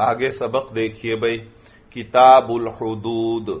आगे सबक देखिए भाई किताबुल हुदूद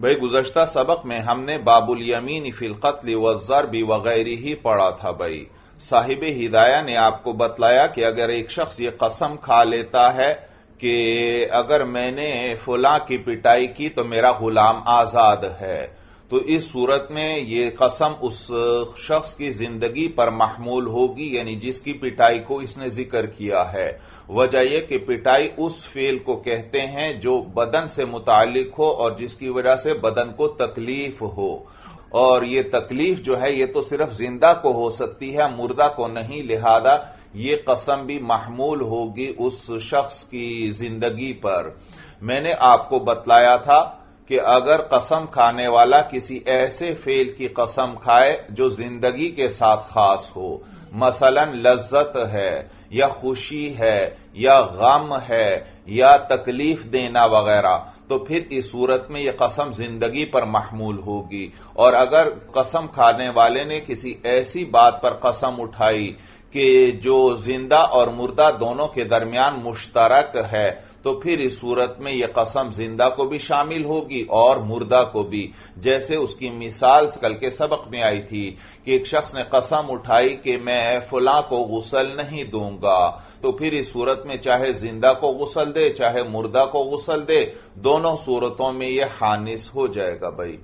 भाई गुजश्ता सबक में हमने बाबुल यमीन फिलकतल वजरबी वगैरह ही पढ़ा था भाई साहिब हिदाया ने आपको बतलाया कि अगर एक शख्स ये कसम खा लेता है कि अगर मैंने फुला की पिटाई की तो मेरा गुलाम आज़ाद है। तो इस सूरत में ये कसम उस शख्स की ज़िंदगी पर महमूल होगी, यानी जिसकी पिटाई को इसने ज़िक्र किया है। वजह यह कि पिटाई उस फेल को कहते हैं जो बदन से मुतालिक हो और जिसकी वजह से बदन को तकलीफ़ हो। और ये तकलीफ़ जो है, ये तो सिर्फ़ ज़िंदा को हो सकती है, मुर्दा को नहीं, लिहाजा ये कसम भी महमूल होगी उस शख्स की ज़िंदगी पर। मैंने आपको बतलाया था कि अगर कसम खाने वाला किसी ऐसे फेल की कसम खाए जो ज़िंदगी के साथ खास हो। मसलन लज्जत है, या खुशी है, या गम है, या तकलीफ़ देना वगैरह तो फिर इस सूरत में यह कसम ज़िंदगी पर महमूल होगी। और अगर कसम खाने वाले ने किसी ऐसी बात पर कसम उठाई कि जो ज़िंदा और मुर्दा दोनों के दरमियान मुश्तरक है तो फिर इस सूरत में यह कसम ज़िंदा को भी शामिल होगी और मुर्दा को भी। जैसे उसकी मिसाल कल के सबक में आई थी कि एक शख्स ने कसम उठाई कि मैं फुला को गुसल नहीं दूँगा। तो फिर इस सूरत में चाहे ज़िंदा को गुसल दे, चाहे मुर्दा को गुसल दे, दोनों सूरतों में यह हानिस हो जाएगा भाई।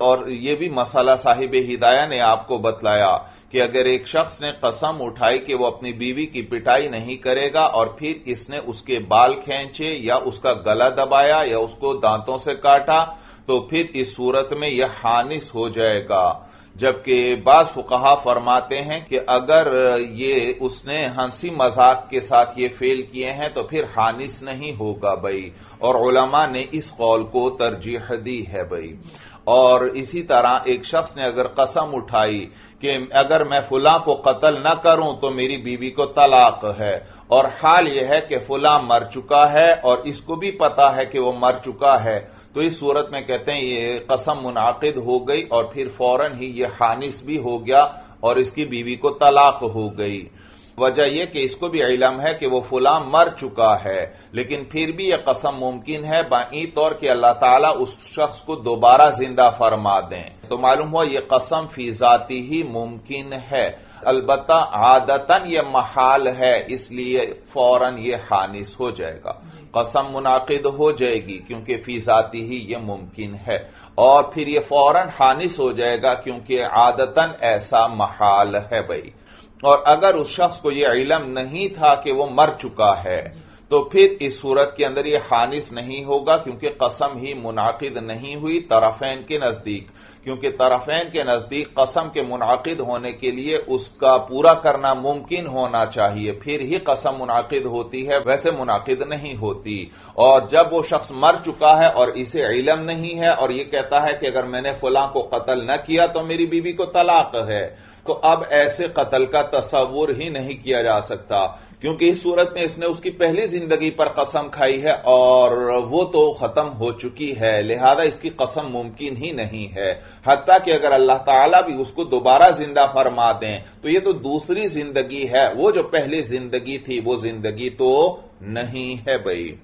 और यह भी मसाला साहिब हिदाया ने आपको बतलाया कि अगर एक शख्स ने कसम उठाई कि वह अपनी बीवी की पिटाई नहीं करेगा और फिर इसने उसके बाल खींचे या उसका गला दबाया या उसको दांतों से काटा तो फिर इस सूरत में यह हानिस हो जाएगा। जबकि बाज फुकहा फरमाते हैं कि अगर ये उसने हँसी मज़ाक के साथ ये फेल किए हैं तो फिर हानिस नहीं होगा भाई और उलमा ने इस कौल को तरजीह दी है भाई और इसी तरह एक शख्स ने अगर कसम उठाई कि अगर मैं फुला को कत्ल न करूँ तो मेरी बीवी को तलाक है। और हाल यह है कि फुला मर चुका है और इसको भी पता है कि वो मर चुका है। तो इस सूरत में कहते हैं, ये कसम मुनाकिद हो गई और फिर फ़ौरन ही ये हानिस भी हो गया और इसकी बीवी को तलाक हो गई। वजह यह कि इसको भी इलम है कि वो फुला मर चुका है, लेकिन फिर भी यह कसम मुमकिन है, बाई तौर कि अल्लाह ताला उस शख्स को दोबारा ज़िंदा फरमा दें। तो मालूम हुआ यह कसम फीजाती ही मुमकिन है। अलबत् आदतन यह महाल है, इसलिए फ़ौरन यह हानिस हो जाएगा। कसम मुनाकिद हो जाएगी, क्योंकि फीजाती ही यह मुमकिन है। और फिर यह फ़ौरन हानिस हो जाएगा, क्योंकि आदतन ऐसा महाल है भाई। और अगर उस शख्स को यह इलम नहीं था कि वह मर चुका है तो फिर इस सूरत के अंदर यह हानिस नहीं होगा, क्योंकि कसम ही मुनाकिद नहीं हुई तरफैन के नज़दीक। क्योंकि तरफैन के नज़दीक कसम के मुनाकिद होने के लिए उसका पूरा करना मुमकिन होना चाहिए। फिर ही कसम मुनाकिद होती है, वैसे मुनाकिद नहीं होती। और जब वो शख्स मर चुका है और इसे इलम नहीं है और यह कहता है कि अगर मैंने फुला को कत्ल न किया तो मेरी बीवी को तलाक है तो अब ऐसे कत्ल का तस्वुर ही नहीं किया जा सकता, क्योंकि इस सूरत में इसने उसकी पहली ज़िंदगी पर कसम खाई है और वो तो खत्म हो चुकी है, लिहाजा इसकी कसम मुमकिन ही नहीं है। हत्या कि अगर अल्लाह ताला भी उसको दोबारा ज़िंदा फरमा दें तो ये तो दूसरी ज़िंदगी है, वो जो पहली ज़िंदगी थी, वो ज़िंदगी तो नहीं है भाई।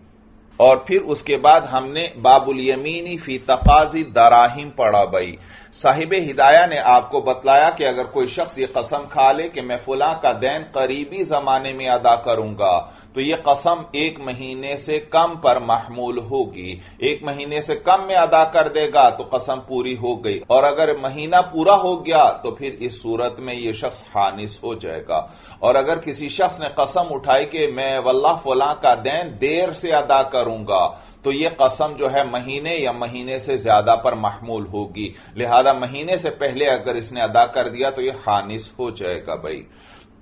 और फिर उसके बाद हमने बाबुल यमीनी फ़ी तकाजी दराहिम पढ़ा भाई। साहिब हिदाया ने आपको बतलाया कि अगर कोई शख्स ये कसम खा ले कि मैं फुला का दैन करीबी जमाने में अदा करूँगा तो यह कसम एक महीने से कम पर महमूल होगी। एक महीने से कम में अदा कर देगा तो कसम पूरी हो गई। और अगर महीना पूरा हो गया तो फिर इस सूरत में यह शख्स हानिस हो जाएगा। और अगर किसी शख्स ने कसम उठाई कि मैं वल्लाह फला का दैन देर से अदा करूँगा तो यह कसम जो है महीने या महीने से ज़्यादा पर महमूल होगी। लिहाजा महीने से पहले अगर इसने अदा कर दिया तो यह हानिस हो जाएगा भाई।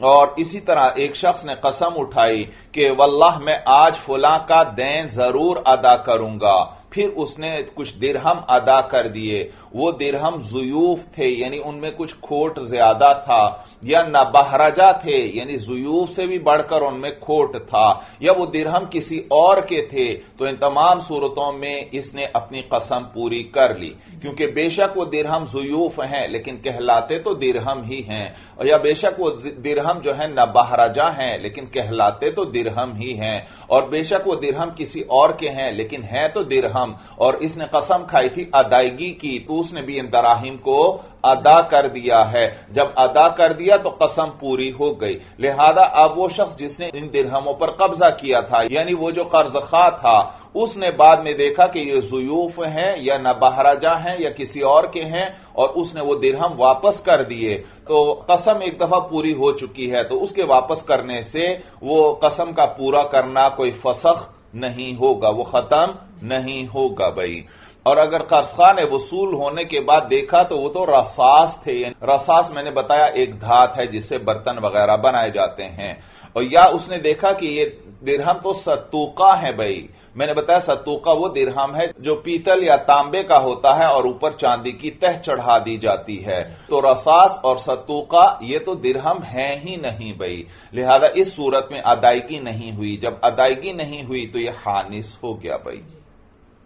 और इसी तरह एक शख्स ने कसम उठाई कि, वल्लाह, मैं आज फुला का दैन ज़रूर अदा करूँगा। फिर उसने कुछ दिरहम अदा कर दिए। वो दिरहम जुयूफ थे, यानी उनमें कुछ खोट ज़्यादा था, या नबहरजा थे, यानी जुयूफ से भी बढ़कर उनमें खोट था, या वो दिरहम किसी और के थे तो इन तमाम सूरतों में इसने अपनी कसम पूरी कर ली। क्योंकि बेशक वो दिरहम जुयूफ हैं, लेकिन कहलाते तो दिरहम ही हैं, या बेशक वो दिरहम जो है नबहरजा हैं, लेकिन कहलाते तो दिरहम ही हैं, और बेशक वो दिरहम किसी और के हैं, लेकिन हैं तो दिरहम। और इसने कसम खाई थी अदायगी की तो उसने भी इन दराहिम को अदा कर दिया है। जब अदा कर दिया तो कसम पूरी हो गई। लिहाजा अब वो शख्स जिसने इन दिरहमों पर कब्जा किया था, यानी वो जो कर्ज खा था, उसने बाद में देखा कि ये जुयूफ हैं, या न नबहराजा हैं, या किसी और के हैं, और उसने वो दिरहम वापस कर दिए। तो कसम एक दफ़ा पूरी हो चुकी है तो उसके वापस करने से वो कसम का पूरा करना कोई फसख नहीं होगा, वो खत्म नहीं होगा भाई। और अगर कर्सखा ने वसूल होने के बाद देखा तो वो तो रसास थे रसास मैंने बताया एक धात है जिससे बर्तन वगैरह बनाए जाते हैं। और या उसने देखा कि ये दिरहम तो सतूका है भाई मैंने बताया सत्तूका वो दिरहम है जो पीतल या तांबे का होता है और ऊपर चांदी की तह चढ़ा दी जाती है। तो रसास और सत्तूका ये तो दिरहम है ही नहीं भाई। लिहाजा इस सूरत में अदायगी नहीं हुई। जब अदायगी नहीं हुई तो यह हानिस हो गया भाई।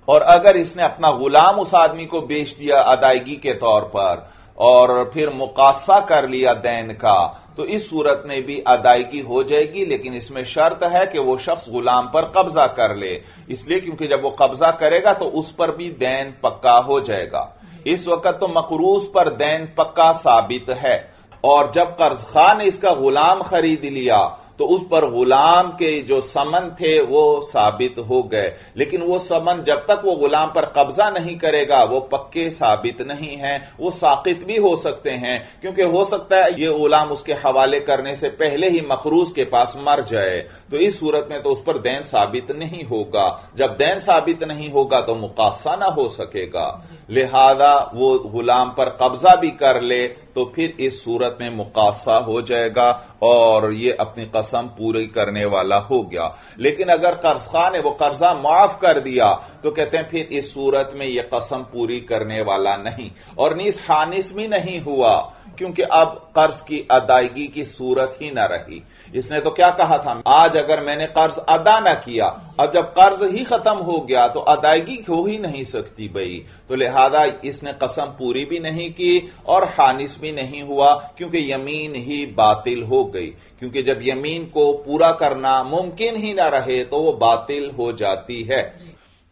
और अगर इसने अपना गुलाम उस आदमी को बेच दिया अदायगी के तौर पर और फिर मुकासा कर लिया दैन का। तो इस सूरत में भी अदायगी हो जाएगी, लेकिन इसमें शर्त है कि वह शख्स गुलाम पर कब्जा कर ले। इसलिए क्योंकि जब वो कब्जा करेगा तो उस पर भी दैन पक्का हो जाएगा। इस वक्त तो मकरूज पर दैन पक्का साबित है। और जब कर्ज खान ने इसका गुलाम खरीद लिया तो उस पर गुलाम के जो समन थे वो साबित हो गए। लेकिन वो समन जब तक वो गुलाम पर कब्जा नहीं करेगा वो पक्के साबित नहीं है वो साकित भी हो सकते हैं। क्योंकि हो सकता है ये गुलाम उसके हवाले करने से पहले ही मखरूज के पास मर जाए। तो इस सूरत में तो उस पर दैन साबित नहीं होगा। जब दैन साबित नहीं होगा तो मुकासा ना हो सकेगा। लिहाजा वो गुलाम पर कब्जा भी कर ले तो फिर इस सूरत में मुकासा हो जाएगा और यह अपनी कसम पूरी करने वाला हो गया। लेकिन अगर कर्ज खान ने वह कर्जा माफ़ कर दिया तो कहते हैं फिर इस सूरत में यह कसम पूरी करने वाला नहीं। और नीस हानिस भी नहीं हुआ। क्योंकि अब कर्ज की अदायगी की सूरत ही ना रही। इसने तो क्या कहा था? आज अगर मैंने कर्ज अदा ना किया, अब जब कर्ज ही खत्म हो गया तो अदायगी हो ही नहीं सकती भाई तो लिहाजा इसने कसम पूरी भी नहीं की और हानिस भी नहीं हुआ, क्योंकि यमीन ही बातिल हो गई। क्योंकि जब यमीन को पूरा करना मुमकिन ही ना रहे तो वो बातिल हो जाती है।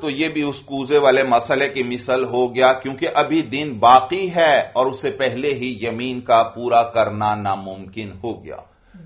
तो यह भी उस कूजे वाले मसले की मिसल हो गया क्योंकि अभी दिन बाकी है और उससे पहले ही यमीन का पूरा करना नामुमकिन हो गया।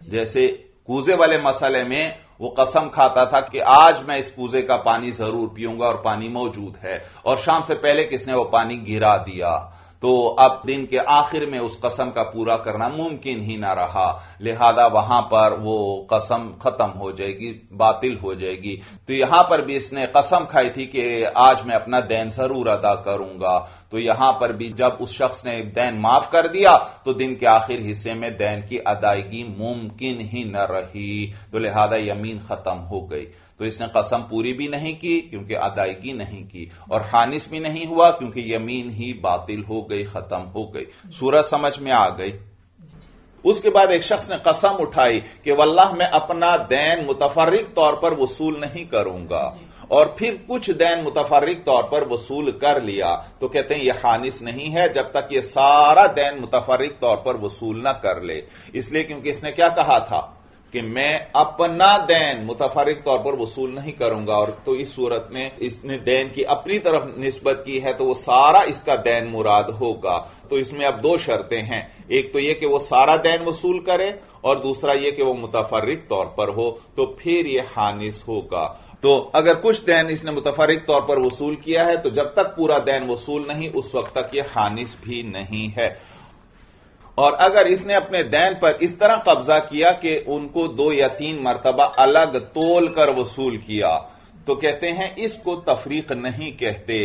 जैसे कूजे वाले मसले में वो कसम खाता था कि आज मैं इस कूजे का पानी ज़रूर पीऊँगा और पानी मौजूद है और शाम से पहले किसने वो पानी गिरा दिया। तो अब दिन के आखिर में उस कसम का पूरा करना मुमकिन ही ना रहा। लिहाजा वहाँ पर वो कसम खत्म हो जाएगी, बातिल हो जाएगी। तो यहाँ पर भी इसने कसम खाई थी कि आज मैं अपना दैन ज़रूर अदा करूँगा। तो यहाँ पर भी जब उस शख्स ने दैन माफ़ कर दिया तो दिन के आखिर हिस्से में दैन की अदायगी मुमकिन ही न रही। तो लिहाजा यमीन खत्म हो गई। तो इसने कसम पूरी भी नहीं की, क्योंकि अदायगी नहीं की। और हानिस भी नहीं हुआ, क्योंकि यमीन ही बातिल हो गई, खत्म हो गई। सूरज समझ में आ गई। उसके बाद एक शख्स ने कसम उठाई कि वल्लाह मैं अपना दैन मुतफरिक तौर पर वसूल नहीं करूँगा। और फिर कुछ दैन मुतफरिक तौर पर वसूल कर लिया। तो कहते हैं यह हानिस नहीं है, जब तक यह सारा दैन मुतफरिक तौर पर वसूल ना कर ले। इसलिए क्योंकि इसने क्या कहा था? कि मैं अपना दैन मुतफरिक तौर पर वसूल नहीं करूँगा। और तो इस सूरत में इसने दैन की अपनी तरफ़ नस्बत की है तो वो सारा इसका दैन मुराद होगा। तो इसमें अब दो शर्तें हैं। एक तो यह कि वो सारा दैन वसूल करे, और दूसरा यह कि वो मुतफरिक तौर पर हो तो फिर यह हानिस होगा। तो अगर कुछ दैन इसने मुतफरिक तौर पर वसूल किया है तो जब तक पूरा दैन वसूल नहीं, उस वक्त तक यह हानिस भी नहीं है। और अगर इसने अपने दैन पर इस तरह कब्जा किया कि उनको दो या तीन मरतबा अलग तोल कर वसूल किया तो कहते हैं इसको तफरीक नहीं कहते,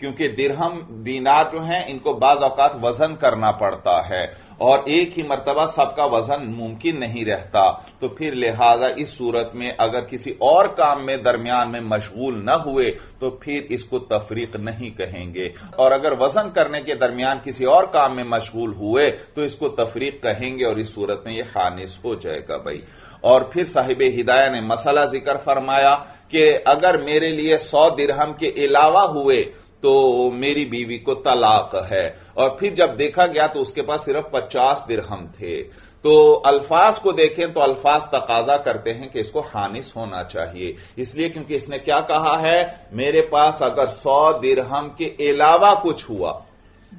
क्योंकि दिरहम, दीनार जो है, इनको बाज अवकात वज़न करना पड़ता है। और एक ही मरतबा सबका वज़न मुमकिन नहीं रहता। तो फिर लिहाजा इस सूरत में अगर किसी और काम में दरमियान में मशगूल न हुए तो फिर इसको तफरीक नहीं कहेंगे। और अगर वज़न करने के दरमियान किसी और काम में मशगूल हुए तो इसको तफरीक कहेंगे और इस सूरत में यह हानिस हो जाएगा भाई। और फिर साहिब हिदाया ने मसला ज़िक्र फरमाया कि अगर मेरे लिए सौ दिरहम के अलावा हुए तो मेरी बीवी को तलाक है। और फिर जब देखा गया तो उसके पास सिर्फ़ पचास दिरहम थे। तो अल्फाज को देखें तो अल्फाज तकाजा करते हैं कि इसको हानिस होना चाहिए। इसलिए क्योंकि इसने क्या कहा है? मेरे पास अगर सौ दिरहम के अलावा कुछ हुआ,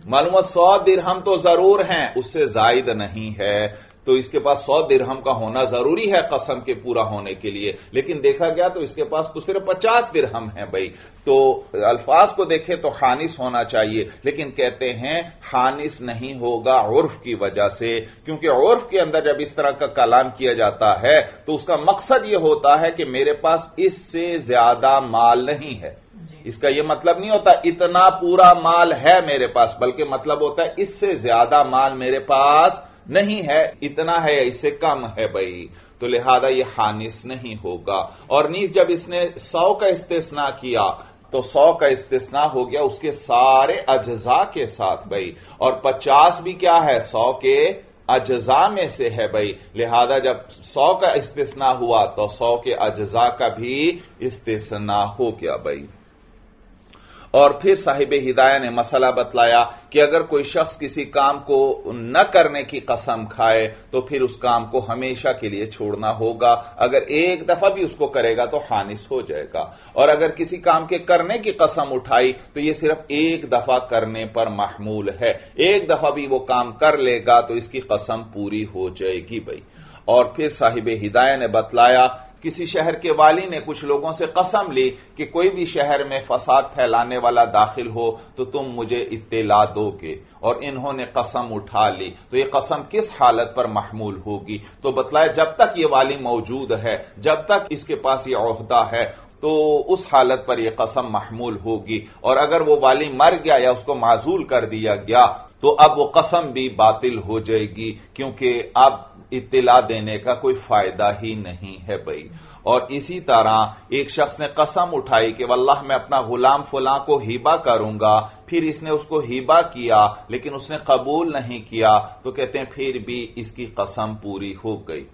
मालूम सौ दिरहम तो ज़रूर हैं, उससे जायद नहीं है। तो इसके पास सौ दिरहम का होना ज़रूरी है कसम के पूरा होने के लिए। लेकिन देखा गया तो इसके पास तो सिर्फ़ पचास दिरहम है भाई। तो अल्फाज को देखें तो हानिस होना चाहिए। लेकिन कहते हैं हानिस नहीं होगा उर्फ़ की वजह से। क्योंकि उर्फ़ के अंदर जब इस तरह का कलाम किया जाता है तो उसका मकसद यह होता है कि मेरे पास इससे ज़्यादा माल नहीं है। इसका यह मतलब नहीं होता इतना पूरा माल है मेरे पास बल्कि मतलब होता है इससे ज़्यादा माल मेरे पास नहीं है, इतना है इससे कम है भाई। तो लिहाजा यह हानिस नहीं होगा। और नीस जब इसने सौ का इस्तेसना किया तो सौ का इस्तेसना हो गया उसके सारे अजजा के साथ भाई। और पचास भी क्या है? सौ के अजजा में से है भाई। लिहाजा जब सौ का इस्तेसना हुआ तो सौ के अजजा का भी इस्तेसना हो गया भाई। और फिर साहिब हिदाया ने मसला बतलाया कि अगर कोई शख्स किसी काम को न करने की कसम खाए तो फिर उस काम को हमेशा के लिए छोड़ना होगा। अगर एक दफ़ा भी उसको करेगा तो हानिस हो जाएगा। और अगर किसी काम के करने की कसम उठाई तो यह सिर्फ़ एक दफ़ा करने पर महमूल है। एक दफ़ा भी वो काम कर लेगा तो इसकी कसम पूरी हो जाएगी भाई। और फिर साहिब हिदाया ने बतलाया किसी शहर के वाली ने कुछ लोगों से कसम ली कि कोई भी शहर में फसाद फैलाने वाला दाखिल हो तो तुम मुझे इत्तेला दोगे और इन्होंने कसम उठा ली। तो यह कसम किस हालत पर महमूल होगी? तो बतलाया जब तक यह वाली मौजूद है, जब तक इसके पास यह अहदा है तो उस हालत पर यह कसम महमूल होगी। और अगर वो वाली मर गया या उसको माजूल कर दिया गया तो अब वो कसम भी बातिल हो जाएगी, क्योंकि अब इतला देने का कोई फ़ायदा ही नहीं है भाई। और इसी तरह एक शख्स ने कसम उठाई कि वल्लाह, मैं अपना गुलाम फुला को हिबा करूँगा, फिर इसने उसको हिबा किया, लेकिन उसने कबूल नहीं किया तो कहते हैं फिर भी इसकी कसम पूरी हो गई।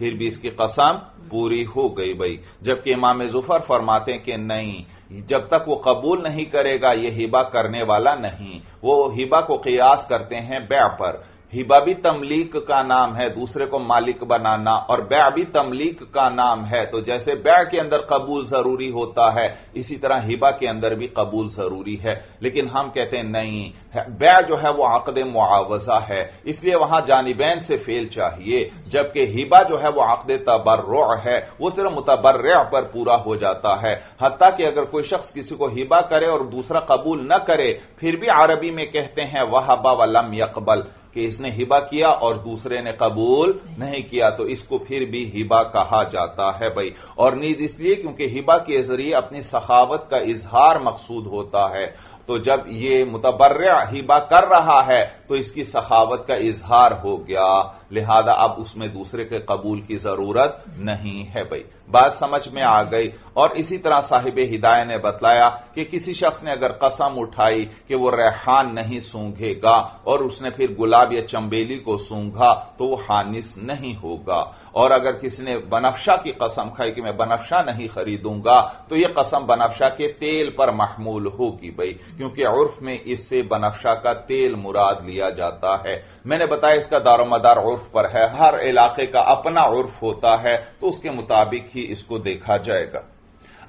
फिर भी इसकी कसम पूरी हो गई भाई। जबकि इमाम जुफर फरमाते कि नहीं, जब तक वो कबूल नहीं करेगा, ये हिबा करने वाला नहीं। वो हिबा को कयास करते हैं बै पर हिबा भी तमलीक का नाम है, दूसरे को मालिक बनाना, और बै भी तमलीक का नाम है। तो जैसे बै के अंदर कबूल ज़रूरी होता है, इसी तरह हिबा के अंदर भी कबूल ज़रूरी है। लेकिन हम कहते हैं, नहीं बै जो है वो आकद मुआवजा है। इसलिए वहाँ जानबैन से फेल चाहिए। जबकि हिबा जो है वो आकद तबर्र है, वो सिर्फ़ मुतबर्र पर पूरा हो जाता है। हती कि अगर कोई शख्स किसी को हिबा करे और दूसरा कबूल न करे, फिर भी अरबी में कहते हैं, वहबा वलम यकबल। कि इसने हिबा किया और दूसरे ने कबूल नहीं किया तो इसको फिर भी हिबा कहा जाता है भाई। और नीज इसलिए क्योंकि हिबा के ज़रिए अपनी सखावत का इजहार मकसूद होता है। तो जब ये मुतबर्र हिबा कर रहा है तो इसकी सखावत का इजहार हो गया। लिहाजा अब उसमें दूसरे के कबूल की ज़रूरत नहीं है भाई। बात समझ में आ गई। और इसी तरह साहिब हिदाय ने बतलाया कि किसी शख्स ने अगर कसम उठाई कि वो रेहान नहीं सूंघेगा और उसने फिर गुलाब या चंबेली को सूंघा तो वो हानिस नहीं होगा। और अगर किसी ने बनफशा की कसम खाई कि मैं बनफशा नहीं खरीदूँगा तो यह कसम बनफशा के तेल पर महमूल होगी भाई, क्योंकि उर्फ़ में इससे बनफशा का तेल मुराद लिया जाता है। मैंने बताया इसका दारोमदार उर्फ़ पर है। हर इलाके का अपना उर्फ़ होता है तो उसके मुताबिक ही इसको देखा जाएगा।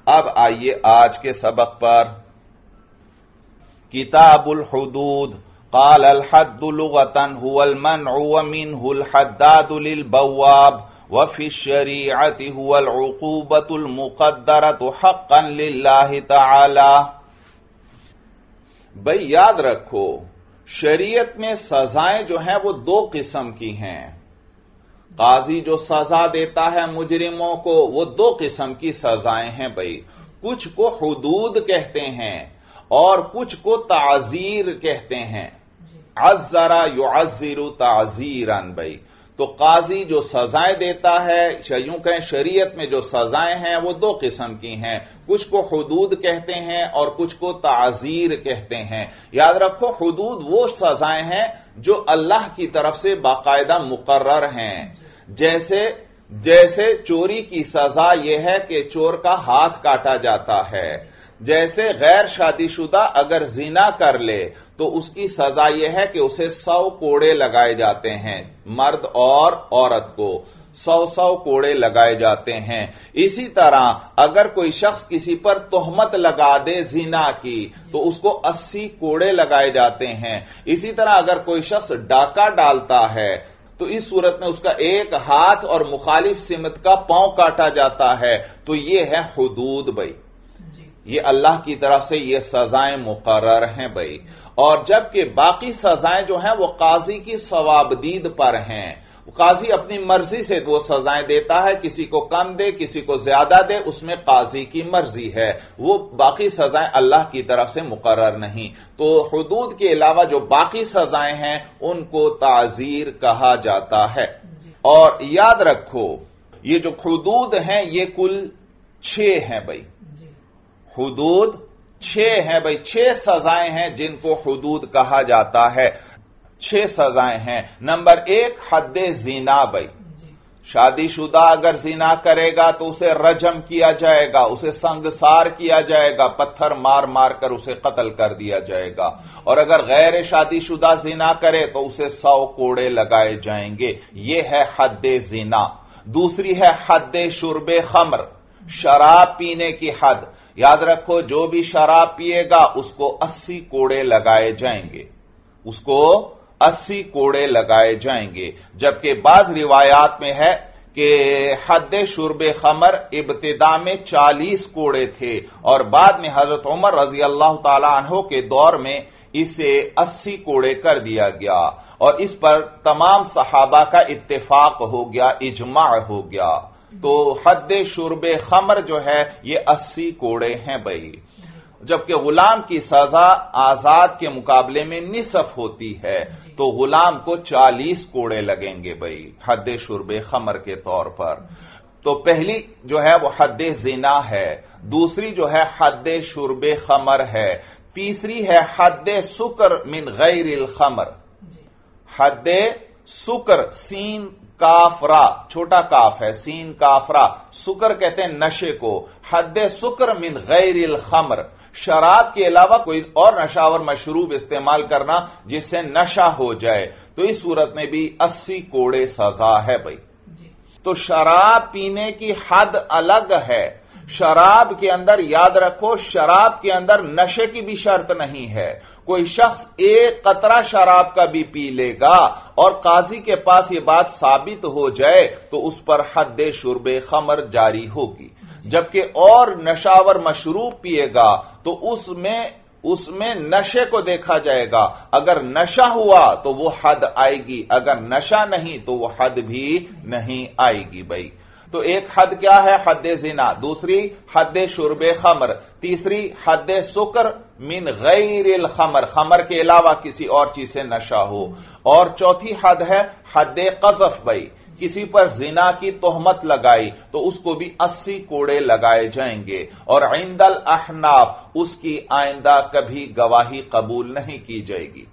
अब आइए आज के सबक पर। किताबुल हदूद अल हद्दुलगतन हुल मन मिन हुल हद्दादुल बवाब वफी शरीअति हुल उकूबतुल मुकद्दरत हक्कन लिल्लाहि तआला भाई याद रखो शरीयत में सजाएँ जो हैं वो दो किस्म की हैं। काजी जो सजा देता है मुजरिमों को वो दो किस्म की सजाएँ हैं भाई। कुछ को हदूद कहते हैं और कुछ को ताजीर कहते हैं। अजरा युजिर ताजीरन भाई। तो काजी जो सजाएँ देता है यूँ कहें शरीयत में जो सजाएँ हैं, वो दो किस्म की हैं। कुछ को हदूद कहते हैं और कुछ को ताजीर कहते हैं। याद रखो, हदूद वो सजाएँ हैं जो अल्लाह की तरफ़ से बाकायदा मुकर्र हैं। जैसे जैसे चोरी की सजा यह है कि चोर का हाथ काटा जाता है। जैसे गैर शादीशुदा अगर जीना कर ले तो उसकी सजा यह है कि उसे सौ कोड़े लगाए जाते हैं, मर्द और औरत को। सौ सौ कोड़े लगाए जाते हैं। इसी तरह अगर कोई शख्स किसी पर तोहमत लगा दे जीना की तो उसको अस्सी कोड़े लगाए जाते हैं। इसी तरह अगर कोई शख्स डाका डालता है तो इस सूरत में उसका एक हाथ और मुखालिफ सिमत का पाँव काटा जाता है। तो यह है हदूद भाई। ये अल्लाह की तरफ़ से ये सजाएँ मुकर्र हैं भाई। और जबकि बाकी सजाएँ जो हैं वो काजी की सवाबदीद पर हैं। काजी अपनी मर्ज़ी से वो सजाएँ देता है किसी को कम दे किसी को ज़्यादा दे उसमें काजी की मर्ज़ी है। वो बाकी सजाएँ अल्लाह की तरफ़ से मुकर्र नहीं। तो हदूद के अलावा जो बाकी सजाएँ हैं उनको ताजीर कहा जाता है। और याद रखो ये जो हदूद हैं ये कुल छह हैं भाई। हदूद छह हैं भाई छह सजाएँ हैं जिनको हदूद कहा जाता है। छह सजाएँ हैं। नंबर एक हद जीना भाई। शादीशुदा अगर जीना करेगा तो उसे रजम किया जाएगा उसे संगसार किया जाएगा पत्थर मार मार कर उसे कत्ल कर दिया जाएगा। और अगर गैर शादीशुदा जीना करे तो उसे सौ कोड़े लगाए जाएँगे। यह है हद जीना। दूसरी है हद शुरब खमर शराब पीने की हद। याद रखो, जो भी शराब पिएगा, उसको अस्सी कोड़े लगाए जाएँगे। उसको अस्सी कोड़े लगाए जाएँगे। जबकि बाज रिवायात में है कि हद शुरब खमर इब्तदा में चालीस कोड़े थे, और बाद में हज़रत उमर रज़ी अल्लाह तहो के दौर में इसे अस्सी कोड़े कर दिया गया, और इस पर तमाम सहाबा का इत्तेफाक हो गया, इजमा हो गया। तो हद शुरब खमर जो है ये अस्सी कोड़े हैं भाई। जबकि गुलाम की सजा आज़ाद के मुकाबले में निसफ होती है तो गुलाम को चालीस कोड़े लगेंगे भाई हद शुरब खमर के तौर पर। तो पहली जो है वो हद जिना है दूसरी जो है हद शुरब खमर है तीसरी है हद सुकर मिन गैर खमर। हद सुकर सीन काफरा छोटा काफ है सीन काफरा। सुकर कहते हैं नशे को। हद सुकर मिन गैर खमर। शराब के अलावा कोई और नशा और मशरूब इस्तेमाल करना जिससे नशा हो जाए। तो इस सूरत में भी अस्सी कोड़े सजा है भाई। तो शराब पीने की हद अलग है। शराब के अंदर याद रखो, शराब के अंदर नशे की भी शर्त नहीं है। कोई शख्स एक कतरा शराब का भी पी लेगा और काजी के पास यह बात साबित हो जाए तो उस पर हद शुरब खमर जारी होगी। जबकि और नशावर मशरूब पिएगा तो उसमें उसमें नशे को देखा जाएगा। अगर नशा हुआ तो वो हद आएगी। अगर नशा नहीं तो वो हद भी नहीं आएगी भाई। तो एक हद क्या है? हद जिना। दूसरी, हद शुरब खमर। तीसरी, हद सुकर मिन गैर खमर। खमर के अलावा किसी और चीज़ से नशा हो। और चौथी हद है, हद कजफ भाई किसी पर जिना की तोहमत लगाई तो उसको भी अस्सी कोड़े लगाए जाएँगे। और आइंदल अहनाफ, उसकी आइंदा कभी गवाही कबूल नहीं की जाएगी।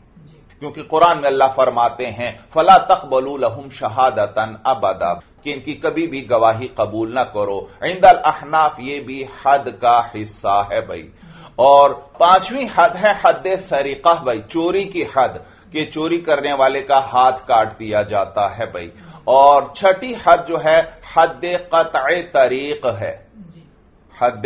क्योंकि कुरान में अल्लाह फरमाते हैं फला तकबलू लहुम शहादतन अबदा कि इनकी कभी भी गवाही कबूल ना करो। इंदल अहनाफ ये भी हद का हिस्सा है भाई। और पांचवी हद है हद सरीका भाई चोरी की हद कि चोरी करने वाले का हाथ काट दिया जाता है भाई। और छठी हद जो है हद कत तरीक है। हद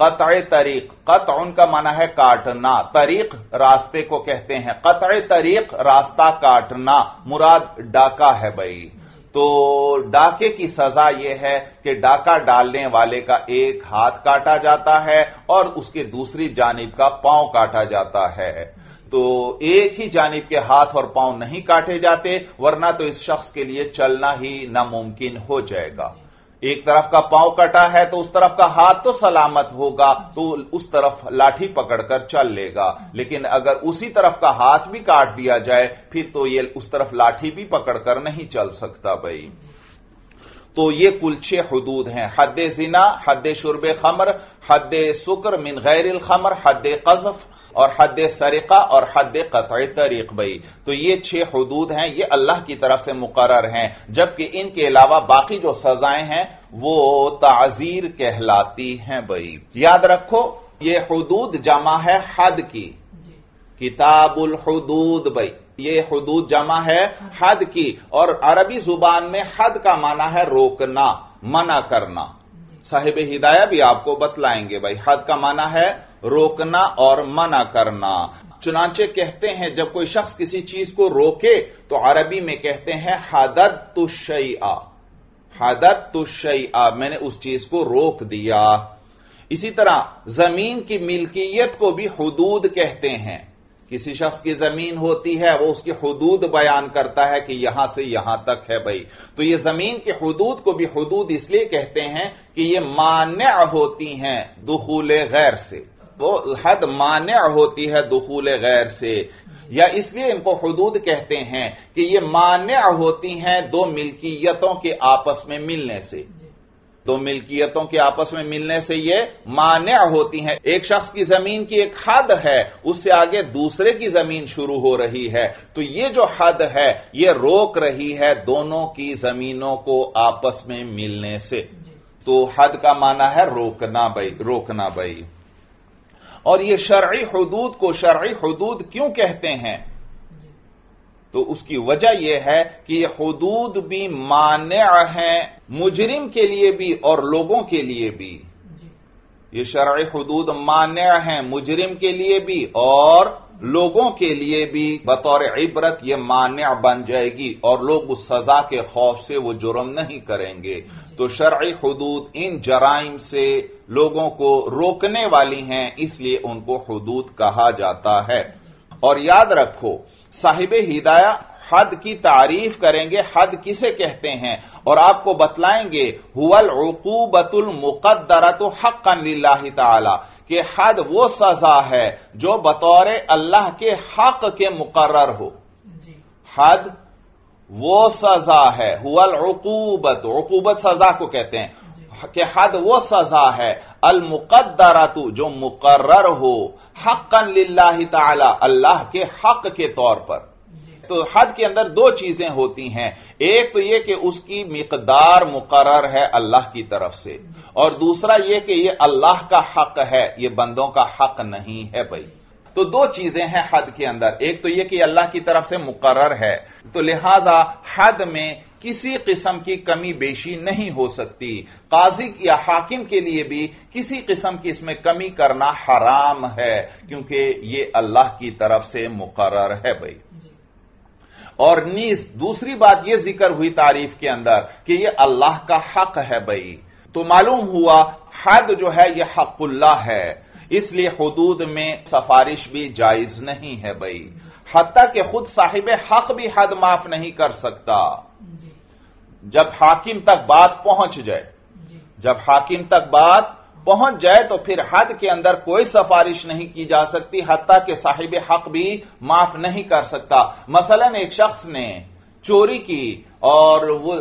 कत तरीक, कत उनका माना है काटना, तरीक रास्ते को कहते हैं कत तरीक रास्ता काटना, मुराद डाका है भाई। तो डाके की सजा यह है कि डाका डालने वाले का एक हाथ काटा जाता है और उसके दूसरी जानिब का पाँव काटा जाता है। तो एक ही जानिब के हाथ और पाँव नहीं काटे जाते, वरना तो इस शख्स के लिए चलना ही नामुमकिन हो जाएगा। एक तरफ़ का पाँव कटा है तो उस तरफ़ का हाथ तो सलामत होगा तो उस तरफ़ लाठी पकड़कर चल लेगा। लेकिन अगर उसी तरफ़ का हाथ भी काट दिया जाए, फिर तो ये उस तरफ़ लाठी भी पकड़कर नहीं चल सकता भाई। तो ये कुल छह हदूद हैं। हद जिना, हद शुरब खमर हद सुकर मिन गैर खमर, हद कजफ। और हद सरिका और हद कत तरीक बई। तो ये छह हदूद हैं ये अल्लाह की तरफ़ से मुकर हैं जबकि इनके अलावा बाकी जो सजाएँ हैं वो ताजीर कहलाती हैं बई। याद रखो ये हदूद जमा है हद की। किताबुल हदूद बई। ये हदूद जमा है हद की और अरबी ज़ुबान में हद का माना है रोकना मना करना। साहिब हिदाया भी आपको बतलाएँगे भाई हद का माना है रोकना और मना करना। चुनाचे कहते हैं, जब कोई शख्स किसी चीज़ को रोके तो अरबी में कहते हैं हदत तुशैआ हदत तुशैआ मैंने उस चीज़ को रोक दिया। इसी तरह, ज़मीन की मिल्कियत को भी हदूद कहते हैं। किसी शख्स की ज़मीन होती है, वो उसकी हदूद बयान करता है कि यहाँ से यहाँ तक है भाई। तो ये ज़मीन के हदूद को भी हदूद इसलिए कहते हैं कि ये मान्य होती हैं दुखूल गैर से। वो हद मान्य होती है दुखूल गैर से। या इसलिए इनको हदूद कहते हैं कि ये मान्य होती हैं दो मिल्कियतों के आपस में मिलने से। दो मिल्कियतों के आपस में मिलने से ये मान्य होती हैं। एक शख्स की ज़मीन की एक हद है, उससे आगे दूसरे की ज़मीन शुरू हो रही है। तो ये जो हद है, ये रोक रही है दोनों की जमीनों को आपस में मिलने से। तो हद का माना है रोकना भाई रोकना भाई। और ये शर्य हदूद को शर्य हदूद क्यों कहते हैं? तो उसकी वजह यह है कि ये हदूद भी मान्य हैं मुजरिम के लिए भी और लोगों के लिए भी। ये शर्य हदूद मान्य हैं मुजरिम के लिए भी और लोगों के लिए भी। बतौर इबरत यह मान्य बन जाएगी और लोग उस सजा के खौफ से वो जुर्म नहीं करेंगे। तो शर्य हदूद इन जराइम से लोगों को रोकने वाली हैं इसलिए उनको हदूद कहा जाता है। और याद रखो साहिब हिदाया हद की तारीफ़ करेंगे हद किसे कहते हैं? और आपको बतलाएँगे हुवल उकूबतुल मुकद्दरत हक्कन लिल्लाहि ताला कि हद वो सजा है जो बतौर अल्लाह के हक के मुकर्र हो। हद वो सजा है। हुवल उकूबत उकूबत सजा को कहते हैं। कि हद वो सजा है। अल मुकद्दरतु जो मुकर्र हो। हक्कन लिल्लाहि ताला अल्लाह के हक के तौर पर। तो हद के अंदर दो चीज़ें होती हैं। एक तो यह कि उसकी मिकदार मुकर्र है अल्लाह की तरफ़ से। और दूसरा यह कि यह अल्लाह का हक है। यह बंदों का हक नहीं है भाई। तो दो चीज़ें हैं हद के अंदर। एक तो यह कि अल्लाह की तरफ़ से मुकर्र है। तो लिहाजा हद में किसी किस्म की कमी बेशी नहीं हो सकती। काजी या हाकिम के लिए भी किसी किस्म की इसमें कमी करना हराम है, क्योंकि यह अल्लाह की तरफ़ से मुकर्र है भाई। और नीस दूसरी बात यह ज़िक्र हुई तारीफ़ के अंदर कि यह अल्लाह का हक है भाई। तो मालूम हुआ हद जो है यह हकुल्ला है। इसलिए हदूद में सफारिश भी जायज़ नहीं है भाई। हत्या के खुद साहिब हक भी हद माफ़ नहीं कर सकता। जब हाकिम तक बात पहुँच जाए। जब हाकिम तक बात पहुँच जाए तो फिर हद के अंदर कोई सफारिश नहीं की जा सकती हत्या के साहिब हक भी माफ़ नहीं कर सकता। मसलन एक शख्स ने चोरी की और वो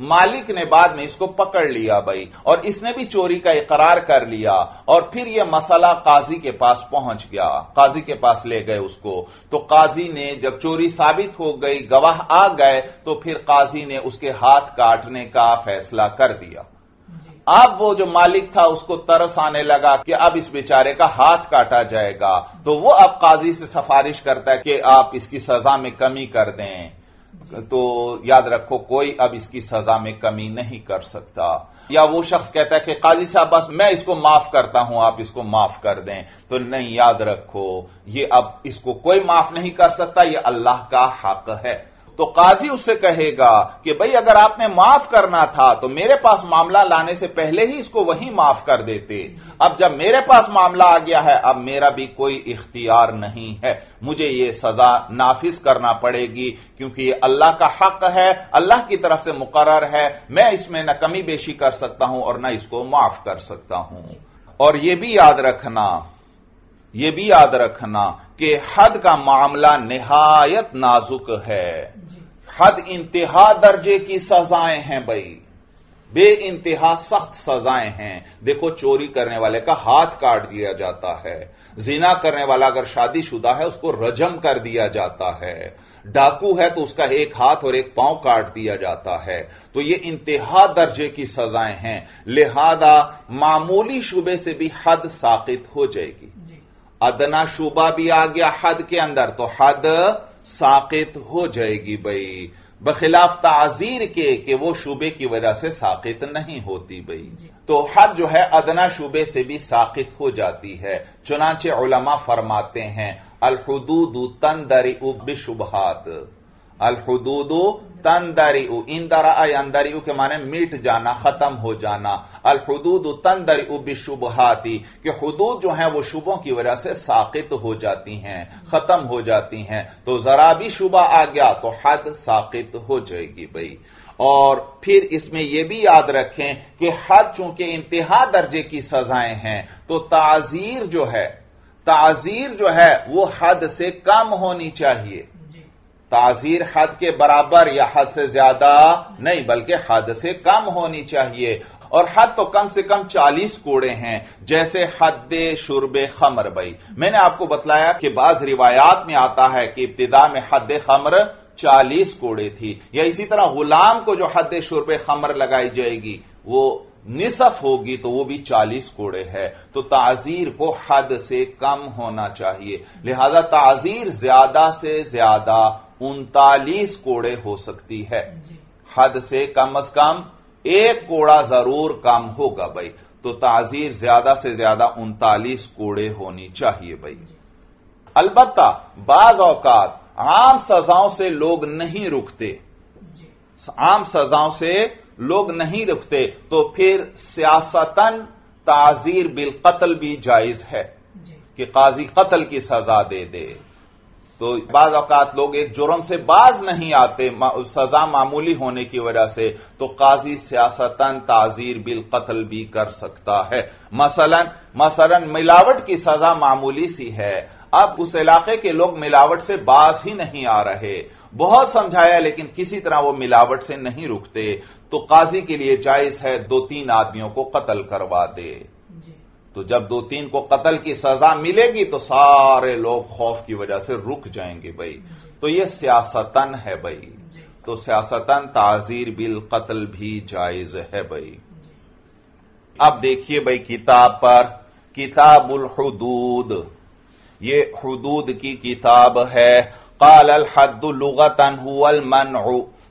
मालिक ने बाद में इसको पकड़ लिया भाई। और इसने भी चोरी का इकरार कर लिया। और फिर यह मसला काजी के पास पहुँच गया। काजी के पास ले गए उसको। तो काजी ने जब चोरी साबित हो गई गवाह आ गए तो फिर काजी ने उसके हाथ काटने का फैसला कर दिया। अब वो जो मालिक था उसको तरस आने लगा कि अब इस बेचारे का हाथ काटा जाएगा। तो वो अब काजी से सिफारिश करता है कि आप इसकी सजा में कमी कर दें। तो याद रखो, कोई अब इसकी सजा में कमी नहीं कर सकता। या वो शख्स कहता है कि, काजी साहब, बस मैं इसको माफ़ करता हूँ, आप इसको माफ़ कर दें। तो नहीं, याद रखो, ये अब इसको कोई माफ़ नहीं कर सकता, ये अल्लाह का हक है। तो काजी उससे कहेगा कि भाई, अगर आपने माफ़ करना था तो मेरे पास मामला लाने से पहले ही इसको वहीं माफ़ कर देते। अब जब मेरे पास मामला आ गया है, अब मेरा भी कोई इख्तियार नहीं है। मुझे ये सजा नाफिज करना पड़ेगी, क्योंकि ये अल्लाह का हक है, अल्लाह की तरफ़ से मुकर्र है। मैं इसमें न कमी बेशी कर सकता हूँ और न इसको माफ़ कर सकता हूँ। और यह भी याद रखना यह भी याद रखना कि हद का मामला निहायत नाजुक है। हद इंतहा दर्जे की सजाएँ हैं भाई। बे इंतहा सख्त सजाएँ हैं। देखो चोरी करने वाले का हाथ काट दिया जाता है। जीना करने वाला अगर शादीशुदा है उसको रजम कर दिया जाता है। डाकू है तो उसका एक हाथ और एक पाँव काट दिया जाता है। तो ये इंतहा दर्जे की सजाएँ हैं। लिहाजा मामूली शुबे से भी हद साकित हो जाएगी। अदना शुबा भी आ गया हद के अंदर तो हद साकित हो जाएगी भाई। बखिलाफ ताजीर के कि वो शूबे की वजह से साकित नहीं होती भाई। तो हद जो है अदना शूबे से भी साकित हो जाती है। चुनाचे उलमा फरमाते हैं अलहदूद तंदरी उब शुबहात अलहदूदो तंदरी इंदरा अंदरी के माने मिट जाना खत्म हो जाना अलहदूद तंदरी बिशुबहाती कि हदूद जो है वो शुबों की वजह से साकित हो जाती हैं खत्म हो जाती हैं तो जरा भी शुबा आ गया तो हद साकित हो जाएगी भाई और फिर इसमें यह भी याद रखें कि हद चूँकि इंतहा दर्जे की सजाएँ हैं तो ताजीर जो है ताजीर जो है वो हद से कम होनी चाहिए ताजीर हद के बराबर या हद से ज़्यादा नहीं, बल्कि हद से कम होनी चाहिए। और हद तो कम से कम चालीस कोड़े हैं, जैसे हद शुरब खमर भाई। मैंने आपको बतलाया कि बाज रिवायात में आता है कि इब्तदा में हद खमर चालीस कोड़े थी। या इसी तरह गुलाम को जो हद शुरब खमर लगाई जाएगी, वो निसफ होगी तो वो भी चालीस कोड़े है। तो ताजीर को हद से कम होना चाहिए। लिहाजा ताजीर ज़्यादा से ज़्यादा उनतालीस कोड़े हो सकती है। हद से कम अज कम एक कोड़ा ज़रूर कम होगा भाई। तो ताजीर ज़्यादा से ज़्यादा उनतालीस कोड़े होनी चाहिए भाई। अलबत्ता बाज औकात आम सजाओं से लोग नहीं रुकते। आम सजाओं से लोग नहीं रुकते तो फिर सियासतन ताजीर बिल कत्ल भी जायज़ है कि काजी कत्ल की सजा दे दे। तो बाज अवकात लोग एक जुर्म से बाज नहीं आते सजा मामूली होने की वजह से तो काजी सियासतन ताजीर बिल कत्ल भी कर सकता है। मसलन मसलन मिलावट की सजा मामूली सी है। अब उस इलाके के लोग मिलावट से बाज ही नहीं आ रहे। बहुत समझाया, लेकिन किसी तरह वो मिलावट से नहीं रुकते। तो काजी के लिए जायज़ है दो तीन आदमियों को कत्ल करवा दे। तो जब दो तीन को कत्ल की सजा मिलेगी तो सारे लोग खौफ की वजह से रुक जाएँगे भाई। तो यह सियासतन है भाई। तो सियासतन ताजीर बिल कत्ल भी जायज़ है भाई। अब देखिए भाई किताब पर, किताबुल हदूद। ये हदूद की किताब है काल अल हद्दुलगतन हुल मन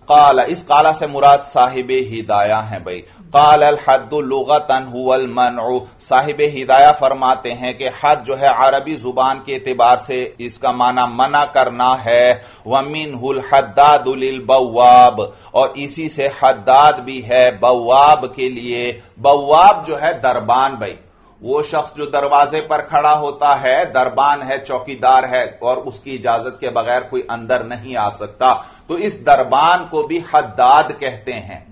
काला, इस काला से मुराद साहिब हिदाया है भाई। काल अल हद्दुलगतन हुल मन साहिब हिदाया फरमाते हैं कि हद जो है अरबी ज़ुबान के एतबार से इसका माना मना करना है। वमिन हुल हद्दादुल बवाब और इसी से हद्दाद भी है बवाब के लिए। बवाब जो है दरबान भाई। वो शख्स जो दरवाजे पर खड़ा होता है दरबान है चौकीदार है और उसकी इजाज़त के बगैर कोई अंदर नहीं आ सकता। तो इस दरबान को भी हद्दाद कहते हैं।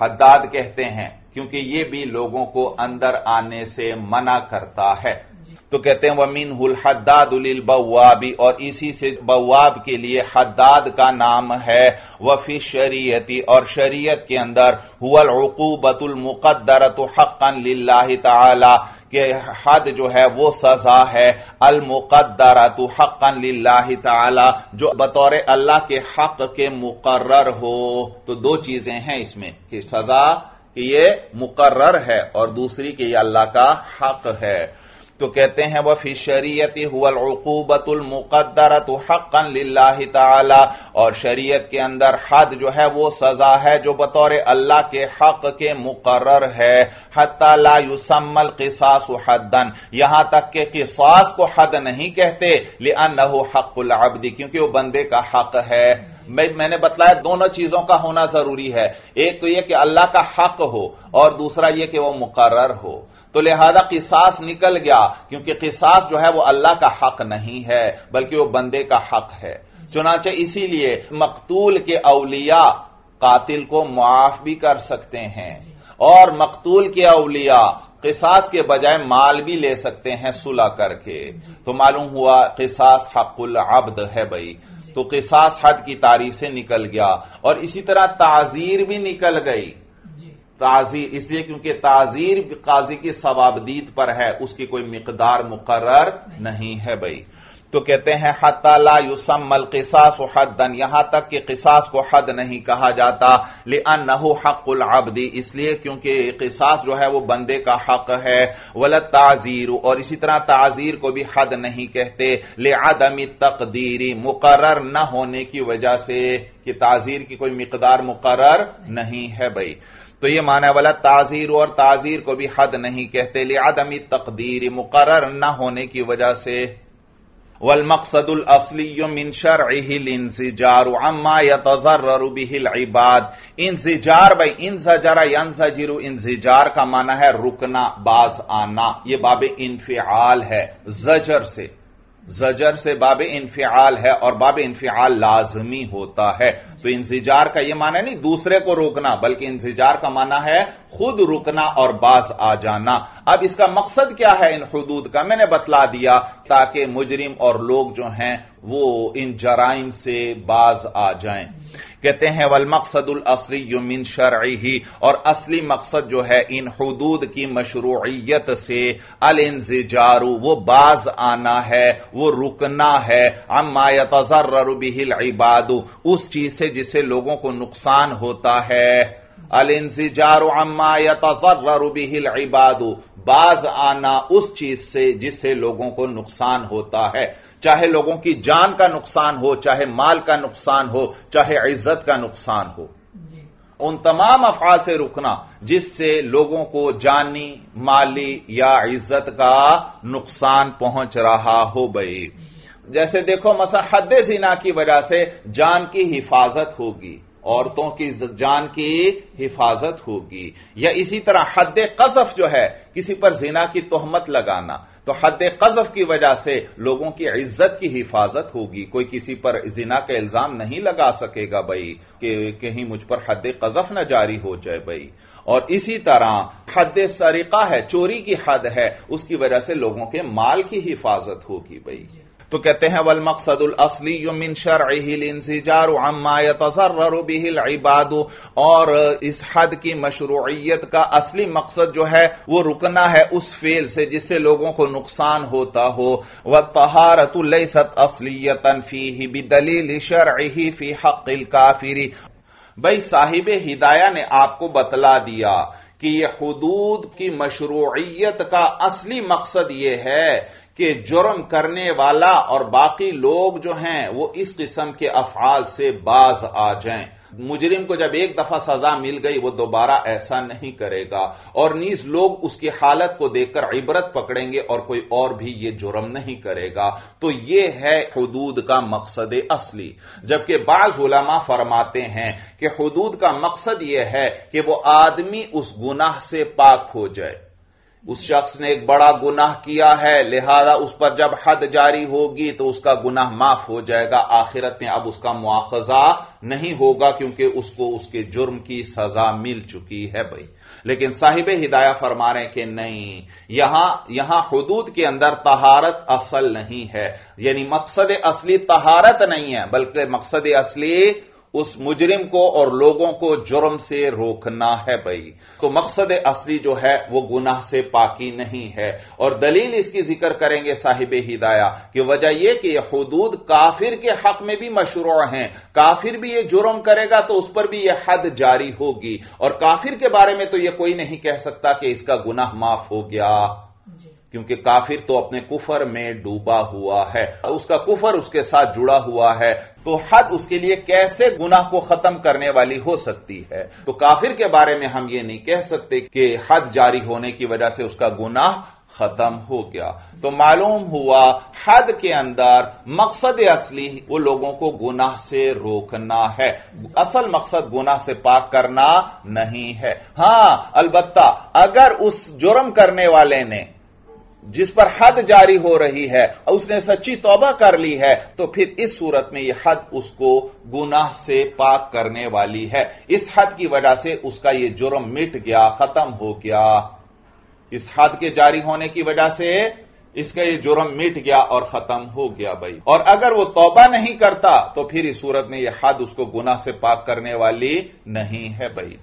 हद्दाद कहते हैं क्योंकि ये भी लोगों को अंदर आने से मना करता है। तो कहते हैं वमीन हुल हद्दाद उलिल बवाबी और इसी से बवाब के लिए हद्दाद का नाम है वफी शरीयती और शरीयत के अंदर हुअल उकूबतुल मुकद्दरत हक्कन लिल्लाहि ताला कि हद जो है, वो सजा है, अल मुकद्दरतु हक्कन लिल्लाहि ताला जो बतौर अल्लाह के हक के मुकर्र हो। तो दो चीज़ें हैं इसमें, कि सजा, कि ये मुकर्र है, और दूसरी, कि यह अल्लाह का हक है। तो कहते हैं, वह फ़ी शरीयत हुकूबतुल मुकदरत हक्कन लिल्लाहि ताला। और शरीयत के अंदर हद जो है, वो सजा है, जो बतौर अल्लाह के हक के मुकर्र है। हत्ता ला युसम्मल किसास हदन यहाँ तक के किसास को हद नहीं कहते, लिअन्नहु हक्कुल अब्दी, क्योंकि वो बंदे का हक है। मैं, मैंने बतलाया, दोनों चीज़ों का होना ज़रूरी है। एक तो यह कि अल्लाह का हक हो, और दूसरा यह कि वह मुकर्र हो। तो लिहाजा किसास निकल गया, क्योंकि किसास जो है वो अल्लाह का हक नहीं है, बल्कि वो बंदे का हक है। चुनाचे इसीलिए मकतूल के अवलिया कातिल को मुआफ भी कर सकते हैं, और मकतूल के अवलिया किसास के बजाय माल भी ले सकते हैं सुलह करके। तो मालूम हुआ किसास हकुल अब्द है भाई। तो किसास हद की तारीफ़ से निकल गया, और इसी तरह ताजीर भी निकल गई। ताजीर इसलिए क्योंकि ताजीर काजी की सवाबदीद पर है, उसकी कोई मकदार मुकर्र नहीं है भाई। तो कहते हैं हत्ताला युसमल किसास हदन यहाँ तक कि किसास को हद नहीं कहा जाता ले नहु हकुल आबदी इसलिए क्योंकि किसास जो है, वो बंदे का हक है, वलत ताजीर, और इसी तरह ताजीर को भी हद नहीं कहते ले आदमी तकदीरी मुकर्र न होने की वजह से कि ताजीर की कोई मकदार मुकर्र नहीं है भाई। तो यह माना वाला ताजीर और ताजीर को भी हद नहीं कहते ले आदमी तकदीर मुकर्र न होने की वजह से। वल मकसदुल असली शरहिल इंसिजार अम्मा यतजर्र बिहिल इबाद। इंसिजार भाई इन जरा यंसजिरु इंसिजार का माना है रुकना, बाज आना। यह बाब इनफियाल है, जजर से। जजर से बाब इनफियाल है और बाब इनफियाल लाजमी होता है। तो इंतज़ार का यह माना नहीं दूसरे को रोकना, बल्कि इंतज़ार का माना है खुद रुकना और बाज आ जाना। अब इसका मकसद क्या है इन हदूद का? मैंने बतला दिया ताकि मुजरिम और लोग जो हैं वो इन जराइम से बाज आ जाएँ। कहते हैं, वल मकसदुल असली युमिन शरई और असली मकसद जो है, इन हदूद की मशरूयत से, अल इंजारू वो बाज आना है, वो रुकना है, अम्मा यतजर्र बिहिल इबादू, उस चीज़ से जिससे लोगों को नुकसान होता है। अल इंजार बिहिल इबादू, बाज आना उस चीज़ से जिससे लोगों को नुकसान होता है। चाहे लोगों की जान का नुकसान हो चाहे माल का नुकसान हो चाहे इज़्ज़त का नुकसान हो। उन तमाम अफाल से रुकना जिससे लोगों को जानी माली या इज़्ज़त का नुकसान पहुँच रहा हो भाई जैसे देखो मसा हद जिना की वजह से जान की हिफाजत होगी औरतों की जान की हिफाजत होगी। या इसी तरह हद कसफ जो है किसी पर जिना की तोहमत लगाना। तो हद कजफ की वजह से लोगों की इज़्ज़त की हिफाजत होगी। कोई किसी पर जिना का इल्ज़ाम नहीं लगा सकेगा भाई, कि कहीं मुझ पर हद कजफ न जारी हो जाए भाई। और इसी तरह हद सरीका है, चोरी की हद है, उसकी वजह से लोगों के माल की हिफाजत होगी भाई। तो कहते हैं, वल मकसदुल असली और इस हद की मशरूयत का असली मकसद जो है, वो रुकना है उस फेल से जिससे लोगों को नुकसान होता हो। व तहारतुलसत असलियतन फ़ी बिदलील शरही फ़ी हक़िल काफिरी। भाई, साहिब हिदाया ने आपको बतला दिया कि यह हदूद की मशरूयत का असली मकसद यह है कि जुर्म करने वाला और बाकी लोग जो हैं, वो इस किस्म के अफआल से बाज आ जाएँ। मुजरिम को जब एक दफ़ा सजा मिल गई, वो दोबारा ऐसा नहीं करेगा। और नीज लोग उसकी हालत को देखकर इबरत पकड़ेंगे और कोई और भी ये जुर्म नहीं करेगा। तो ये है हदूद का मकसद असली। जबकि बाज उलमा फरमाते हैं कि हदूद का मकसद यह है कि वो आदमी उस गुनाह से पाक हो जाए। उस शख्स ने एक बड़ा गुनाह किया है, लिहाजा उस पर जब हद जारी होगी तो उसका गुनाह माफ़ हो जाएगा। आखिरत में अब उसका मुआखजा नहीं होगा क्योंकि उसको उसके जुर्म की सजा मिल चुकी है भाई। लेकिन साहिब हिदाया फरमा रहे कि नहीं, यहाँ यहाँ हदूद के अंदर तहारत असल नहीं है। यानी मकसद असली तहारत नहीं है, बल्कि मकसद असली उस मुजरिम को और लोगों को जुर्म से रोकना है भाई। तो मकसद असली जो है वो गुनाह से पाकी नहीं है। और दलील इसकी ज़िक्र करेंगे साहिब हिदाया कि वजह यह कि यह हदूद काफिर के हक में भी मशरू हैं। काफिर भी यह जुर्म करेगा तो उस पर भी यह हद जारी होगी। और काफिर के बारे में तो यह कोई नहीं कह सकता कि इसका गुनाह माफ़ हो गया। क्योंकि काफिर तो अपने कुफर में डूबा हुआ है। उसका कुफर उसके साथ जुड़ा हुआ है। तो हद उसके लिए कैसे गुनाह को खत्म करने वाली हो सकती है? तो काफिर के बारे में हम ये नहीं कह सकते कि हद जारी होने की वजह से उसका गुनाह खत्म हो गया। तो मालूम हुआ, हद के अंदर मकसद असली, वो लोगों को गुनाह से रोकना है। असल मकसद गुनाह से पाक करना नहीं है। हाँ, अलबत्ता, अगर उस जुर्म करने वाले ने जिस पर हद जारी हो रही है उसने सच्ची तौबा कर ली है तो फिर इस सूरत में यह हद उसको गुनाह से पाक करने वाली है। इस हद की वजह से उसका यह जुर्म मिट गया, खत्म हो गया। इस हद के जारी होने की वजह से इसका यह जुर्म मिट गया और खत्म हो गया भाई। और अगर वो तौबा नहीं करता तो फिर इस सूरत में यह हद उसको गुनाह से पाक करने वाली नहीं है भाई।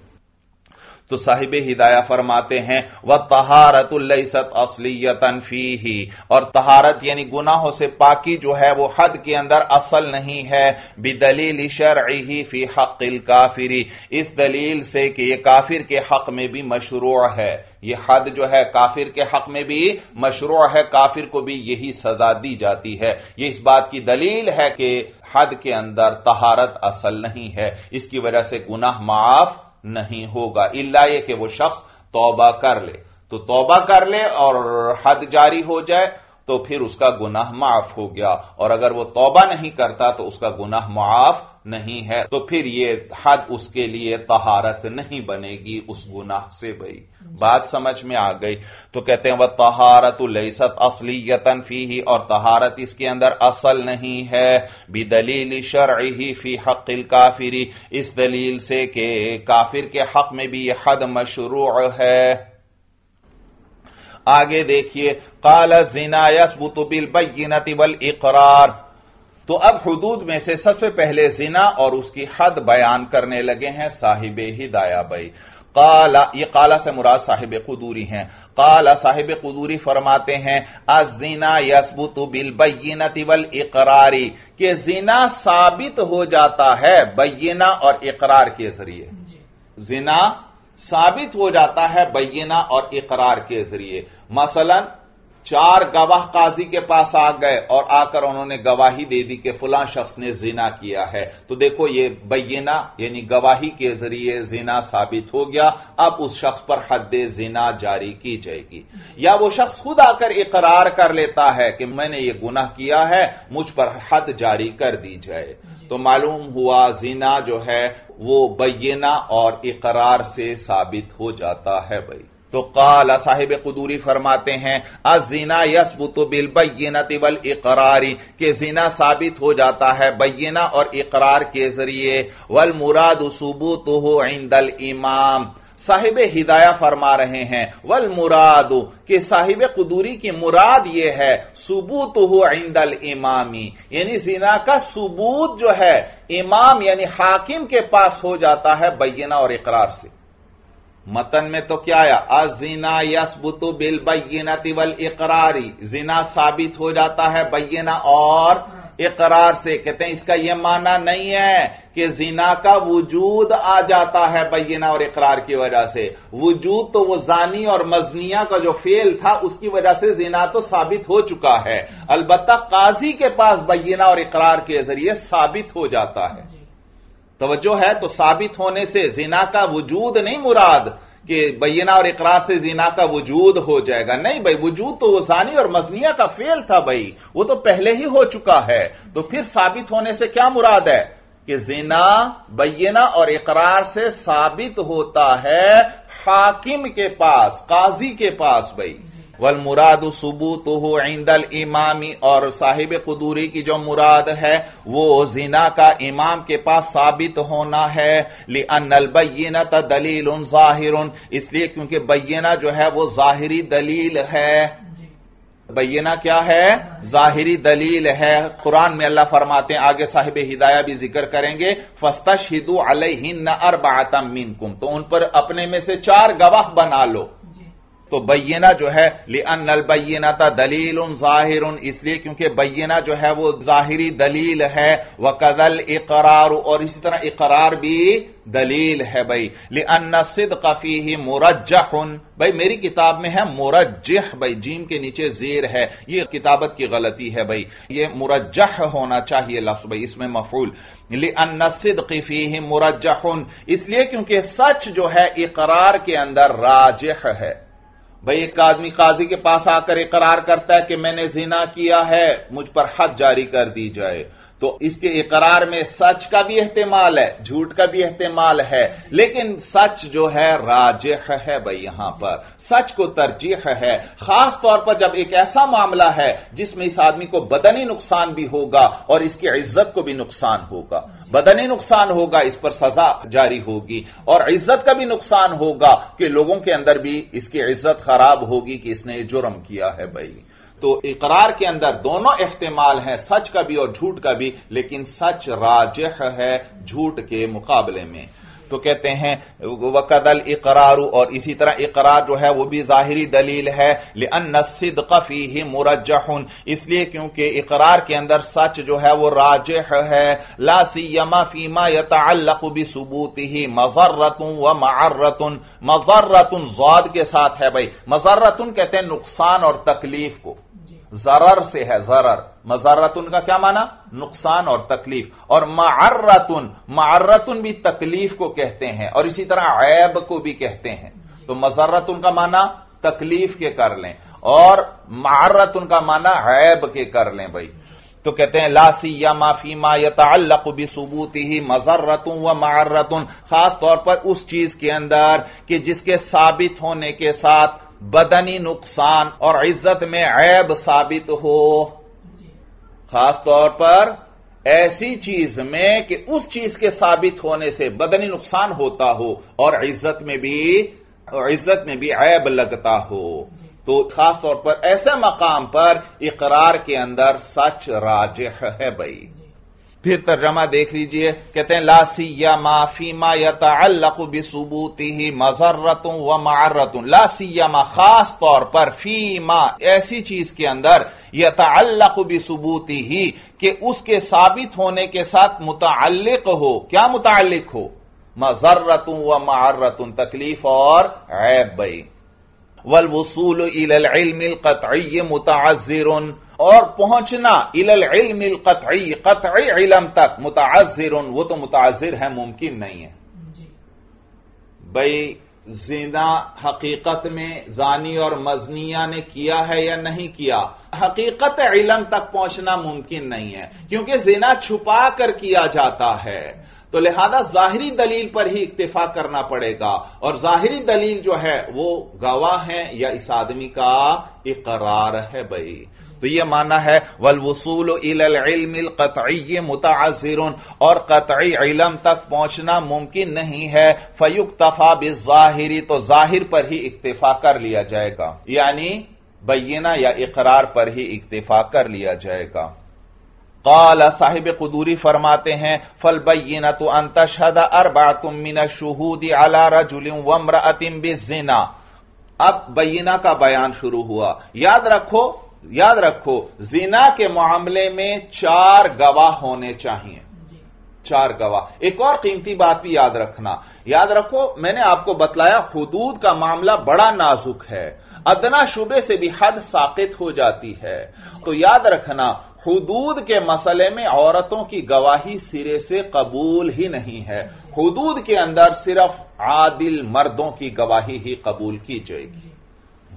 तो साहिब हिदाया फरमाते हैं वह तहारतुल्लसत असलियतन फ़ी ही और तहारत यानी गुनाहों से पाकी जो है, वो हद के अंदर असल नहीं है। बिदलील शरही फ़ी हक़िल काफिरी। इस दलील से कि यह काफिर के हक में भी मशरू है। यह हद जो है, काफिर के हक में भी मशरू है। काफिर को भी यही सजा दी जाती है। यह इस बात की दलील है कि हद के अंदर तहारत असल नहीं है। इसकी वजह से गुनाह माफ़ नहीं होगा। इल्ला ये कि वो शख्स तौबा कर ले। तो तौबा कर ले और हद जारी हो जाए तो फिर उसका गुनाह माफ़ हो गया। और अगर वो तौबा नहीं करता तो उसका गुनाह माफ़ नहीं है तो फिर ये हद उसके लिए तहारत नहीं बनेगी उस गुनाह से भाई। बात समझ में आ गई। तो कहते हैं, वह तहारत लैसत असलियतन फ़ी ही और तहारत इसके अंदर असल नहीं है। भी दलील शर ही फ़ी हक़िल काफिरी। इस दलील से के काफिर के हक में भी यह हद मशरू है। आगे देखिए, काला जिना यसबुत बिल वल इकरार तो अब हदूद में से सबसे पहले जिना और उसकी हद बयान करने लगे हैं साहिब हिदाया भाई काला ये काला से मुराद साहिब कुदूरी हैं। काला साहिब कुदूरी फरमाते हैं अजीना यसबुत बिल बैनती वल इकरारी के जिना साबित हो जाता है बैना और इकरार के ज़रिए। जिना साबित हो जाता है बैना और इकरार के ज़रिए। मसलन चार गवाह काजी के पास आ गए और आकर उन्होंने गवाही दे दी कि फुला शख्स ने जिना किया है। तो देखो ये बैना यानी गवाही के ज़रिए जिना साबित हो गया। अब उस शख्स पर हद जिना जारी की जाएगी। या वो शख्स खुद आकर इकरार कर लेता है कि मैंने ये गुनाह किया है मुझ पर हद जारी कर दी जाए। तो मालूम हुआ जिना जो है वो बैना और इकरार से साबित हो जाता है भाई। तो काला साहिब कुदूरी फरमाते हैं, अजीना यसबुत बिल बैना तिबल इकरारी के जीना साबित हो जाता है बैना और इकरार के ज़रिए वल मुराद सबूत हो इंदल इमाम साहिब हिदाया फरमा रहे हैं वल मुराद के साहिब कुदूरी की मुराद यह है सबूत हो इंदल इमामी यानी जीना का सबूत जो है, इमाम यानी हाकिम के पास हो जाता है बैना और इकरार से। मतन में तो क्या आया? अजीना यसबुतु बिल बैना तिवल इकरारी। जिना साबित हो जाता है बैना और इकरार से। कहते हैं, इसका यह माना नहीं है कि जिना का वजूद आ जाता है बैना और इकरार की वजह से। वजूद तो वो जानी और मजनिया का जो फेल था, उसकी वजह से जिना तो साबित हो चुका है। अलबत्ता काजी के पास बैना और इकरार के ज़रिए साबित हो जाता है। तवज्जो है तो साबित होने से जिना का वजूद नहीं मुराद कि बैना और इकरार से जीना का वजूद हो जाएगा। नहीं भाई, वजूद तो वसानी और मजनिया का फेल था भाई, वो तो पहले ही हो चुका है। तो फिर साबित होने से क्या मुराद है? कि जिना बैना और इकरार से साबित होता है हाकिम के पास, काजी के पास भाई। वल मुराद सबूत हो इंदल इमामी, और साहिब कुदूरी की जो मुराद है, वो जिना का इमाम के पास साबित होना है। ली अनल बैना दलील उन ज़ाहिर उन इसलिए क्योंकि बैना जो है, वो जाहिरी दलील है। बैना क्या है? जाहिरी दलील है। कुरान में अल्लाह फरमाते हैं, आगे साहिब हिदाया भी ज़िक्र करेंगे, फस्तशिदू अलहिन अरबातम मिनकुम तो उन पर अपने में से चार गवाह बना लो। तो बैना जो है ले लिअनल बैना था दलील उन ज़ाहिर उन इसलिए क्योंकि बैना जो है वो जाहिरी दलील है व कदल इकरार, और इसी तरह इकरार भी दलील है भाई। ले लिअन सिद कफी ही मुरजहन भाई मेरी किताब में है मुरजह भाई जीम के नीचे जेर है, ये किताबत की गलती है भाई। ये मुरजह होना चाहिए लफ्ज भाई, इसमें मफूल। लिअन सिद कफी ही मुरजहन इसलिए क्योंकि सच जो है इकरार के अंदर राजह है। भाई, एक आदमी काजी के पास आकर इकरार करता है कि मैंने जिना किया है, मुझ पर हद जारी कर दी जाए। तो इसके इकरार में सच का भी एहतमाल है, झूठ का भी एहतमाल है। लेकिन सच जो है राजह है भाई यहाँ पर। सच को तरजीह है। खास तौर पर जब एक ऐसा मामला है जिसमें इस आदमी को बदनी नुकसान भी होगा और इसकी इज़्ज़त को भी नुकसान होगा। बदनी नुकसान होगा, इस पर सजा जारी होगी और इज़्ज़त का भी नुकसान होगा कि लोगों के अंदर भी इसकी इज़्ज़त खराब होगी कि इसने जुर्म किया है भाई। तो इकरार के अंदर दोनों एहतमाल हैं, सच का भी और झूठ का भी, लेकिन सच राजह है झूठ के मुकाबले में। तो कहते हैं, वकदल इकरार, और इसी तरह इकरार जो है वो भी जाहिरी दलील है लिअन सिद कफी ही मुरजहन इसलिए क्योंकि इकरार के अंदर सच जो है वो राजह है, ला सीमा फीमा यतअल्लक बिसबूत ही मजर्रतुन व मर्रतुन मजर्रतुन जाद के साथ है भाई। मजर्रतुन कहते हैं नुकसान और तकलीफ़ को। जरर से है जरर मजर्रतुन का क्या माना? नुकसान और तकलीफ़. और मार्रतुन मार्रतुन भी तकलीफ़ को कहते हैं और इसी तरह ऐब को भी कहते हैं। तो मजर्रतुन का माना तकलीफ़ के कर लें और मार्रतुन का माना ऐब के कर लें भाई। तो कहते हैं लासी या माफ़ी मा यतअल्लक बिसबूती ही मजर्रतुन व मार्रतुन खास तौर पर उस चीज़ के अंदर कि जिसके साबित होने के साथ बदनी नुकसान और इज़्ज़त में ऐब साबित हो। खास तौर पर ऐसी चीज़ में कि उस चीज़ के साबित होने से बदनी नुकसान होता हो और इज़्ज़त में भी, इज़्ज़त में भी ऐब लगता हो। तो खास तौर पर ऐसे मकाम पर इकरार के अंदर सच राजह है भाई। फिर तर्जमा देख लीजिए, कहते हैं लासिया माफीमा यतअल्लक बिसबूती ही मजर्रतुन व मार्रतुन मा, खास तौर पर फीमा ऐसी चीज़ के अंदर यतअल्लक बिसबूती ही कि उसके साबित होने के साथ मुतअल्लिक हो। क्या मुतअल्लिक हो? मजर्रतुन व मार्रतुन तकलीफ़ और ऐब बई। वल वसूल इल इल्म कतई मुतअज्जिर और पहुँचना इलल इल्म कतई कतई इलम तक। मुताजिर वो तो मुताजिर है मुमकिन नहीं है। भाई जिना हकीकत में जानी और मजनिया ने किया है या नहीं किया? हकीकत इलम तक पहुँचना मुमकिन नहीं है क्योंकि जिना छुपा कर किया जाता है। तो लिहाजा जाहिरी दलील पर ही इक्तफा करना पड़ेगा। और जाहिरी दलील जो है वो गवाह है या इस आदमी का इकरार है भाई। तो यह माना है, वल वसूल इल्म कतई मुताजिर और कतई इलम तक पहुँचना मुमकिन नहीं है। फयुक तफा जाहिरी तो ज़ाहिर पर ही इक्तफा कर लिया जाएगा। यानी बैना या इकरार पर ही इक्तफा कर लिया जाएगा। काल, साहिब कुदूरी फरमाते हैं, फल बैना तो अंतशद अरबातुमिन शहूदी अला रजुलिम वम्रअतिम बिजना। अब बैना का बयान शुरू हुआ। याद रखो याद रखो जीना के मामले में चार गवाह होने चाहिए। चार गवाह। एक और कीमती बात भी याद रखना। याद रखो मैंने आपको बतलाया हदूद का मामला बड़ा नाजुक है। अदना शुबे से भी हद साकित हो जाती है। तो याद रखना हदूद के मसले में औरतों की गवाही सिरे से कबूल ही नहीं है। हदूद के अंदर सिर्फ़ आदिल मर्दों की गवाही ही कबूल की जाएगी।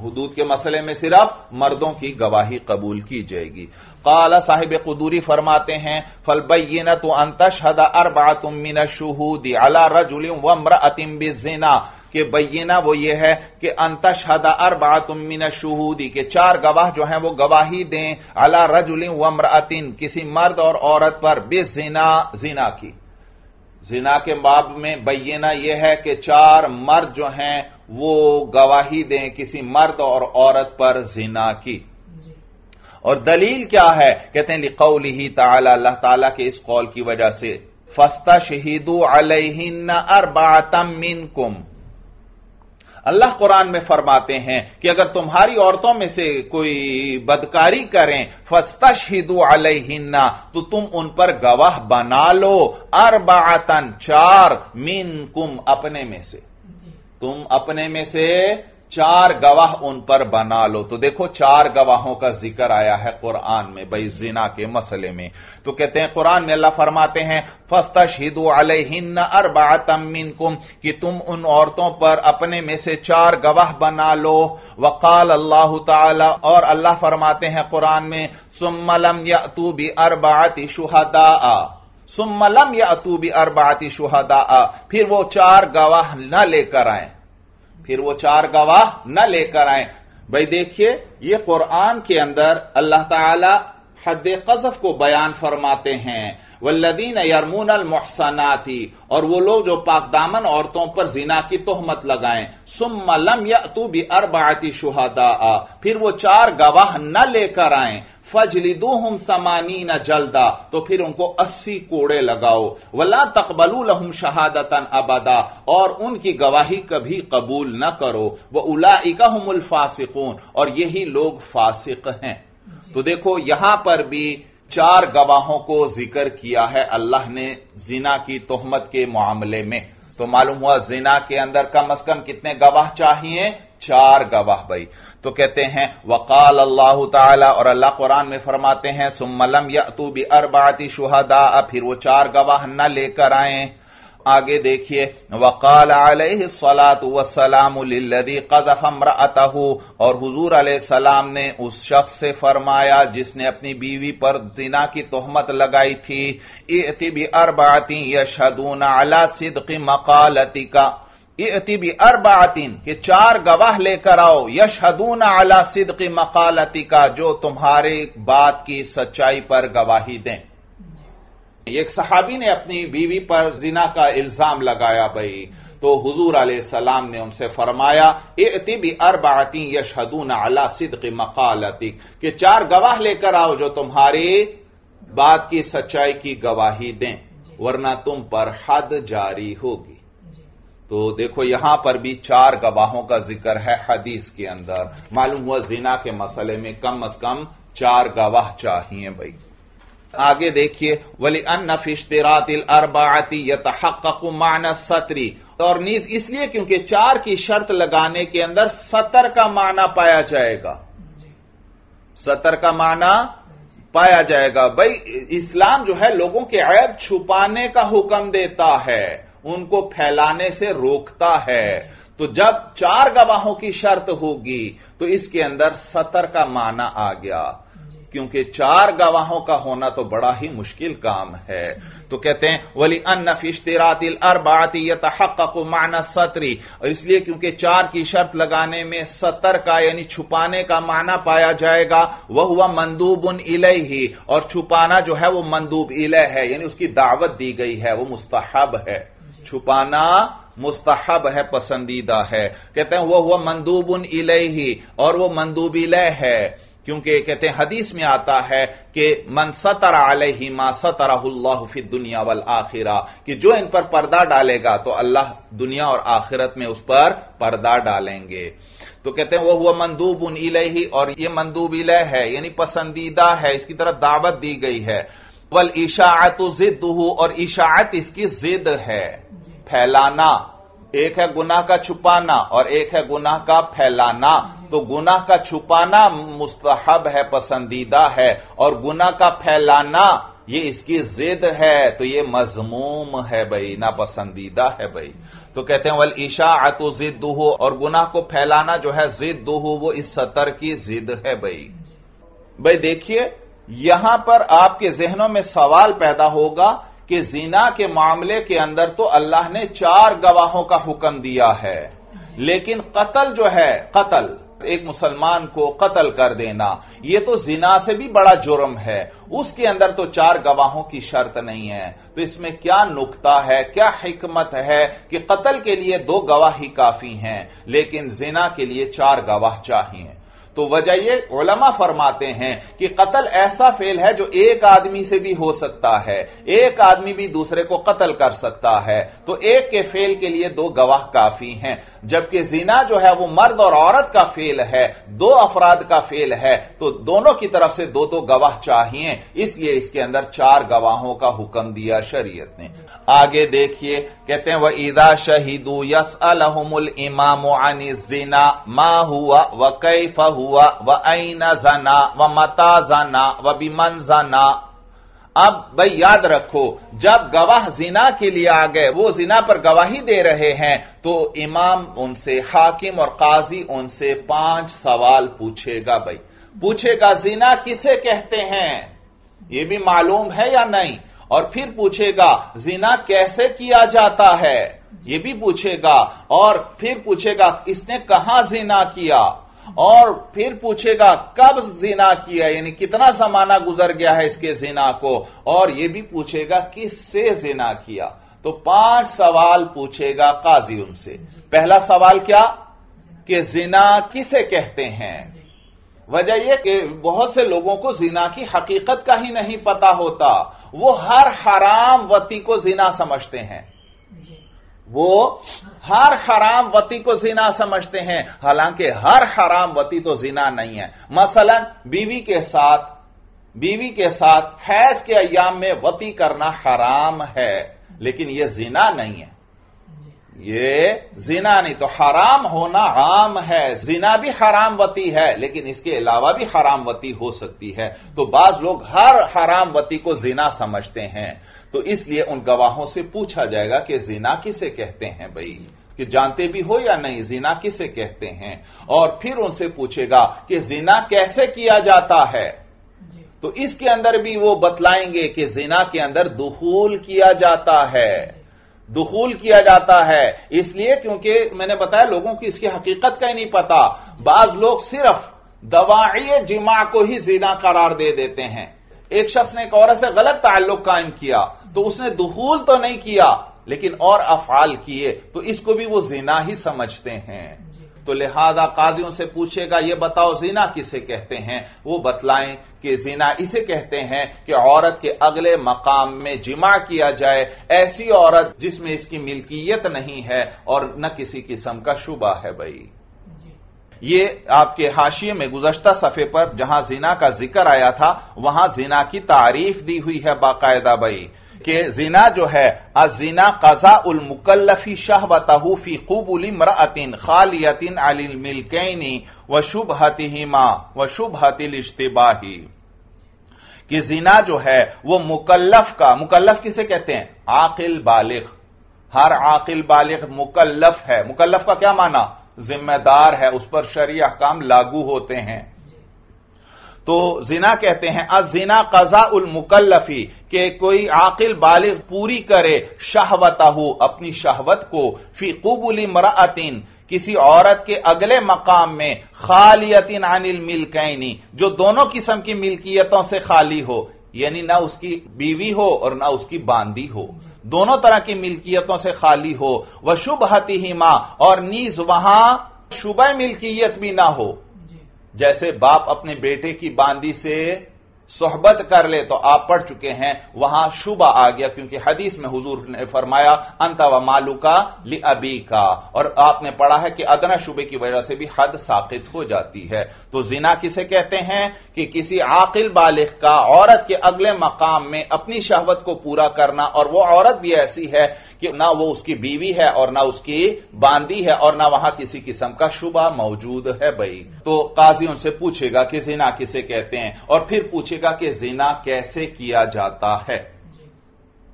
हदूद के मसले में सिर्फ़ मर्दों की गवाही कबूल की जाएगी। काला साहिब कुदूरी फरमाते हैं फलबैन तो अंतश हद अंतशहद अरबातुमिन शहूदी अला रजुलिम वम्र अतिम बिजना। के बैना वो ये है कि अंतश हद अंतशहदा अरबातुमिन शहूदी के चार गवाह जो हैं वो गवाही दें अला रजुलिम वम्र अतिन किसी मर्द और औरत पर बेजिना, जिना की। जिना के बाब में बैना यह है कि चार मर्द जो हैं वो गवाही दें किसी मर्द और औरत पर जिना की। और दलील क्या है? कहते हैं लिकौल ही ताला अल्लाह ताला के इस कौल की वजह से। फस्ता शहीदू अलहिन अरबातम मिन कुम अल्लाह कुरान में फरमाते हैं कि अगर तुम्हारी औरतों में से कोई बदकारी करें फस्ता शहीदू अलहिन्ना तो तुम उन पर गवाह बना लो। अरबातन चार मिन कुम अपने में से। तुम अपने में से चार गवाह उन पर बना लो। तो देखो, चार गवाहों का ज़िक्र आया है कुरान में भाई जिना के मसले में। तो कहते हैं, कुरान में अल्लाह फरमाते हैं, फस्तशहिदु अलहिन्न अरबातम मिनकुम, कि तुम उन औरतों पर अपने में से चार गवाह बना लो। वकाल अल्लाह ताला, और अल्लाह फरमाते हैं कुरान में सुमलम यतू बी अरबाती शुहदा सुमलम या अतूबी अरबाती शुहदा फिर वो चार गवाह न लेकर आए। फिर वो चार गवाह न लेकर आए। भाई देखिए, ये कुरान के अंदर अल्लाह ताला हद कजफ को बयान फरमाते हैं। वल्लदीन यरमून अलमहसनाती और वो लोग जो पाकदामन औरतों पर जिना की तोहमत लगाएँ। सुम लम भी अरबाती शुहदा फिर वो चार गवाह न लेकर आए। फजलिदू हम समानी न जलदा तो फिर उनको अस्सी कोड़े लगाओ। वला तकबलू लहम शहादतन अबदा और उनकी गवाही कभी कबूल न करो। वह उलाइका हमुल फासिकून और यही लोग फासिक हैं। तो देखो यहाँ पर भी चार गवाहों को ज़िक्र किया है अल्लाह ने जिना की तोहमत के मामले में। तो मालूम हुआ जिना के अंदर कम अज कम कितने गवाह चाहिए? चार गवाह भाई तो कहते हैं, वकाल अल्लाह ताला, और अल्लाह कुरान में फरमाते हैं सुमलम यतू भी अरबाती शुहदा फिर वो चार गवाह न लेकर आए। आगे देखिए, वकाल सलात वसलामदी कजफ अमरातहू और हुजूर सलाम ने उस शख्स से फरमाया, जिसने अपनी बीवी पर जिना की तोहमत लगाई थी इतबी अरबाती यशदून अला सिद्क मकालती का इतबी अरबातीन, के चार गवाह लेकर आओ। यश यशदून अला सिद्क मकालती का जो तुम्हारे बात की सच्चाई पर गवाही दें। एक सहाबी ने अपनी बीवी पर जिना का इल्ज़ाम लगाया भाई। तो हुजूर सलाम ने उनसे फरमाया एतिबी अरबाती यशहदून अला सिद्क मकालती कि चार गवाह लेकर आओ, जो तुम्हारी बात की सच्चाई की गवाही दें, वरना तुम पर हद जारी होगी। तो देखो, यहाँ पर भी चार गवाहों का ज़िक्र है हदीस के अंदर। मालूम हुआ जिना के मसले में कम अज कम चार गवाह चाहिए भाई। आगे देखिए वली अन फिश्तरातिल अरबाती यतहक मान सतरी। और नीज इसलिए क्योंकि चार की शर्त लगाने के अंदर सतर का माना पाया जाएगा। सतर का माना पाया जाएगा। भाई, इस्लाम जो है लोगों के ऐब छुपाने का हुक्म देता है। उनको फैलाने से रोकता है। तो जब चार गवाहों की शर्त होगी तो इसके अंदर सतर का माना आ गया। क्योंकि चार गवाहों का होना तो बड़ा ही मुश्किल काम है। तो कहते हैं वली अन फिश्तरातिल अरबाती यतहक माना सतरी। और इसलिए क्योंकि चार की शर्त लगाने में सतर का यानी छुपाने का माना पाया जाएगा वह हुआ मंदूब उन ही और छुपाना जो है वो मंदूब इलय है यानी उसकी दावत दी गई है वो मुस्तहब है। छुपाना मुस्तहब है, पसंदीदा है। कहते हैं वह हुआ मंदूबन इलही, और वह मंदूब इलय है। क्योंकि कहते हैं, हदीस में आता है कि, मन सतर आलही मा फि दुनिया वल आखिरा, कि जो इन पर पर्दा डालेगा तो अल्लाह दुनिया और आखिरत में उस पर पर्दा डालेंगे। तो कहते हैं वो हुआ मंदूब उन इलही, और ये मंदूब इलह है, यानी पसंदीदा है। इसकी तरफ़ दावत दी गई है। वल इशात जिद और इशात इसकी जिद है। फैलाना। एक है गुनाह का छुपाना और एक है गुनाह का फैलाना। तो गुनाह का छुपाना मुस्तहब है, पसंदीदा है और गुनाह का फैलाना, ये इसकी जिद है। तो ये मजमूम है भाई ना पसंदीदा है भाई। तो कहते हैं, वल ईशा आतो जिद हो और गुनाह को फैलाना जो है जिद हो वो इस सतर की जिद है भाई। भाई देखिए, यहाँ पर आपके जहनों में सवाल पैदा होगा कि जीना के मामले के अंदर तो अल्लाह ने चार गवाहों का हुक्म दिया है। लेकिन कत्ल जो है, कत्ल, एक मुसलमान को कत्ल कर देना यह तो जिना से भी बड़ा जुर्म है। उसके अंदर तो चार गवाहों की शर्त नहीं है। तो इसमें क्या नुकता है, क्या हिकमत है कि कत्ल के लिए दो गवाह ही काफ़ी हैं, लेकिन जिना के लिए चार गवाह चाहिए। तो वजह उलमा फरमाते हैं कि कत्ल ऐसा फेल है जो एक आदमी से भी हो सकता है। एक आदमी भी दूसरे को कत्ल कर सकता है। तो एक के फेल के लिए दो गवाह काफ़ी हैं। जबकि जीना जो है वो मर्द और औरत का फेल है, दो अफराद का फेल है तो दोनों की तरफ़ से दो दो गवाह चाहिए। इसलिए इसके अंदर चार गवाहों का हुक्म दिया शरीयत ने। आगे देखिए, कहते हैं वह ईदा शहीदू यस अलहमुल इमाम जिना, मा हुआ व हुआ, व ऐन जना, व मता जना, व बिमन जना। अब भाई याद रखो, जब गवाह जिना के लिए आ गए, वो जिना पर गवाही दे रहे हैं तो इमाम उनसे, हाकिम और काजी उनसे पाँच सवाल पूछेगा भाई। पूछेगा, जिना किसे कहते हैं? ये भी मालूम है या नहीं? और फिर पूछेगा, जिना कैसे किया जाता है? ये भी पूछेगा, और फिर पूछेगा, इसने कहाँ जिना किया? और फिर पूछेगा, कब जीना किया? यानी कितना जमाना गुजर गया है इसके जीना को? और यह भी पूछेगा, किससे जीना किया? तो पाँच सवाल पूछेगा काजी उनसे। पहला सवाल क्या? कि जिना किसे कहते हैं? वजह यह कि बहुत से लोगों को जिना की हकीकत का ही नहीं पता होता। वो हर हराम वती को जिना समझते हैं। वो हर हराम वती को जिना समझते हैं। हालाँकि हर हराम वती तो जिना नहीं है। मसलन, बीवी के साथ, बीवी के साथ हैज़ के अयाम में वती करना हराम है, लेकिन यह जिना नहीं है। ये जिना नहीं तो हराम होना आम है। जिना भी हराम वती है, लेकिन इसके अलावा भी हरामवती हो सकती है। तो बाज लोग हर हराम वती को जिना समझते हैं। तो इसलिए उन गवाहों से पूछा जाएगा कि जिना किसे कहते हैं भाई? कि जानते भी हो या नहीं जिना किसे कहते हैं? और फिर उनसे पूछेगा कि जिना कैसे किया जाता है? तो इसके अंदर भी वो बतलाएँगे कि जिना के अंदर दुखूल किया जाता है। दुखूल किया जाता है। इसलिए क्योंकि मैंने बताया लोगों की इसकी हकीकत का ही नहीं पता। बाज लोग सिर्फ़ दवाई जिमा को ही जीना करार दे देते हैं। एक शख्स ने एक औरत से गलत ताल्लुक कायम किया। तो उसने दुखूल तो नहीं किया लेकिन और अफाल किए तो इसको भी वो जीना ही समझते हैं। तो लिहाजा काजी उनसे पूछेगा ये बताओ जीना किसे कहते हैं? वो बतलाएँ कि जीना इसे कहते हैं कि औरत के अगले मकाम में जिमा किया जाए ऐसी औरत जिसमें इसकी मिल्कियत नहीं है और न किसी किस्म का शुबा है भाई। ये आपके हाशिए में गुजश्ता सफे पर जहाँ जीना का ज़िक्र आया था वहाँ जीना की तारीफ़ दी हुई है बाकायदा भाई। कि जिना जो है, अजीना कजा उल मुकल्लफी शहबतहू फ़ी कुबुल मरअतिन खालियतिन अलिल मिल्कैनी व शुभ हतिहिमा व शुभ हतिल इश्तिबाही। कि जीना जो है, वो मुकल्लफ का, मुकल्लफ किसे कहते हैं? आकिल बालिग। हर आकिल बालिग मुकल्लफ है। मुकल्लफ का क्या माना? जिम्मेदार है, उस पर शरी अहकाम लागू होते हैं। तो जिना कहते हैं, अजिना कजा उल मुकल्लफी के कोई आकिल बालिग पूरी करे शहवताहू, अपनी शहवत को, फ़ी कुबुली मरातिन किसी औरत के अगले मकाम में, खालियतिन अनिल मिलकैनी, जो दोनों किस्म की मिल्कियतों से खाली हो, यानी ना उसकी बीवी हो और ना उसकी बांदी हो। दोनों तरह की मिल्कियतों से खाली हो वह शुभ हती और नीज वहाँ शुभ मिल्कियत भी ना हो। जैसे बाप अपने बेटे की बांदी से सोहबत कर ले तो आप पढ़ चुके हैं, वहाँ शुबा आ गया, क्योंकि हदीस में हुजूर ने फरमाया, अंत व मालू का लि अबी का और आपने पढ़ा है कि अदना शुबे की वजह से भी हद साकित हो जाती है। तो जिना किसे कहते हैं? कि किसी आकिल बालिग का औरत के अगले मकाम में अपनी शहवत को पूरा करना, और वो औरत भी ऐसी है कि ना वो उसकी बीवी है और ना उसकी बांदी है और ना वहाँ किसी किस्म का शुबा मौजूद है भाई। तो काजी उनसे पूछेगा कि जिना किसे कहते हैं और फिर पूछेगा कि जिना कैसे किया जाता है।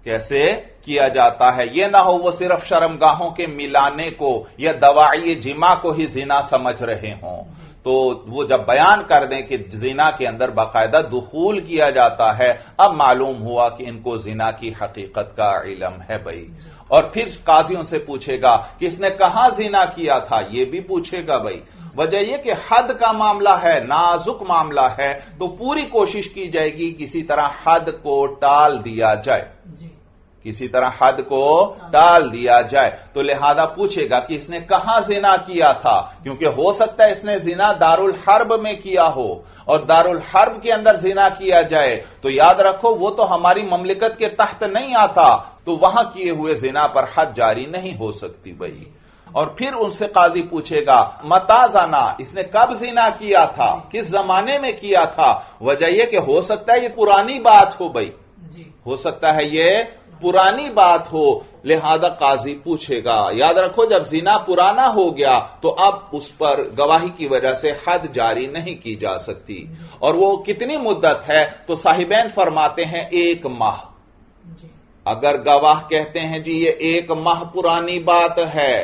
कैसे किया जाता है? यह ना हो वो सिर्फ़ शर्मगाहों के मिलाने को या दवाई जिमा को ही जिना समझ रहे हों। तो वो जब बयान कर दें कि जिना के अंदर बाकायदा दुखूल किया जाता है, अब मालूम हुआ कि इनको जिना की हकीकत का इलम है भाई। और फिर काजियों से पूछेगा कि इसने कहाँ जीना किया था? यह भी पूछेगा भाई। वजह यह कि हद का मामला है, नाजुक मामला है तो पूरी कोशिश की जाएगी किसी तरह हद को टाल दिया जाए। किसी तरह हद को टाल दिया जाए। तो लिहाजा पूछेगा कि इसने कहाँ जिना किया था? क्योंकि हो सकता है इसने जिना दारुल हर्ब में किया हो और दारुल हर्ब के अंदर जिना किया जाए। तो याद रखो वो तो हमारी ममलिकत के तहत नहीं आता। तो वहाँ किए हुए जिना पर हद जारी नहीं हो सकती भाई। और फिर उनसे काजी पूछेगा मताजाना इसने कब जिना किया था? किस जमाने में किया था? वजह यह कि हो सकता है ये पुरानी बात हो भाई। हो सकता है ये पुरानी बात हो लिहाजा काजी पूछेगा याद रखो जब जिना पुराना हो गया तो अब उस पर गवाही की वजह से हद जारी नहीं की जा सकती। और वो कितनी मुद्दत है तो साहिबैन फरमाते हैं एक माह। अगर गवाह कहते हैं जी ये एक माह पुरानी बात है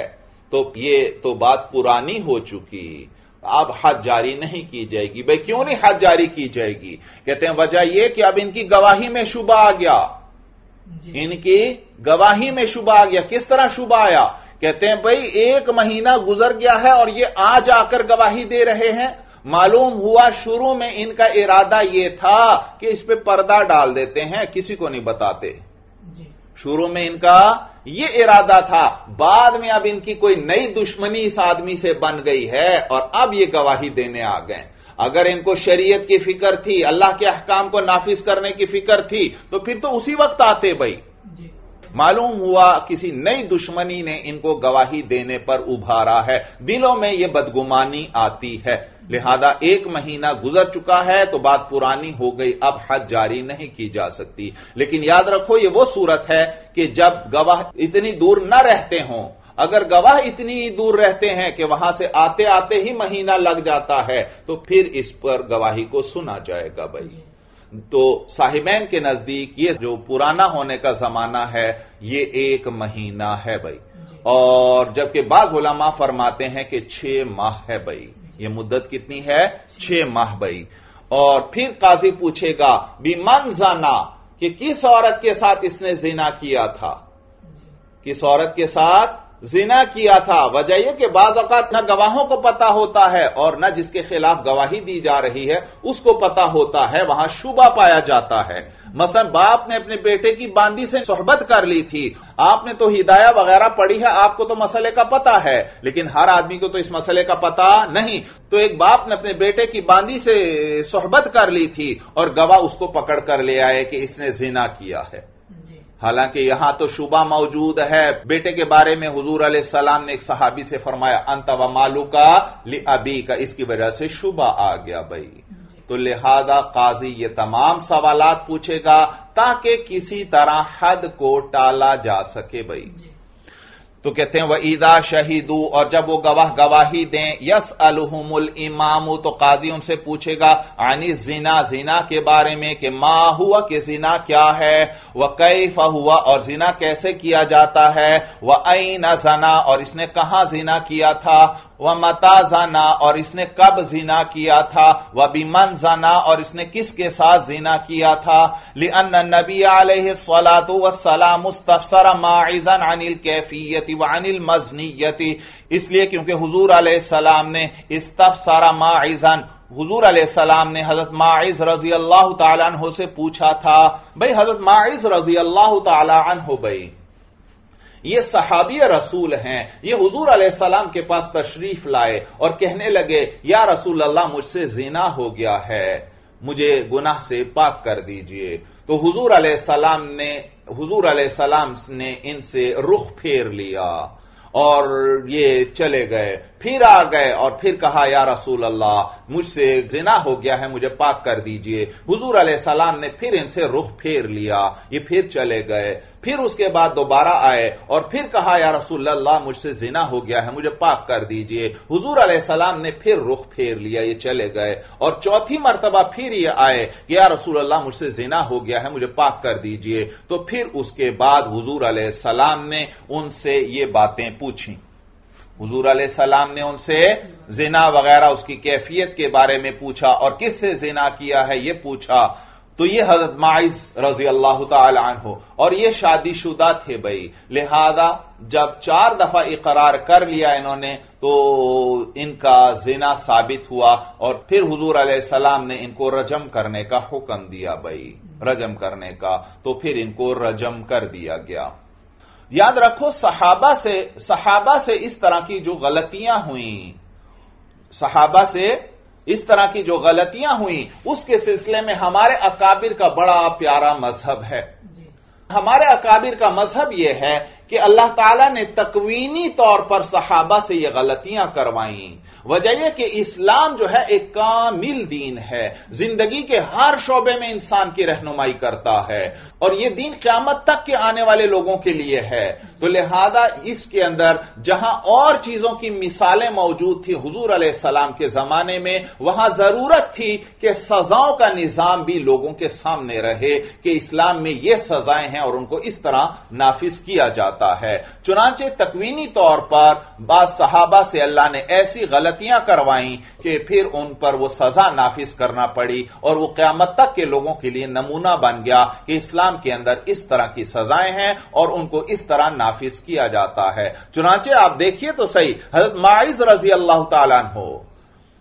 तो ये तो बात पुरानी हो चुकी। अब हद जारी नहीं की जाएगी। भाई क्यों नहीं हद जारी की जाएगी? कहते हैं वजह यह कि अब इनकी गवाही में शुबा आ गया। इनकी गवाही में शुभ आ गया। किस तरह शुभ आया? कहते हैं भाई एक महीना गुजर गया है और ये आज आकर गवाही दे रहे हैं। मालूम हुआ शुरू में इनका इरादा यह था कि इस पे पर्दा डाल देते हैं किसी को नहीं बताते। शुरू में इनका यह इरादा था। बाद में अब इनकी कोई नई दुश्मनी इस आदमी से बन गई है और अब ये गवाही देने आ गए अगर इनको शरीयत की फ़िक्र थी अल्लाह के अहकाम को नाफिज करने की फ़िक्र थी तो फिर तो उसी वक्त आते भाई। मालूम हुआ किसी नई दुश्मनी ने इनको गवाही देने पर उभारा है। दिलों में यह बदगुमानी आती है। लिहाजा एक महीना गुजर चुका है तो बात पुरानी हो गई। अब हद जारी नहीं की जा सकती। लेकिन याद रखो यह वो सूरत है कि जब गवाह इतनी दूर न रहते हों अगर गवाह इतनी दूर रहते हैं कि वहाँ से आते आते ही महीना लग जाता है तो फिर इस पर गवाही को सुना जाएगा भाई। तो साहिबैन के नज़दीक ये जो पुराना होने का जमाना है ये एक महीना है भाई। और जबकि बाज उलमा फरमाते हैं कि छह माह है भाई। ये मुद्दत कितनी है? छह माह भाई। और फिर काजी पूछेगा मन जाना कि किस औरत के साथ इसने जिना किया था? किस औरत के साथ? जिना किया था। वजह यह कि बाज अवत न गवाहों को पता होता है और न जिसके खिलाफ गवाही दी जा रही है, उसको पता होता है, वहाँ शुबा पाया जाता है। मसन बाप ने अपने बेटे की बांदी से सोहबत कर ली थी। आपने तो हिदाया वगैरह पढ़ी है, आपको तो मसले का पता है, लेकिन हर आदमी को तो इस मसले का पता नहीं। तो एक बाप ने अपने बेटे की बांदी से सोहबत कर ली थी और गवाह उसको पकड़ कर ले आए कि इसने जिना किया है। हालाँकि यहाँ तो शुबा मौजूद है। बेटे के बारे में हजूर सलाम ने एक सहाबी से फरमाया अंतवा व मालू का लि अबी का इसकी वजह से शुबा आ गया भाई। तो लिहाजा काजी ये तमाम सवालात पूछेगा ताकि किसी तरह हद को टाला जा सके भाई। तो कहते हैं, वह ईदा शहीदू, और जब वो गवाह गवाही दें यस अलहमुल इमामू तो काजी उनसे पूछेगा, आनी जिना जिना के बारे में, कि मा हुआ, कि जिना क्या है? वह कैफ हुआ, और जिना कैसे किया जाता है? वह न जना, और इसने कहाँ, जिना किया था। वह मता जाना और इसने कब जीना किया था? वह बिमन जाना और इसने किसके साथ जीना किया था? लिअन नबी सलातु वसलाम मुस्तफसर माइजन अनिल कैफियती व अनिल मजनीयती। इसलिए क्योंकि हुजूर सलाम ने इस्तफसरा माइजन, हुजूर सलाम ने हज़रत माइज रज़ी अल्लाह तहो से पूछा था, भाई हज़रत माइज रज़ी अल्लाह तहो भाई ये सहाबी रसूल हैं। ये हजूर सलाम के पास तशरीफ़ लाए और कहने लगे, या रसूल अल्लाह मुझसे जीना हो गया है। मुझे गुनाह से पाक कर दीजिए। तो हुजूर सलाम ने, हुजूर सलाम ने इनसे रुख फेर लिया और ये चले गए। फिर आ गए और फिर कहा, या रसूल अल्लाह मुझसे जिना हो गया है, मुझे पाक कर दीजिए। हुजूर सलाम ने फिर इनसे रुख फेर लिया। ये फिर चले गए। फिर उसके बाद दोबारा आए और फिर कहा, या रसूल्लाह मुझसे जिना हो गया है, मुझे पाक कर दीजिए। हुजूर सलाम ने फिर रुख फेर लिया, ये चले गए। और चौथी मरतबा फिर ये आए कि, या रसूल मुझसे जिना हो गया है, मुझे पाक कर दीजिए। तो फिर उसके बाद हुजूर सलाम ने उनसे ये बातें पूछी। हुजूर सलाम ने उनसे जिना वगैरह, उसकी कैफियत के बारे में पूछा और किससे जिना किया है यह पूछा। तो ये हज़रत माइज रज़ी अल्लाह तहो और ये शादीशुदा थे भाई। लिहाजा जब चार दफ़ा इकरार कर लिया इन्होंने तो इनका जिना साबित हुआ, और फिर हुजूर सलाम ने इनको रजम करने का हुक्म दिया भाई। रजम करने का तो फिर इनको रजम कर दिया गया। याद रखो, सहाबा से सहाबा से इस तरह की जो गलतियाँ हुई, सहाबा से इस तरह की जो गलतियाँ हुई उसके सिलसिले में हमारे अकाबिर का बड़ा प्यारा मज़हब है। हमारे अकाबिर का मज़हब यह है कि अल्लाह ताला ने तकवीनी तौर पर सहाबा से यह गलतियाँ करवाई। वजह यह कि इस्लाम जो है, एक कामिल दीन है। ज़िंदगी के हर शोबे में इंसान की रहनुमाई करता है। और यह दीन क्यामत तक के आने वाले लोगों के लिए है। तो लिहाजा इसके अंदर जहाँ और चीज़ों की मिसालें मौजूद थी हुजूर सलाम के जमाने में, वहाँ ज़रूरत थी कि सजाओं का निज़ाम भी लोगों के सामने रहे कि इस्लाम में यह सजाएँ हैं और उनको इस तरह नाफिज किया जाता है। चुनाचे तकवीनी तौर पर बाद सहाबा से अल्लाह ने ऐसी गलतियाँ करवाई कि फिर उन पर वो सजा नाफिज करना पड़ी और वो क्यामत तक के लोगों के लिए नमूना बन गया कि इस्लाम के अंदर इस तरह की सजाएँ हैं और उनको इस तरह नाफिज किया जाता है। चुनाचे आप देखिए तो सही, हज़रत माइज रज़ी अल्लाह तला हो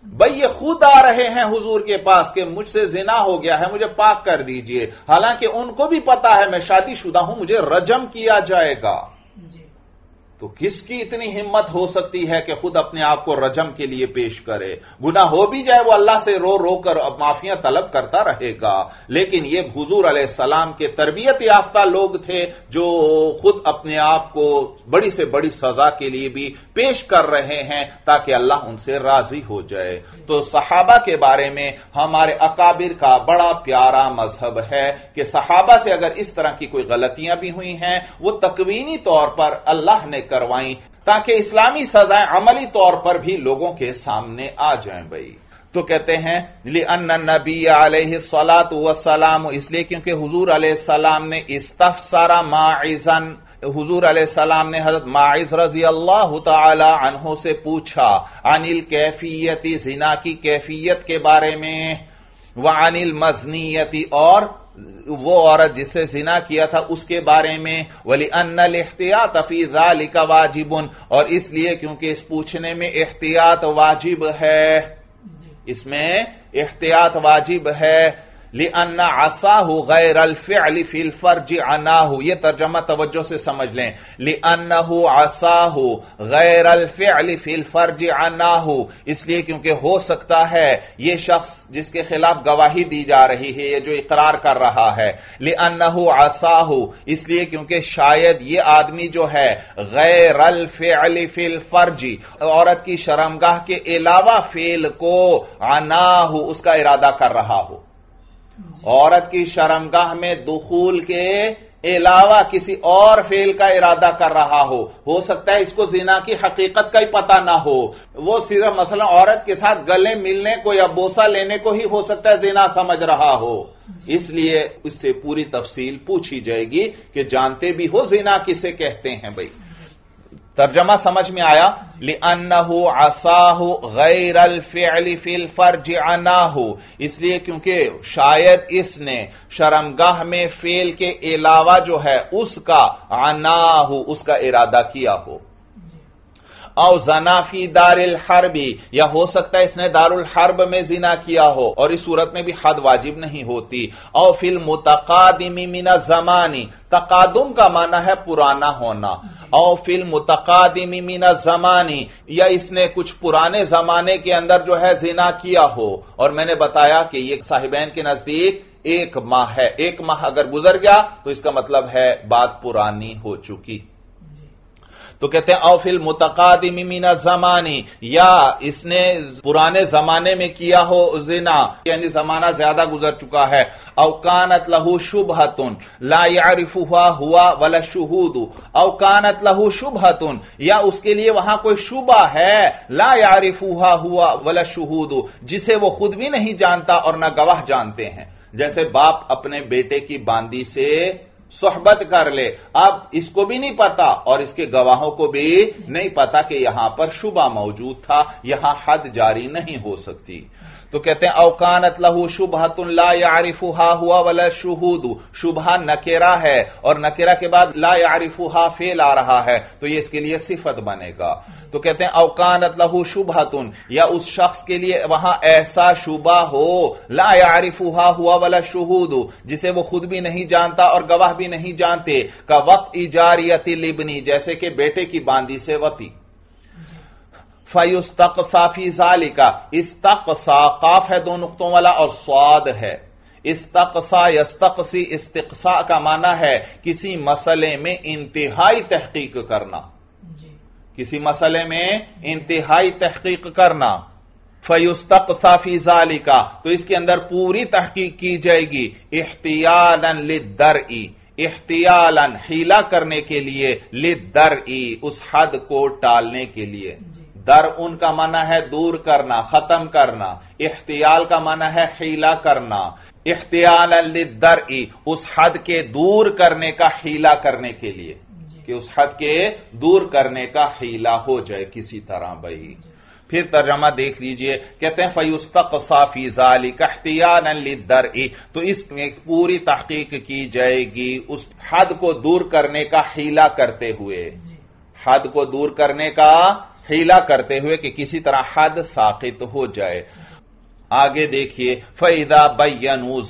भाई ये खुद आ रहे हैं हुजूर के पास कि मुझसे जिना हो गया है, मुझे पाक कर दीजिए। हालाँकि उनको भी पता है, मैं शादीशुदा हूँ, मुझे रजम किया जाएगा। तो किसकी इतनी हिम्मत हो सकती है कि खुद अपने आप को रजम के लिए पेश करे? गुना हो भी जाए, वो अल्लाह से रो रो कर माफिया तलब करता रहेगा। लेकिन ये हुजूर सलाम के तरबियत याफ्ता लोग थे जो खुद अपने आप को बड़ी से बड़ी सजा के लिए भी पेश कर रहे हैं, ताकि अल्लाह उनसे राज़ी हो जाए। तो सहाबा के बारे में हमारे अकाबिर का बड़ा प्यारा मज़हब है कि सहाबा से अगर इस तरह की कोई गलतियाँ भी हुई हैं, वो तकवीनी तौर पर अल्लाह ने करवाई, ताकि इस्लामी सजाएँ अमली तौर पर भी लोगों के सामने आ जाएँ भाई। तो कहते हैं ली नबी सलात वसलाम इसलिए क्योंकि हुजूर सलाम ने इस्तफसारा माइजन, हुजूर सलाम ने हज़रत माइज रज़ी अल्लाह तहों से पूछा, अनिल कैफियती, जिना की कैफियत के बारे में? व अनिल मजनीयती, और वो औरत जिससे जिना किया था उसके बारे में वली अन्नल एहतियात अफीजा लिका वाजिबुन। और इसलिए क्योंकि इस पूछने में एहतियात वाजिब है। इसमें एहतियात वाजिब है। लिअन्ना आसाहू गैर अल फिल फ़र्ज़ अनाहू। यह तर्जमा तवज्जो से समझ लें। लिअन्नहू आसाहू गैर अल फिल फ़र्ज़ अनाहू। इसलिए क्योंकि हो सकता है यह शख्स जिसके खिलाफ गवाही दी जा रही है यह जो इकरार कर रहा है। लिअन्नहू आसाहू इसलिए क्योंकि शायद यह आदमी जो है गैर अल फिल फर्जी, औरत की शर्मगाह के अलावा फेल को अनाहू, उसका इरादा कर रहा हो। औरत की शर्मगाह में दुखूल के अलावा किसी और फेल का इरादा कर रहा हो। हो सकता है इसको जीना की हकीकत का ही पता ना हो। वो सिर्फ़ मसला औरत के साथ गले मिलने को या बोसा लेने को ही हो सकता है जीना समझ रहा हो। इसलिए इससे पूरी तफसील पूछी जाएगी कि जानते भी हो जीना किसे कहते हैं भाई। तर्जमा समझ में आया लिअन्नहु असाहु गैर अल फिल फ़र्ज़ अनाहु। इसलिए क्योंकि शायद इसने शर्मगाह में फेल के अलावा जो है उसका अनाहु उसका इरादा किया हो। और जनाफी दारिल हरबी, या हो सकता है इसने दारुल हर्ब में जिना किया हो, और इस सूरत में भी हद वाजिब नहीं होती। और फिल मुतकादिमी मिना जमानी, तकादुम का माना है पुराना होना। और फिल मुतकादिमी मिना जमानी, या इसने कुछ पुराने जमाने के अंदर जो है जिना किया हो। और मैंने बताया कि ये साहिबैन के नज़दीक एक माह है। एक माह अगर गुजर गया तो इसका मतलब है बात पुरानी हो चुकी। तो कहते हैं अफिल मुतकादिमीना जमानी, या इसने पुराने जमाने में किया हो जिना, यानी जमाना ज़्यादा गुजर चुका है अवकानत लहू शुभहतुन ला यारिफुहा हुआ वला शुहूद अवकानत लहू शुभहतुन या उसके लिए वहाँ कोई शुबा है, ला यारिफुहा हुआ वला शुहूद, जिसे वो खुद भी नहीं जानता और ना गवाह जानते हैं। जैसे बाप अपने बेटे की बांदी से सोहबत कर ले। अब इसको भी नहीं पता और इसके गवाहों को भी नहीं पता कि यहाँ पर शुबा मौजूद था, यहाँ हद जारी नहीं हो सकती। तो कहते हैं अवकानत लहू शुभहतुल्ला यारिफुहा हुआ वला शुहूद. शुभा नकेरा है और नकेरा के बाद ला यारिफुहा फेल आ रहा है तो ये इसके लिए सिफत बनेगा। तो कहते हैं अवकानत लहू शुभहतुन या उस शख्स के लिए वहाँ ऐसा शुबा हो, ला यारिफुहा हुआ वला शुहूद जिसे वो खुद भी नहीं जानता और गवाह भी नहीं जानते, का वक्त इजारियती लिबनी जैसे कि बेटे की बांदी से वती। फयुस तक साफी जालिका। इस तकसा काफ है दो नुकतों वाला और स्वाद है। इस तकसा यस्तकसी इस्तकसा का माना है किसी मसले में इंतहाई तहकीक करना। किसी मसले में इंतहाई तहकीक करना। फयुस्तक साफी जालिका। तो इसके अंदर पूरी तहकीक की जाएगी। इख्तियालन लिदर ई इख्तियालन हीला करने के लिए लिदर ई उस हद को टालने के लिए। दर उनका माना है दूर करना खत्म करना इख्तियाल का माना है हीला करना। इख्तियाल दर ई उस हद के दूर करने का हीला करने के लिए। कि उस हद के दूर करने का हीला हो जाए किसी तरह भाई। फिर तर्जमा देख लीजिए कहते हैं फयुस्तक साफी जाली कहतियान दर ई तो इसमें पूरी तहकीक की जाएगी उस हद को दूर करने का हीला करते हुए। हद को दूर करने का हीला करते हुए कि किसी तरह हद साकित हो जाए। आगे देखिए, फैदा बैनू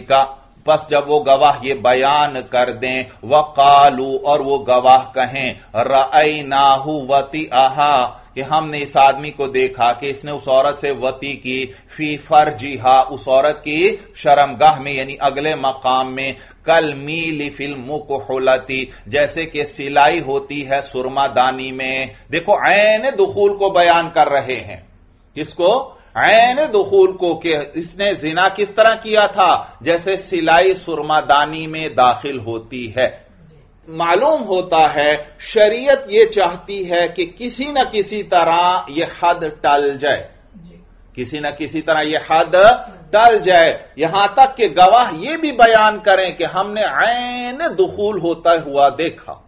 का बस जब वो गवाह ये बयान कर दें, वकालू, और वो गवाह कहें रई नाहू वती आहा कि हमने इस आदमी को देखा कि इसने उस औरत से वती की, फ़ी फर्जी हा, उस औरत की शर्मगाह में, यानी अगले मकाम में, कल मीली फ़िल्म को होलती, जैसे कि सिलाई होती है सुरमादानी में। देखो, ऐन दुखूल को बयान कर रहे हैं। किसको? ऐन दुखूल को कि इसने जिना किस तरह किया था? जैसे सिलाई सुरमादानी में दाखिल होती है। मालूम होता है शरीयत यह चाहती है कि किसी न किसी तरह यह हद टल जाए। किसी ना किसी तरह यह हद टल जाए। यहाँ तक कि गवाह यह भी बयान करें कि हमने ऐन दुखूल होता हुआ देखा।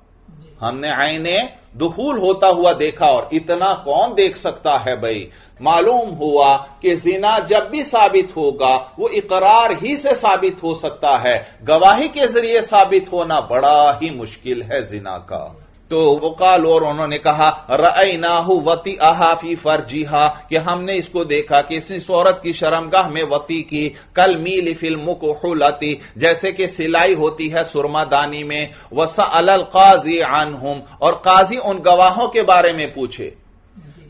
हमने आईने दुहूल होता हुआ देखा और इतना कौन देख सकता है भाई? मालूम हुआ कि जिना जब भी साबित होगा, वो इकरार ही से साबित हो सकता है। गवाही के ज़रिए साबित होना बड़ा ही मुश्किल है जिना का। तो वकाल और उन्होंने कहा रई नाहू वती आहाफी फर्जीहा, कि हमने इसको देखा कि इस औरत की शर्मगाह में वती की, कल मील फ़िल्म को हुलती जैसे कि सिलाई होती है सुरमादानी में वसा अल काजी आन और काजी उन गवाहों के बारे में पूछे।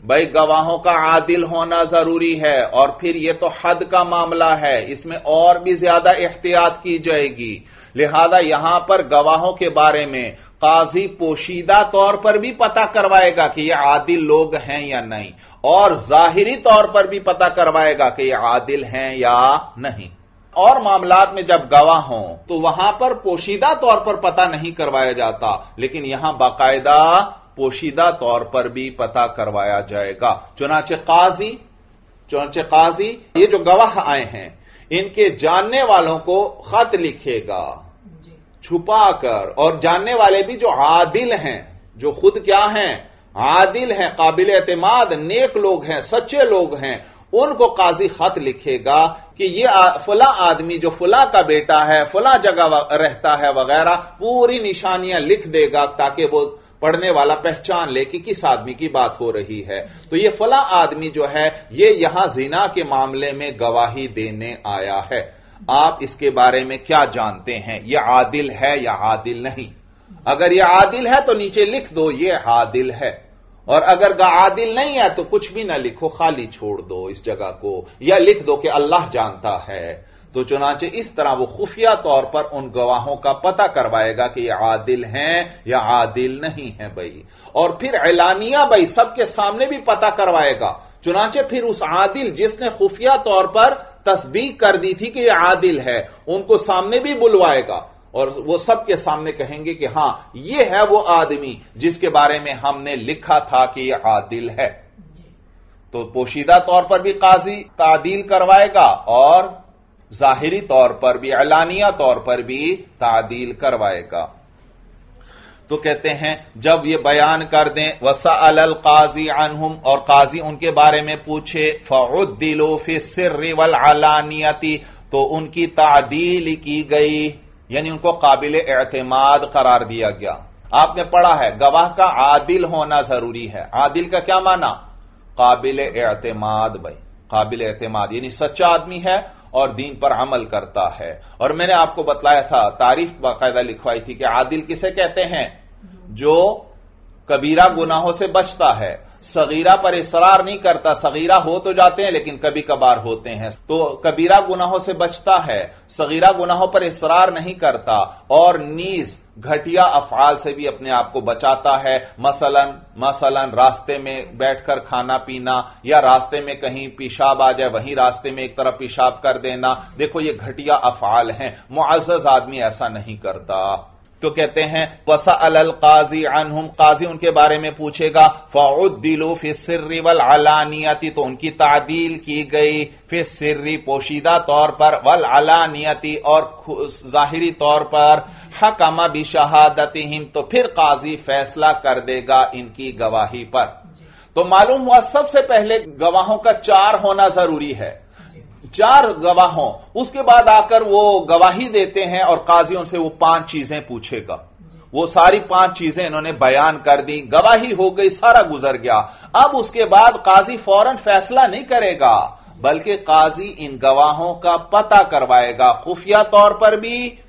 भाई, गवाहों का आदिल होना ज़रूरी है, और फिर यह तो हद का मामला है, इसमें और भी ज़्यादा एहतियात की जाएगी। लिहाजा यहाँ पर गवाहों के बारे में काजी पोशीदा तौर पर भी पता करवाएगा कि यह आदिल लोग हैं या नहीं, और जाहिरी तौर पर भी पता करवाएगा कि यह आदिल हैं या नहीं। और मामलात में जब गवाह हों तो वहाँ पर पोशीदा तौर पर पता नहीं करवाया जाता, लेकिन यहाँ बाकायदा पोशीदा तौर पर भी पता करवाया जाएगा। चुनाचे काजी चुनाचे काजी, ये जो गवाह आए हैं, इनके जानने वालों को खत लिखेगा। छुपाकर, और जानने वाले भी जो आदिल हैं, जो खुद क्या हैं, आदिल हैं, काबिल एतमाद, नेक लोग हैं, सच्चे लोग हैं, उनको काजी खत लिखेगा कि ये फला आदमी जो फुला का बेटा है, फुला जगह रहता है वगैरह, पूरी निशानियाँ लिख देगा ताकि वो पढ़ने वाला पहचान ले कि किस आदमी की बात हो रही है। तो ये फला आदमी जो है, ये यहाँ जिना के मामले में गवाही देने आया है। आप इसके बारे में क्या जानते हैं? यह आदिल है या आदिल नहीं? अगर यह आदिल है तो नीचे लिख दो, ये आदिल है। और अगर आदिल नहीं है तो कुछ भी ना लिखो, खाली छोड़ दो इस जगह को। या लिख दो कि अल्लाह जानता है। तो चुनाचे इस तरह वो खुफिया तौर पर उन गवाहों का पता करवाएगा कि ये आदिल हैं या आदिल नहीं है भाई। और फिर ऐलानिया भाई सबके सामने भी पता करवाएगा। चुनाचे फिर उस आदिल जिसने खुफिया तौर पर तस्दीक कर दी थी कि यह आदिल है उनको सामने भी बुलवाएगा। और वो सबके सामने कहेंगे कि हाँ ये है वो आदमी जिसके बारे में हमने लिखा था कि यह आदिल है। तो पोशीदा तौर पर भी काजी तादील करवाएगा और जाहिरी तौर पर भी एलानिया तौर पर भी तादील करवाएगा। तो कहते हैं, जब ये बयान कर दें वसा अल काजी अनहुम, और काजी उनके बारे में पूछे फ़ुद्दिलो फिर वल अलानियती तो उनकी तादील की गई, यानी उनको काबिल एतमाद करार दिया गया। आपने पढ़ा है, गवाह का आदिल होना ज़रूरी है। आदिल का क्या माना? काबिल एतमाद भाई, काबिल एतमाद, यानी सच्चा आदमी है और दीन पर अमल करता है। और मैंने आपको बतलाया था, तारीफ़ बाकायदा लिखवाई थी कि आदिल किसे कहते हैं? जो कबीरा गुनाहों से बचता है। सगीरा पर इसरार नहीं करता। सगीरा हो तो जाते हैं, लेकिन कभी कभार होते हैं। तो कबीरा गुनाहों से बचता है। सगीरा गुनाहों पर इसरार नहीं करता और नीज घटिया अफाल से भी अपने आप को बचाता है। मसलन मसलन रास्ते में बैठकर खाना पीना या रास्ते में कहीं पेशाब आ जाए, वहीं रास्ते में एक तरफ़ पेशाब कर देना। देखो, ये घटिया अफाल हैं। मुआजज आदमी ऐसा नहीं करता। तो कहते हैं वसा अल काजी अनहुम, काजी उनके बारे में पूछेगा, फ़ाउद्दिलू फिर सिर्री वल अलानियती तो उनकी तादील की गई फिर सिर्री पोशीदा तौर पर वल अलानियती और जाहिरी तौर पर, हकमा भी शहादतिहिम तो फिर काजी फैसला कर देगा इनकी गवाही पर। तो मालूम हुआ, सबसे पहले गवाहों का चार होना ज़रूरी है। चार गवाहों उसके बाद आकर वो गवाही देते हैं और काजियों से वो पाँच चीज़ें पूछेगा। वो सारी पाँच चीज़ें इन्होंने बयान कर दी गवाही हो गई सारा गुजर गया। अब उसके बाद काजी फ़ौरन फैसला नहीं करेगा बल्कि काजी इन गवाहों का पता करवाएगा खुफिया तौर पर भी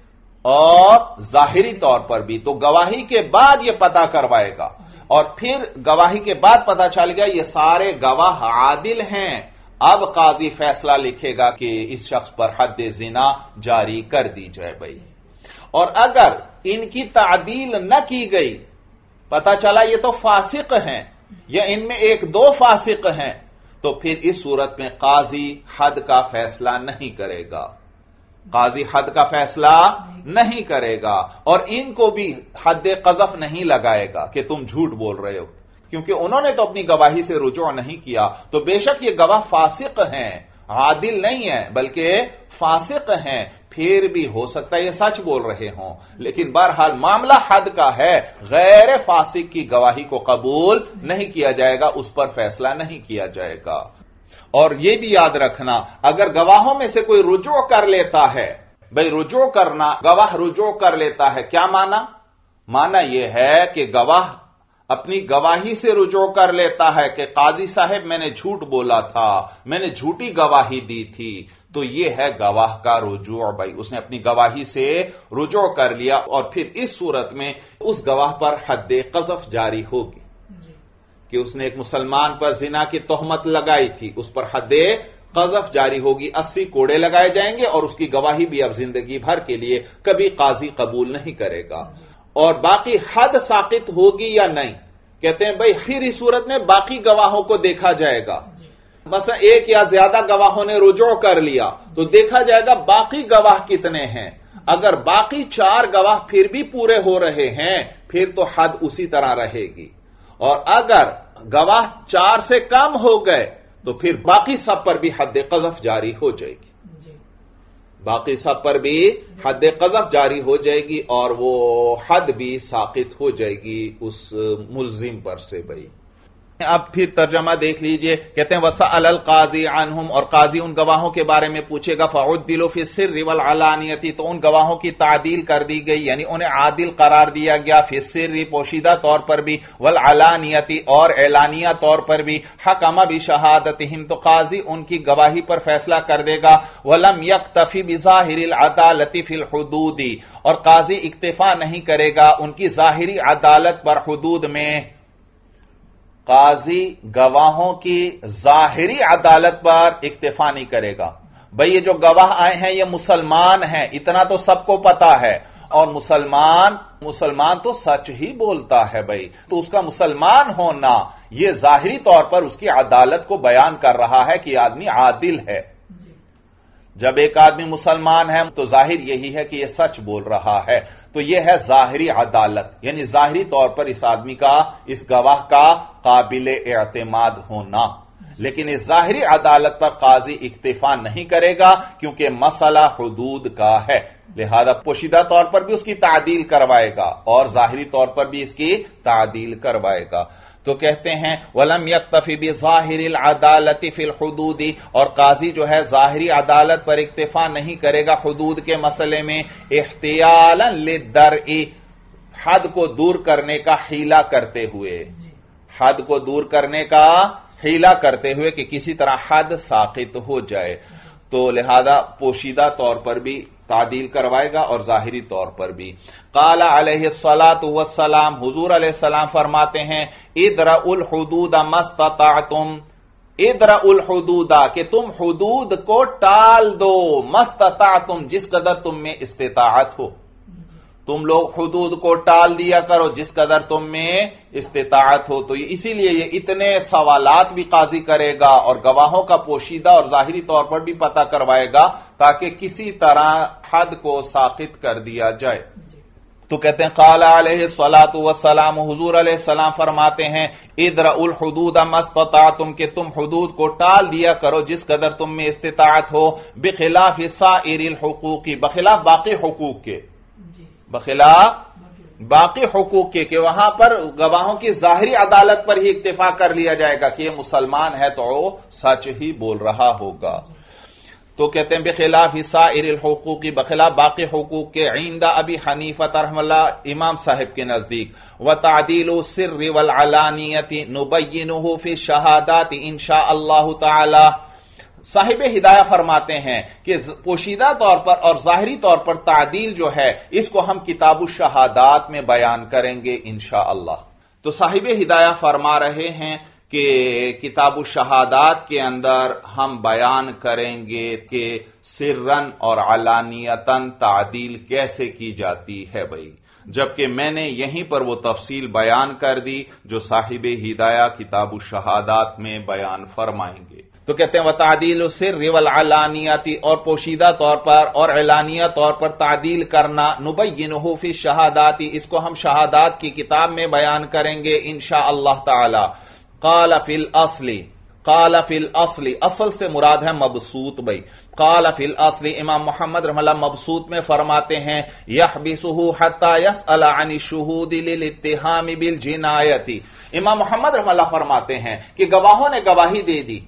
और जाहिरी तौर पर भी। तो गवाही के बाद यह पता करवाएगा। और फिर गवाही के बाद पता चल गया ये सारे गवाह आदिल हैं। अब काजी फैसला लिखेगा कि इस शख्स पर हद जिना जारी कर दी जाए भाई। और अगर इनकी तादील न की गई, पता चला ये तो फासिक हैं, या इनमें एक दो फासिक हैं तो फिर इस सूरत में काजी हद का फैसला नहीं करेगा। काजी हद का फैसला नहीं करेगा, और इनको भी हद कजफ नहीं लगाएगा कि तुम झूठ बोल रहे हो। क्योंकि उन्होंने तो अपनी गवाही से रुजू नहीं किया। तो बेशक ये गवाह फासिक हैं, आदिल नहीं है, बल्कि फासिक हैं। फिर भी हो सकता है ये सच बोल रहे हों। लेकिन बहरहाल मामला हद का है। गैर फासिक की गवाही को कबूल नहीं किया जाएगा, उस पर फैसला नहीं किया जाएगा। और यह भी याद रखना, अगर गवाहों में से कोई रुजू कर लेता है, भाई रुजू करना, गवाह रुजू कर लेता है, क्या माना? माना यह है कि गवाह अपनी गवाही से रुजू कर लेता है कि काजी साहब मैंने झूठ बोला था मैंने झूठी गवाही दी थी तो यह है गवाह का रुजू। भाई उसने अपनी गवाही से रुजू कर लिया और फिर इस सूरत में उस गवाह पर हद कजफ जारी होगी कि उसने एक मुसलमान पर जिना की तोहमत लगाई थी उस पर हद कजफ जारी होगी अस्सी कोड़े लगाए जाएँगे और उसकी गवाही भी अब ज़िंदगी भर के लिए कभी काजी कबूल नहीं करेगा। और बाकी हद साकित होगी या नहीं? कहते हैं भाई फिर इस सूरत में बाकी गवाहों को देखा जाएगा। बस एक या ज़्यादा गवाहों ने रुजू कर लिया तो देखा जाएगा बाकी गवाह कितने हैं। अगर बाकी चार गवाह फिर भी पूरे हो रहे हैं फिर तो हद उसी तरह रहेगी। और अगर गवाह चार से कम हो गए तो फिर बाकी सब पर भी हद कजफ जारी हो जाएगी। बाकी सब पर भी हद कजफ जारी हो जाएगी और वो हद भी साकित हो जाएगी उस मुलजिम पर से भाई। अब फिर तर्जमा देख लीजिए। कहते हैं, वसा अल काजी अनहुम, और काजी उन गवाहों के बारे में पूछेगा फ़ाउद्दिलो फिर सिर रिवल अलानियती तो उन गवाहों की तादील कर दी गई, यानी उन्हें आदिल करार दिया गया फिर सिर पोशीदा तौर पर भी, वल अलानियती, और एलानिया तौर पर भी, हकमा भी शहादत हिम तो काजी उनकी गवाही पर फैसला कर देगा, वलम यक तफी बिजाहिर अदालती फिल हदूदी, और काजी इक्तफा नहीं करेगा, उनकी जाहिरी अदालत पर हदूद में काजी गवाहों की जाहिरी अदालत पर इक्तफा नहीं करेगा। भाई, ये जो गवाह आए हैं, ये मुसलमान हैं, इतना तो सबको पता है। और मुसलमान मुसलमान तो सच ही बोलता है भाई। तो उसका मुसलमान होना यह जाहिरी तौर पर उसकी अदालत को बयान कर रहा है कि आदमी आदिल है। जब एक आदमी मुसलमान है तो ज़ाहिर यही है कि यह सच बोल रहा है। तो यह है जाहिरी अदालत, यानी जाहिरी तौर पर इस आदमी का, इस गवाह का काबिल एतमाद होना। लेकिन इस जाहिरी अदालत पर काजी इक्तफा नहीं करेगा, क्योंकि मसला हदूद का है। लिहाजा पोशीदा तौर पर भी उसकी तादील करवाएगा, और जाहिरी तौर पर भी इसकी तादील करवाएगा। तो कहते हैं वलम यकतफी भी ज़ाहिर अदालती फिल हदूदी और काजी जो है जाहिरी अदालत पर इक्तफा नहीं करेगा हदूद के मसले में एहतियाल दर हद को दूर करने का हीला करते हुए। हद को दूर करने का हीला करते हुए कि किसी तरह हद साकित हो जाए। तो लिहाजा पोशीदा तौर पर भी तादील करवाएगा और जाहिरी तौर पर भी। काला अलहसलात वसलाम हजूर सलाम फरमाते हैं इदरा उल हदूदा मस्ता तुम इदरा उल हदूदा, कि तुम हदूद को टाल दो मस्ता तुम जिस कदर तुम में इस्तात हो। तुम लोग हदूद को टाल दिया करो जिस कदर तुम में इस्तात हो तो इसीलिए ये इतने सवालात भी काजी करेगा और गवाहों का पोशीदा और जाहिरी तौर पर भी पता करवाएगा ताकि किसी तरह हद को साकित कर दिया जाए। तो कहते हैं काला सलात वसलाम हजूर सलाम फरमाते हैं इधर उल हदूद मस्ता तुम के तुम हदूद को टाल दिया करो जिस कदर तुम में इस्तात हो बेखिलाफ हिस्सा इरिल हकूकी बखिलाफ बाकी हकूक के। बखिला बाकी हकूक के, कि वहाँ पर गवाहों की जाहरी अदालत पर ही इतफा कर लिया जाएगा कि यह मुसलमान है तो सच ही बोल रहा होगा। तो कहते हैं, बेखिलाफ हिस्सा इरिल हकूकी, बखिलाफ बाकी हकूक के आइंदा अभी हनीफत रहमल्ला इमाम साहिब के नज़दीक। व तादील सिर वल अलानियती नुबैन फ़ी शहादात अल्लाह तला। साहिब हिदाया फरमाते हैं कि पोशीदा तौर पर और जाहरी तौर पर तादील जो है, इसको हम किताब शहादात में बयान करेंगे इंशा तो साहिब हिदाया फरमा रहे हैं कि किताब शहादात के अंदर हम बयान करेंगे कि सिरन और अलानियतन तादील कैसे की जाती है भाई। जबकि मैंने यहीं पर वो तफसील बयान कर दी, जो साहिब हिदाया किताब शहादात में बयान फरमाएँगे। तो कहते हैं वह तादील से रिवल अलानियाती, और पोशीदा तौर पर और एलानिया तौर पर तादील करना नुबैन फ़ी शहादाती, इसको हम शहादात की किताब में बयान करेंगे इंशा अल्लाह ताला फिल असली, काला फिल असली, असल से मुराद है मबसूत भाई काला असली, इमाम मोहम्मद रमला मबसूत में फरमाते हैं यह बिसहू हता यस अलानी बिल जिनायती। इमाम मोहम्मद रमला फरमाते हैं कि गवाहों ने गवाही दे दी।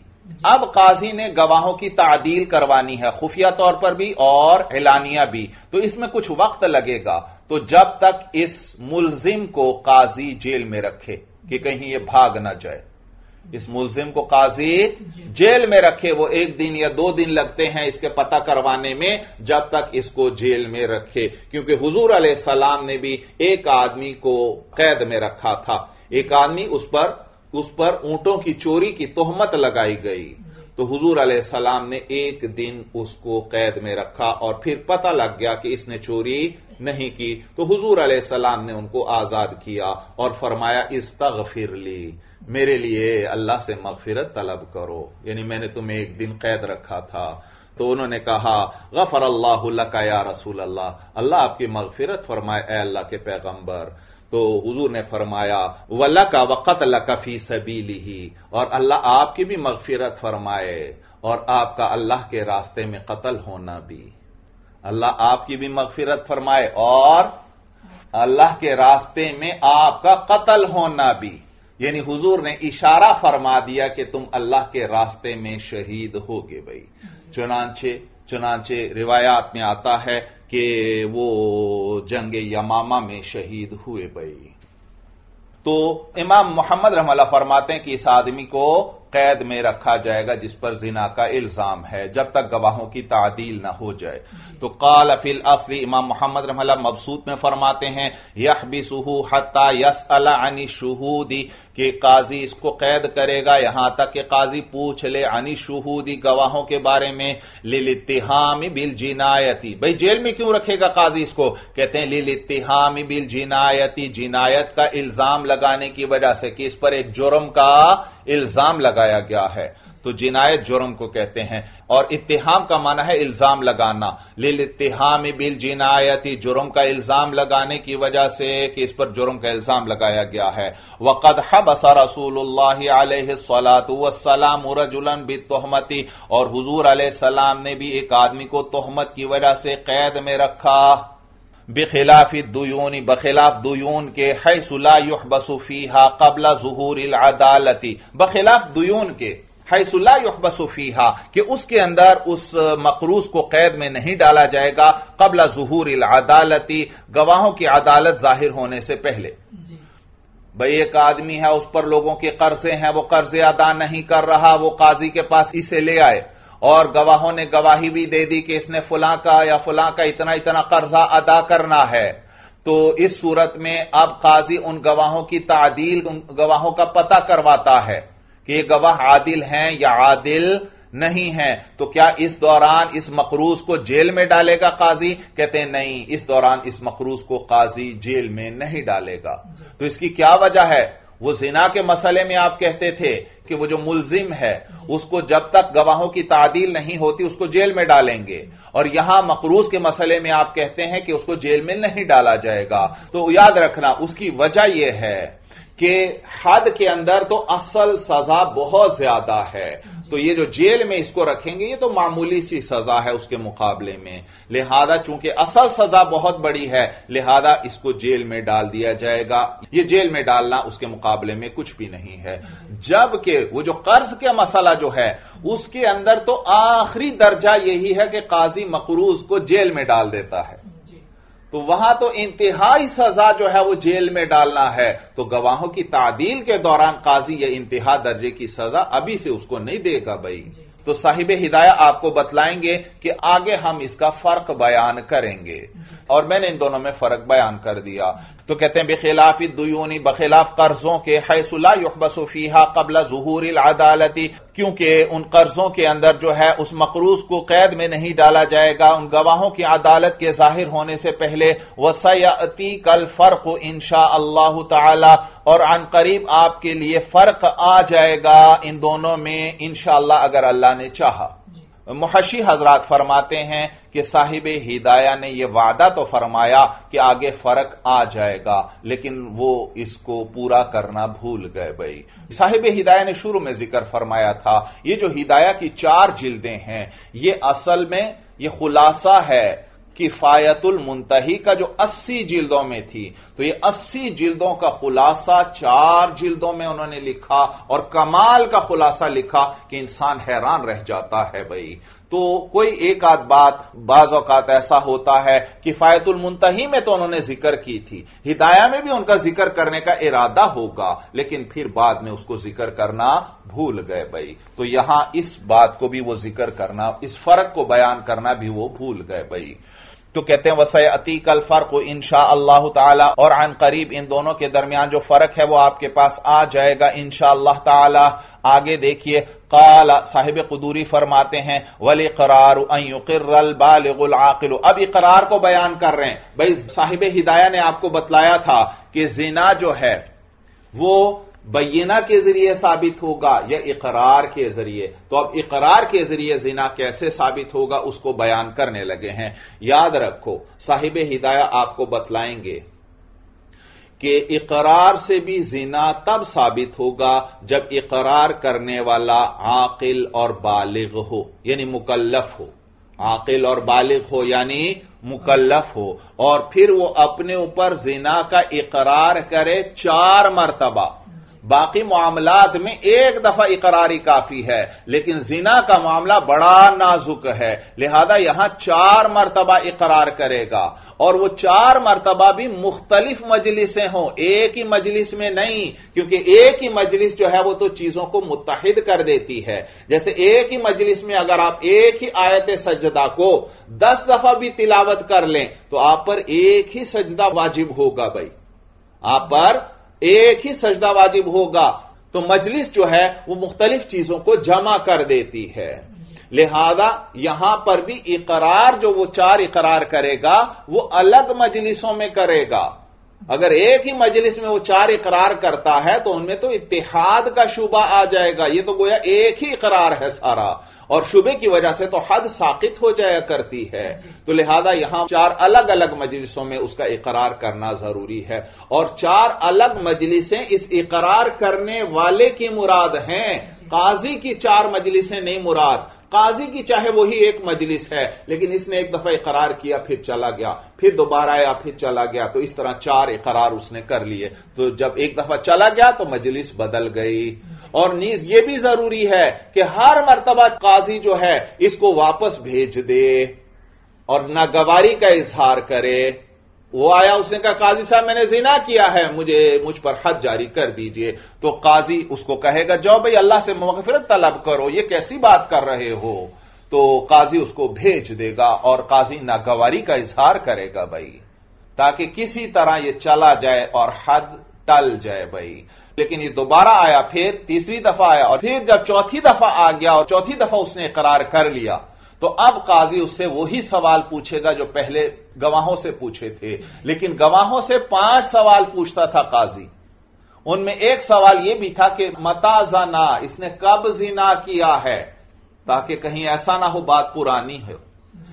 अब काजी ने गवाहों की तादील करवानी है खुफिया तौर पर भी और एलानिया भी। तो इसमें कुछ वक्त लगेगा। तो जब तक इस मुलजिम को काजी जेल में रखे कि कहीं ये भाग ना जाए। इस मुलजिम को काजी जेल में रखे वो एक दिन या दो दिन लगते हैं इसके पता करवाने में जब तक इसको जेल में रखे। क्योंकि हुजूर सलाम ने भी एक आदमी को कैद में रखा था। एक आदमी उस पर उस पर ऊंटों की चोरी की तोहमत लगाई गई। तो हुजूर सलाम ने एक दिन उसको कैद में रखा और फिर पता लग गया कि इसने चोरी नहीं की। तो हुजूर सलाम ने उनको आज़ाद किया और फरमाया, इस्तगफिर ली, मेरे लिए अल्लाह से मगफिरत तलब करो। यानी मैंने तुम्हें एक दिन कैद रखा था। तो उन्होंने कहा गफर अल्लाह लका या रसूल अल्लाह अल्लाह आपकी मगफिरत फरमाए अल्लाह के पैगंबर तो हुजूर ने फरमाया वल्ला का वक़त लकफी सबीली ही और अल्लाह आपकी भी मगफिरत फरमाए, और आपका अल्लाह के रास्ते में कत्ल होना भी। अल्लाह आपकी भी मगफिरत फरमाए, और अल्लाह के रास्ते में आपका कत्ल होना भी। यानी हुजूर ने इशारा फरमा दिया कि तुम अल्लाह के रास्ते में शहीद होगे भाई। चुनाचे चुनाचे रिवायात में आता है कि वो जंग यमामा में शहीद हुए भाई। तो इमाम मोहम्मद रहमल्ला फरमाते हैं कि इस आदमी को कैद में रखा जाएगा जिस पर जिना का इल्ज़ाम है, जब तक गवाहों की तादील ना हो जाए। तो काल अफिल असली, इमाम मोहम्मद रहमल्ला मबसूत में फरमाते हैं यह बिसहू हत्ता यस अला शहूदी कि काजी इसको कैद करेगा। यहाँ तक कि काजी पूछ ले, अनी गवाहों के बारे में लिल इतिहामी बिल जिनायती। भाई, जेल में क्यों रखेगा काजी इसको? कहते हैं लिल इतिहामी बिल जिनायती। जिनायत का इल्ज़ाम लगाने की वजह से कि इस पर एक जुर्म का इल्ज़ाम लगाया गया है। तो जिनायत जुर्म को कहते हैं। और इत्तेहाम का माना है इल्ज़ाम लगाना। लिल इत्तेहाम बिल जिनायती, जुर्म का इल्ज़ाम लगाने की वजह से कि इस पर जुर्म का इल्ज़ाम लगाया गया है। वक़द हबसा रसूल सलाम रजुलन बि तोहमती और हुजूर सलाम ने भी एक आदमी को तोहमत की वजह से कैद में रखा। बेखिलाफी दुयूनी, बखिलाफ दुयून के है सुला युह बसुफीहा कबला जहूर अदालती। बखिलाफ दुयून के हैसुल्ला युहबसुफीहा कि उसके अंदर उस मकरूज को कैद में नहीं डाला जाएगा कबला जहूर अदालती गवाहों की अदालत ज़ाहिर होने से पहले। भाई एक आदमी है उस पर लोगों के कर्जे हैं वो कर्जे अदा नहीं कर रहा वो काजी के पास इसे ले आए। और गवाहों ने गवाही भी दे दी कि इसने फुला का या फुला का इतना इतना कर्जा अदा करना है। तो इस सूरत में अब काजी उन गवाहों की तादील उन गवाहों का पता करवाता है। कि ये गवाह आदिल हैं या आदिल नहीं है? तो क्या इस दौरान इस मकरूज को जेल में डालेगा काजी? कहते हैं नहीं इस दौरान इस मकरूज को काजी जेल में नहीं डालेगा। तो इसकी क्या वजह है? वो जिना के मसले में आप कहते थे कि वो जो मुलजिम है उसको जब तक गवाहों की तादील नहीं होती उसको जेल में डालेंगे। और यहाँ मकरूज के मसले में आप कहते हैं कि उसको जेल में नहीं डाला जाएगा। तो याद रखना उसकी वजह यह है कि हद के अंदर तो असल सजा बहुत ज़्यादा है। तो ये जो जेल में इसको रखेंगे, ये तो मामूली सी सजा है उसके मुकाबले में। लिहाजा चूँकि असल सजा बहुत बड़ी है, लिहाजा इसको जेल में डाल दिया जाएगा। ये जेल में डालना उसके मुकाबले में कुछ भी नहीं है। जबकि वो जो कर्ज का मसला जो है, उसके अंदर तो आखिरी दर्जा यही है कि काजी मकरूज को जेल में डाल देता है। तो वहाँ तो इंतहाई सजा जो है वह जेल में डालना है। तो गवाहों की तादील के दौरान काजी यह इंतहा दर्जे की सजा अभी से उसको नहीं देगा भाई। तो साहिब हिदाया आपको बतलाएँगे कि आगे हम इसका फ़र्क बयान करेंगे। और मैंने इन दोनों में फ़र्क बयान कर दिया। तो कहते हैं, बेखिलाफी दुयूनी, बखिलाफ कर्जों के हैसुला युबसुफीहा कबला जहूर अदालती, क्योंकि उन कर्जों के अंदर जो है, उस मकरूज को कैद में नहीं डाला जाएगा। उन गवाहों की अदालत के ज़ाहिर होने से पहले वसयती कल फ़र्क इंशा अल्लाह तला, और अन करीब आपके लिए फ़र्क आ जाएगा इन दोनों में, इंशा अगर अल्लाह ने चाहा। मुहशी हजरात फरमाते हैं कि साहिब हिदाया ने यह वादा तो फरमाया कि आगे फ़र्क आ जाएगा लेकिन वो इसको पूरा करना भूल गए भाई। साहिब हिदाया ने शुरू में ज़िक्र फरमाया था ये जो हिदाया की चार जिल्दें हैं ये असल में ये खुलासा है किफायतुल मुंतही का जो 80 जिल्दों में थी तो ये 80 जिल्दों का खुलासा, चार जिल्दों में उन्होंने लिखा और कमाल का खुलासा लिखा कि इंसान हैरान रह जाता है भाई। तो कोई एक आध बात, बाज ऐसा होता है, किफायतुल मुंतही में तो उन्होंने ज़िक्र की थी। हिदाया में भी उनका ज़िक्र करने का इरादा होगा, लेकिन फिर बाद में उसको ज़िक्र करना भूल गए भाई। तो यहाँ इस बात को भी वो ज़िक्र करना, इस फ़र्क को बयान करना भी वो भूल गए भाई। तो कहते हैं, वसय अतीक अल फ़र्क इंशा अल्लाह ताला। और अन करीब इन दोनों के दरमियान जो फ़र्क है, वो आपके पास आ जाएगा इंशा अल्लाह ताला। आगे देखिए, काला साहिब कुदूरी फरमाते हैं, वल करार आकिल। अब इकरार को बयान कर रहे हैं। भाई, साहिब हिदाया ने आपको बतलाया था कि जिना जो है, वो बैना के ज़रिए साबित होगा या इकरार के ज़रिए? तो अब इकरार के ज़रिए जिना कैसे साबित होगा, उसको बयान करने लगे हैं। याद रखो, साहिब हिदाया आपको बतलाएँगे कि इकरार से भी जिना तब साबित होगा जब इकरार करने वाला आकिल और बालिग हो, यानी मुकल्लफ हो। आकिल और बालिग हो, यानी मुकल्लफ हो। और फिर वो अपने ऊपर जिना का इकरार करे चार मरतबा। बाकी मामलात में एक दफ़ा इकरारी काफ़ी है, लेकिन जिना का मामला बड़ा नाजुक है। लिहाजा यहाँ चार मरतबा इकरार करेगा। और वो चार मरतबा भी मुख्तलिफ़ मजलिसें हों, एक ही मजलिस में नहीं, क्योंकि एक ही मजलिस जो है वो तो चीज़ों को मुतहिद कर देती है। जैसे एक ही मजलिस में अगर आप एक ही आयत सजदा को दस दफ़ा भी तिलावत कर लें तो आप पर एक ही सजदा वाजिब होगा भाई। आप पर एक ही सजदा वाजिब होगा। तो मजलिस जो है, वो मुख्तलिफ़ चीज़ों को जमा कर देती है। लिहाजा यहाँ पर भी इकरार जो वो चार इकरार करेगा, वो अलग मजलिसों में करेगा। अगर एक ही मजलिस में वो चार इकरार करता है तो उनमें तो इतिहाद का शुबा आ जाएगा। ये तो गोया एक ही इकरार है सारा। और शुबे की वजह से तो हद साकित हो जाया करती है। तो लिहाजा यहाँ चार अलग अलग मजलिसों में उसका इकरार करना ज़रूरी है। और चार अलग मजलिसें इस इकरार करने वाले की मुराद हैं। काजी की चार मजलिसें नहीं मुराद। काजी की चाहे वही एक मजलिस है, लेकिन इसने एक दफ़ा इकरार किया, फिर चला गया, फिर दोबारा आया, फिर चला गया तो इस तरह चार इकरार उसने कर लिए। तो जब एक दफ़ा चला गया तो मजलिस बदल गई। और नीज ये भी ज़रूरी है कि हर मरतबा काजी जो है, इसको वापस भेज दे और नागवारी का इजहार करे। वो आया, उसने कहा, काजी साहब, मैंने जिना किया है, मुझे, मुझ पर हद जारी कर दीजिए। तो काजी उसको कहेगा, जाओ भाई, अल्लाह से मगफिरत तलब करो, ये कैसी बात कर रहे हो? तो काजी उसको भेज देगा और काजी नागवारी का इजहार करेगा भाई, ताकि किसी तरह ये चला जाए और हद टल जाए भाई। लेकिन ये दोबारा आया, फिर तीसरी दफ़ा आया, और फिर जब चौथी दफ़ा आ गया और चौथी दफ़ा उसने करार कर लिया तो अब काजी उससे वही सवाल पूछेगा जो पहले गवाहों से पूछे थे। लेकिन गवाहों से पाँच सवाल पूछता था काजी। उनमें एक सवाल यह भी था कि मताजना इसने कब जिना किया है? ताकि कहीं ऐसा ना हो बात पुरानी हो।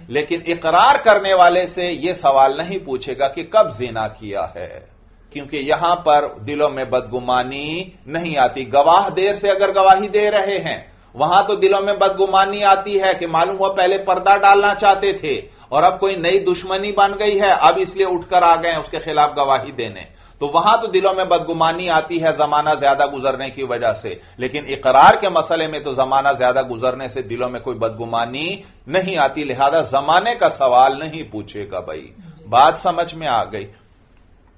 लेकिन इकरार करने वाले से यह सवाल नहीं पूछेगा कि कब जिना किया है। क्योंकि यहाँ पर दिलों में बदगुमानी नहीं आती। गवाह देर से अगर गवाही दे रहे हैं वहाँ तो दिलों में बदगुमानी आती है कि मालूम हुआ पहले पर्दा डालना चाहते थे और अब कोई नई दुश्मनी बन गई है, अब इसलिए उठकर आ गए उसके खिलाफ गवाही देने। तो वहाँ तो दिलों में बदगुमानी आती है जमाना ज़्यादा गुजरने की वजह से। लेकिन इकरार के मसले में तो जमाना ज़्यादा गुजरने से दिलों में कोई बदगुमानी नहीं आती, लिहाजा जमाने का सवाल नहीं पूछेगा भाई। बात समझ में आ गई।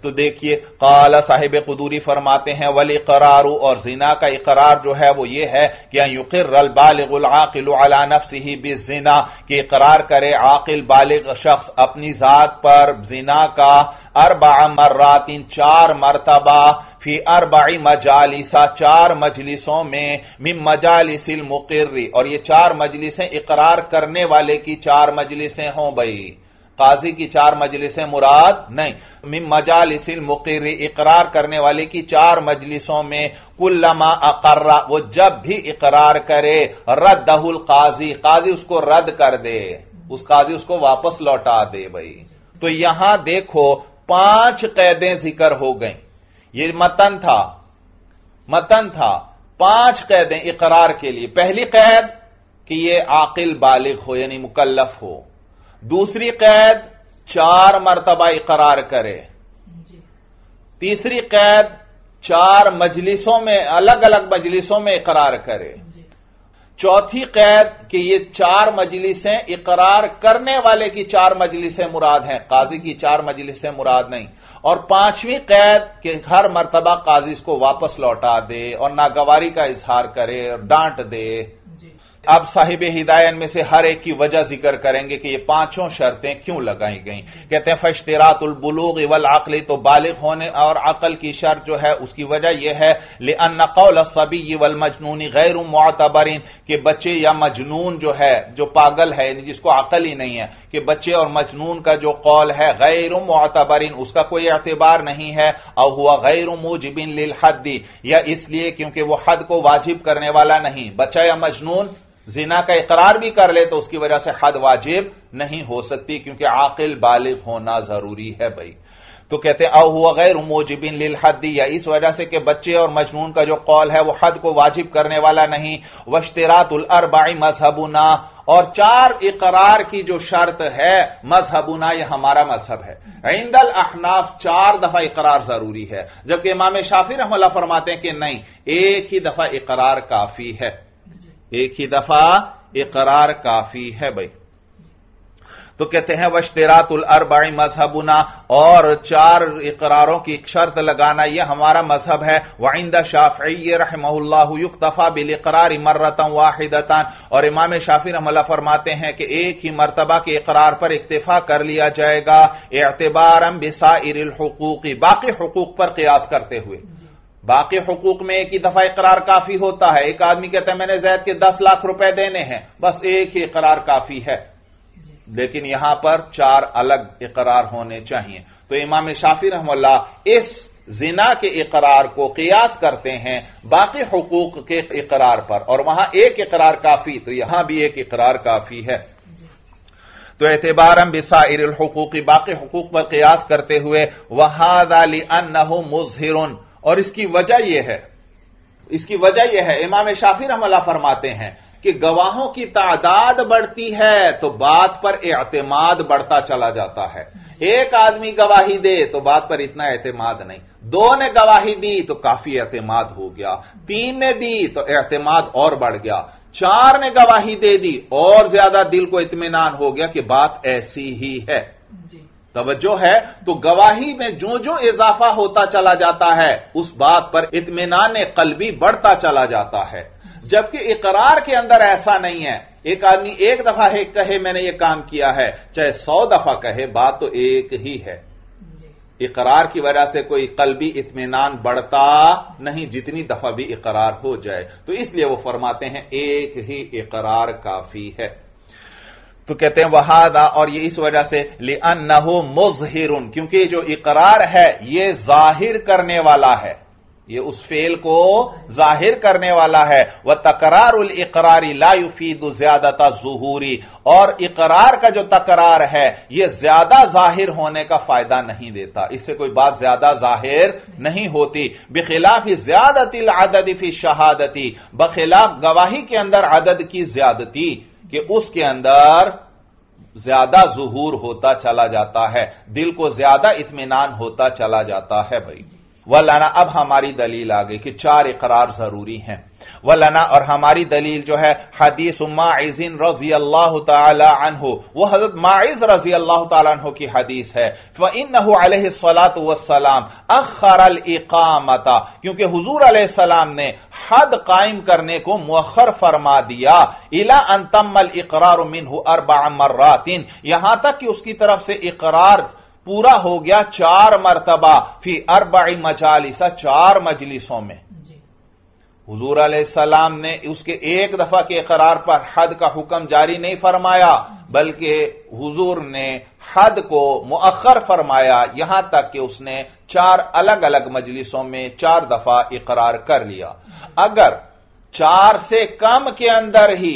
तो देखिए, काला साहिब कुदूरी फरमाते हैं, वल इकरारू और जिना का इकरार जो है वो ये है कि युकिर बालिगुल आकिल अला नफ्सिही बिजिना, कि इकरार करे आकिल बालिग शख्स अपनी जात पर जिना का अरबा मर्रातिन, चार मरतबा, फ़ी अरबाई मजालिसा, चार मजलिसों में मिम मजालिसिल मुकिर्री, और ये चार मजलिसें इकरार करने वाले की चार मजलिसें हों भाई काजी की चार मजलिसें मुराद नहीं। मजालिसिल मुकिर, इकरार करने वाले की चार मजलिसों में कुल्लमा अकर्रा, वो जब भी इकरार करे, रद्दहुल काजी काजी उसको रद्द कर दे। उस काजी उसको वापस लौटा दे भाई। तो यहाँ देखो, पाँच कैदें ज़िक्र हो गई। ये मतन था मतन था। पाँच कैदें इकरार के लिए। पहली कैद कि ये आकिल बालिग हो, यानी मुकल्लफ हो। दूसरी कैद चार मरतबा इकरार करे। तीसरी कैद चार मजलिसों में अलग अलग मजलिसों में इकरार करे। चौथी कैद कि ये चार मजलिसें इकरार करने वाले की चार मजलिसें मुराद हैं काजी की चार मजलिसें मुराद नहीं। और पांचवीं कैद कि हर मरतबा काजी इसको वापस लौटा दे और नागवारी का इजहार करे और डांट दे। अब साहिब हिदायन में से हर एक की वजह ज़िक्र करेंगे कि ये पाँचों शर्तें क्यों लगाई गई। कहते हैं, फश्तरातुल बुलूग वल अकली तो बालिग होने और अकल की शर्त जो है, उसकी वजह यह है ले अन कौल सभी वल मजनूनी गैर मोतबरिन के बच्चे या मजनून जो है, जो पागल है जिसको अकल ही नहीं है, कि बच्चे और मजनून का जो कौल है, गैर मोतबरिन उसका कोई एतबार नहीं है और हुआ गैर मुजिबिन लिल हद्दी, या इसलिए क्योंकि वह हद को वाजिब करने वाला नहीं, बच्चा या मजनून जिना का इकरार भी कर ले तो उसकी वजह से हद वाजिब नहीं हो सकती, क्योंकि आकिल बालिग होना ज़रूरी है भाई। तो कहते हैं हुआ गैर मोजिबिन लिल हद्दी या इस वजह से कि बच्चे और मजनून का जो कौल है वो हद को वाजिब करने वाला नहीं। वश्तरातुल अरबाई मजहबुना, और चार इकरार की जो शर्त है, मजहबुना यह हमारा मज़हब है। इंदल अहनाफ चार दफ़ा इकरार ज़रूरी है, जबकि इमाम शाफी रहमल्ला फरमाते हैं कि नहीं, एक ही दफ़ा इकरार काफ़ी है। एक ही दफ़ा इकरार काफ़ी है भाई। तो कहते हैं, वशतरातुल अरबाई मजहबुना, और चार इकरारों की शर्त लगाना यह हमारा मज़हब है। वाइंदा शाफी रहमल्लायुक्तफा बिल इकरार मर्रतम वाहिदतान। और इमाम शाफी रहमल्ला फरमाते हैं कि एक ही मरतबा के इकरार पर इक्तफा कर लिया जाएगा एतबारम बिसाइर हकूकी, बाकी हकूक पर कयास करते हुए। बाकी हुकूक में एक ही दफ़ा इकरार काफ़ी होता है। एक आदमी कहता है मैंने जैद के दस लाख रुपए देने हैं। बस एक ही इकरार काफ़ी है। लेकिन यहाँ पर चार अलग इकरार होने चाहिए। तो इमाम शाफी रहमल्ला इस जिना के इकरार को कियास करते हैं बाकी हुकूक के इकरार पर। और वहाँ एक इकरार काफ़ी तो यहाँ भी एक इकरार काफ़ी है। तो एतबार हम बिसाइर हकूकी बाकी हकूक पर कयास करते हुए वहाद अली अन मुजहिर और इसकी वजह यह है, इसकी वजह यह है, इमाम शाफी रमला फरमाते हैं कि गवाहों की तादाद बढ़ती है तो बात पर एतमाद बढ़ता चला जाता है। एक आदमी गवाही दे तो बात पर इतना एतमाद नहीं। दो ने गवाही दी तो काफ़ी एतमाद हो गया। तीन ने दी तो एतमाद और बढ़ गया। चार ने गवाही दे दी और ज़्यादा दिल को इतमान हो गया कि बात ऐसी ही है। तवज्जो है तो गवाही में जो जो इजाफा होता चला जाता है उस बात पर इतमान कलबी बढ़ता चला जाता है। जबकि इकरार के अंदर ऐसा नहीं है। एक आदमी एक दफ़ा है कहे मैंने यह काम किया है। चाहे सौ दफ़ा कहे बात तो एक ही है। इकरार की वजह से कोई कलबी इतमान बढ़ता नहीं जितनी दफ़ा भी इकरार हो जाए। तो इसलिए वो फरमाते हैं एक ही इकरार काफ़ी है। तो कहते हैं, वहादा, और ये इस वजह से ले लिअन मुजहिर क्योंकि जो इकरार है, ये ज़ाहिर करने वाला है। ये उस फेल को ज़ाहिर करने वाला है। वह तकरार उल इकरारी लायुफीद ज्यादाता जहूरी। और इकरार का जो तकरार है यह ज़्यादा ज़ाहिर होने का फ़ायदा नहीं देता। इससे कोई बात ज़्यादा ज़ाहिर नहीं होती। बेखिलाफ ज्यादतिल आदद फ़ी शहादती। बखिलाफ गवाही के अंदर आदद की ज्यादती। कि उसके अंदर ज़्यादा जहूर होता चला जाता है, दिल को ज़्यादा इतमान होता चला जाता है भाई। वलाना अब हमारी दलील आ गई कि चार इकरार ज़रूरी हैं। वलना और हमारी दलील जो है हदीस माइजिन रज़ी अल्लाह तहो वह हज़रत माइज रज़ी अल्लाह तहो की हदीस है इन सलात वसलाम अखर इकामता क्योंकि हजूर सलाम ने हद कायम करने को मुखर फरमा दिया इला अंतमल इकरार मिन अरबा मर्रातिन यहाँ तक कि उसकी तरफ़ से इकरार पूरा हो गया चार मरतबा फ़ी अरबाई मजालिसा चार मजलिसों में हजूर सलाम ने उसके एक दफ़ा के करार पर हद का हुक्म जारी नहीं फरमाया, बल्कि हुजूर ने हद को मुअखर फरमाया। यहाँ तक कि उसने चार अलग अलग मजलिसों में चार दफ़ा इकरार कर लिया। अगर चार से कम के अंदर ही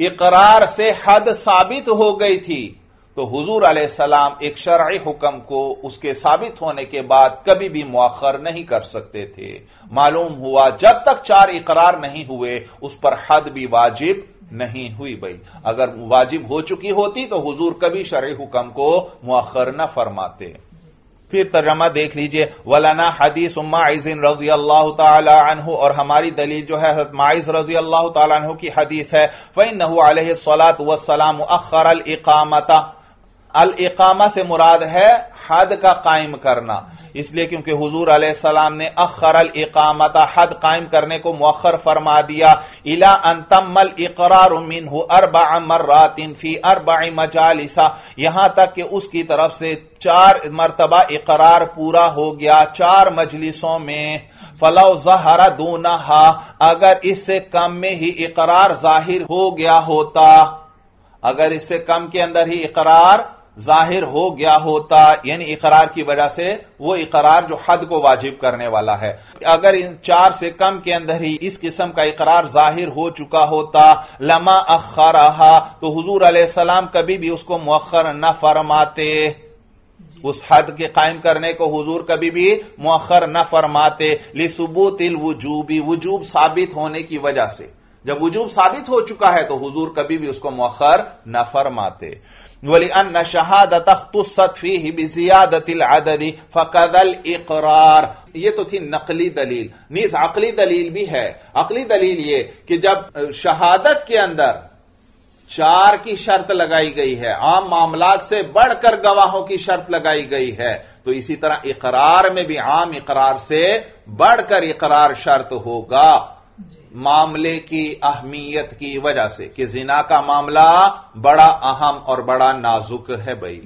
इकरार से हद साबित हो गई थी तो हुजूर सलाम एक शर्य हुक्म को उसके साबित होने के बाद कभी भी मुखर नहीं कर सकते थे। मालूम हुआ, जब तक चार इकरार नहीं हुए, उस पर हद भी वाजिब नहीं हुई भाई। अगर वाजिब हो चुकी होती तो हुजूर कभी शर्य हुक्म को मुखर न फरमाते। फिर तर्जमा देख लीजिए, वलाना हदीस उम्माइजिन रज़ी अल्लाह तु और हमारी दलील जो है माइज रज़ी अल्लाह तु की हदीस है फ़ैन नहू सलात वसलाम अखर अल इकामता अल इकामा से मुराद है हद का कायम करना। इसलिए क्योंकि हुजूर सलाम ने अखर अल इकामत हद कायम करने को मौखर फरमा दिया। इला अंतमल इकरार मिन अरबा मर्रातिन फ़ी अरबा मजालिसा। यहाँ तक कि उसकी तरफ़ से चार मरतबा इकरार पूरा हो गया चार मजलिसों में। फलाउ जहरा दूनहा, अगर इससे कम में ही इकरार ज़ाहिर हो गया होता, अगर इससे कम के अंदर ही इकरार ज़ाहिर हो गया होता यानी इकरार की वजह से वो इकरार जो हद को वाजिब करने वाला है। अगर इन चार से कम के अंदर ही इस किस्म का इकरार ज़ाहिर हो चुका होता लमा अखरहा तो हुजूर सलाम कभी भी उसको मुखर न फरमाते। उस हद के कायम करने को हुजूर कभी भी मुखर न फरमाते। लिसबूतिल वजूबी वजूब साबित होने की वजह से। जब वजूब साबित हो चुका है तो हुजूर कभी भी उसको मुखर न फरमाते। अन शहादत तुसतफी बिजियादतिल आददी फ़कदल इकरार ये तो थी नकली दलील नीज अकली दलील भी है अकली दलील ये कि जब शहादत के अंदर चार की शर्त लगाई गई है आम मामलात से बढ़कर गवाहों की शर्त लगाई गई है तो इसी तरह इकरार में भी आम इकरार से बढ़कर इकरार शर्त होगा मामले की अहमियत की वजह से कि जिना का मामला बड़ा अहम और बड़ा नाजुक है भाई।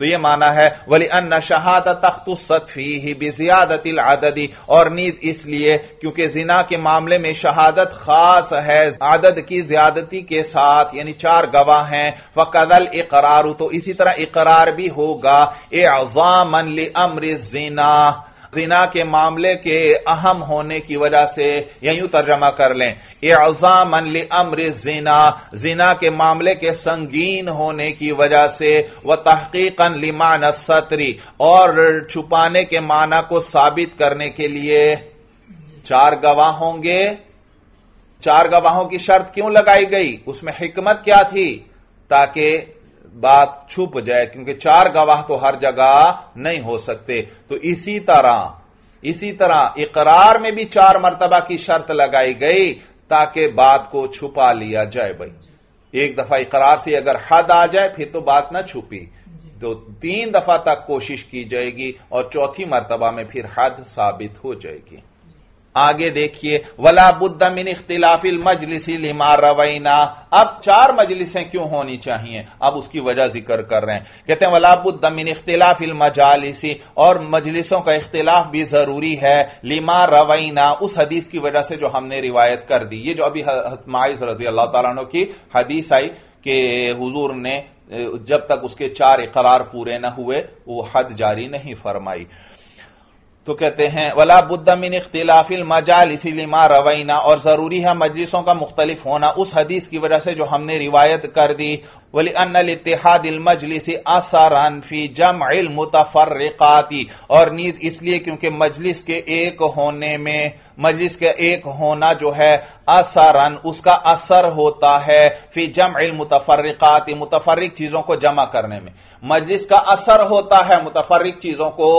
तो यह माना है वली अन्न शहाद तख्तुसतफी ही बिजियादतिल आददी और नीज इसलिए क्योंकि जिना के मामले में शहादत खास है, आदद की ज्यादती के साथ, यानी चार गवाह हैं फकदल इकरारू तो इसी तरह इकरार भी होगा एजामन अमर जिना। जिना के मामले के अहम होने की वजह से यूँ तर्जमा कर लें। एजामन अमर जिना। जिना के मामले के संगीन होने की वजह से वह तहकीकन लिमान सतरी। और छुपाने के माना को साबित करने के लिए चार गवाह होंगे। चार गवाहों की शर्त क्यों लगाई गई? उसमें हिकमत क्या थी? ताकि बात छुप जाए, क्योंकि चार गवाह तो हर जगह नहीं हो सकते। तो इसी तरह इसी तरह इकरार में भी चार मरतबा की शर्त लगाई गई, ताकि बात को छुपा लिया जाए भाई। एक दफ़ा इकरार से अगर हद आ जाए, फिर तो बात ना छुपी। तो तीन दफ़ा तक कोशिश की जाएगी, और चौथी मरतबा में फिर हद साबित हो जाएगी। आगे देखिए, वला बुद्दमिन इख्तिलाफिल मजलिसी लिमा रवैना। अब चार मजलिसें क्यों होनी चाहिए? अब उसकी वजह ज़िक्र कर रहे हैं। कहते हैं, वला बुद्दमिन इख्तिलाफिल मजालिसी। और मजलिसों का इख्तिलाफ भी ज़रूरी है। लिमा रवैना, उस हदीस की वजह से जो हमने रिवायत कर दी। ये जो अभी माइज रज़ी अल्लाह तला की हदीस आई कि हुजूर ने जब तक उसके चार इकरार पूरे न हुए, वो हद जारी नहीं फरमाई। तो कहते हैं, वला बुद्धमिन इख्तिलाफिल मजाल इसीलिए मा रवैना, और ज़रूरी है मजलिसों का मुख्तलिफ़ होना। उस हदीस की वजह से जो हमने रिवायत कर दी, वली अनतिहाद मजलिस असरन फ़ी जम मुतफर्रिकाती और नीज इसलिए क्योंकि मजलिस के एक होने में मजलिस के एक होना जो है असरन, उसका असर होता है फ़ी जम मुतफर्रिकाती, मुतफर्रिक चीज़ों को जमा करने में। मजलिस का असर होता है मुतफर्रिक चीज़ों को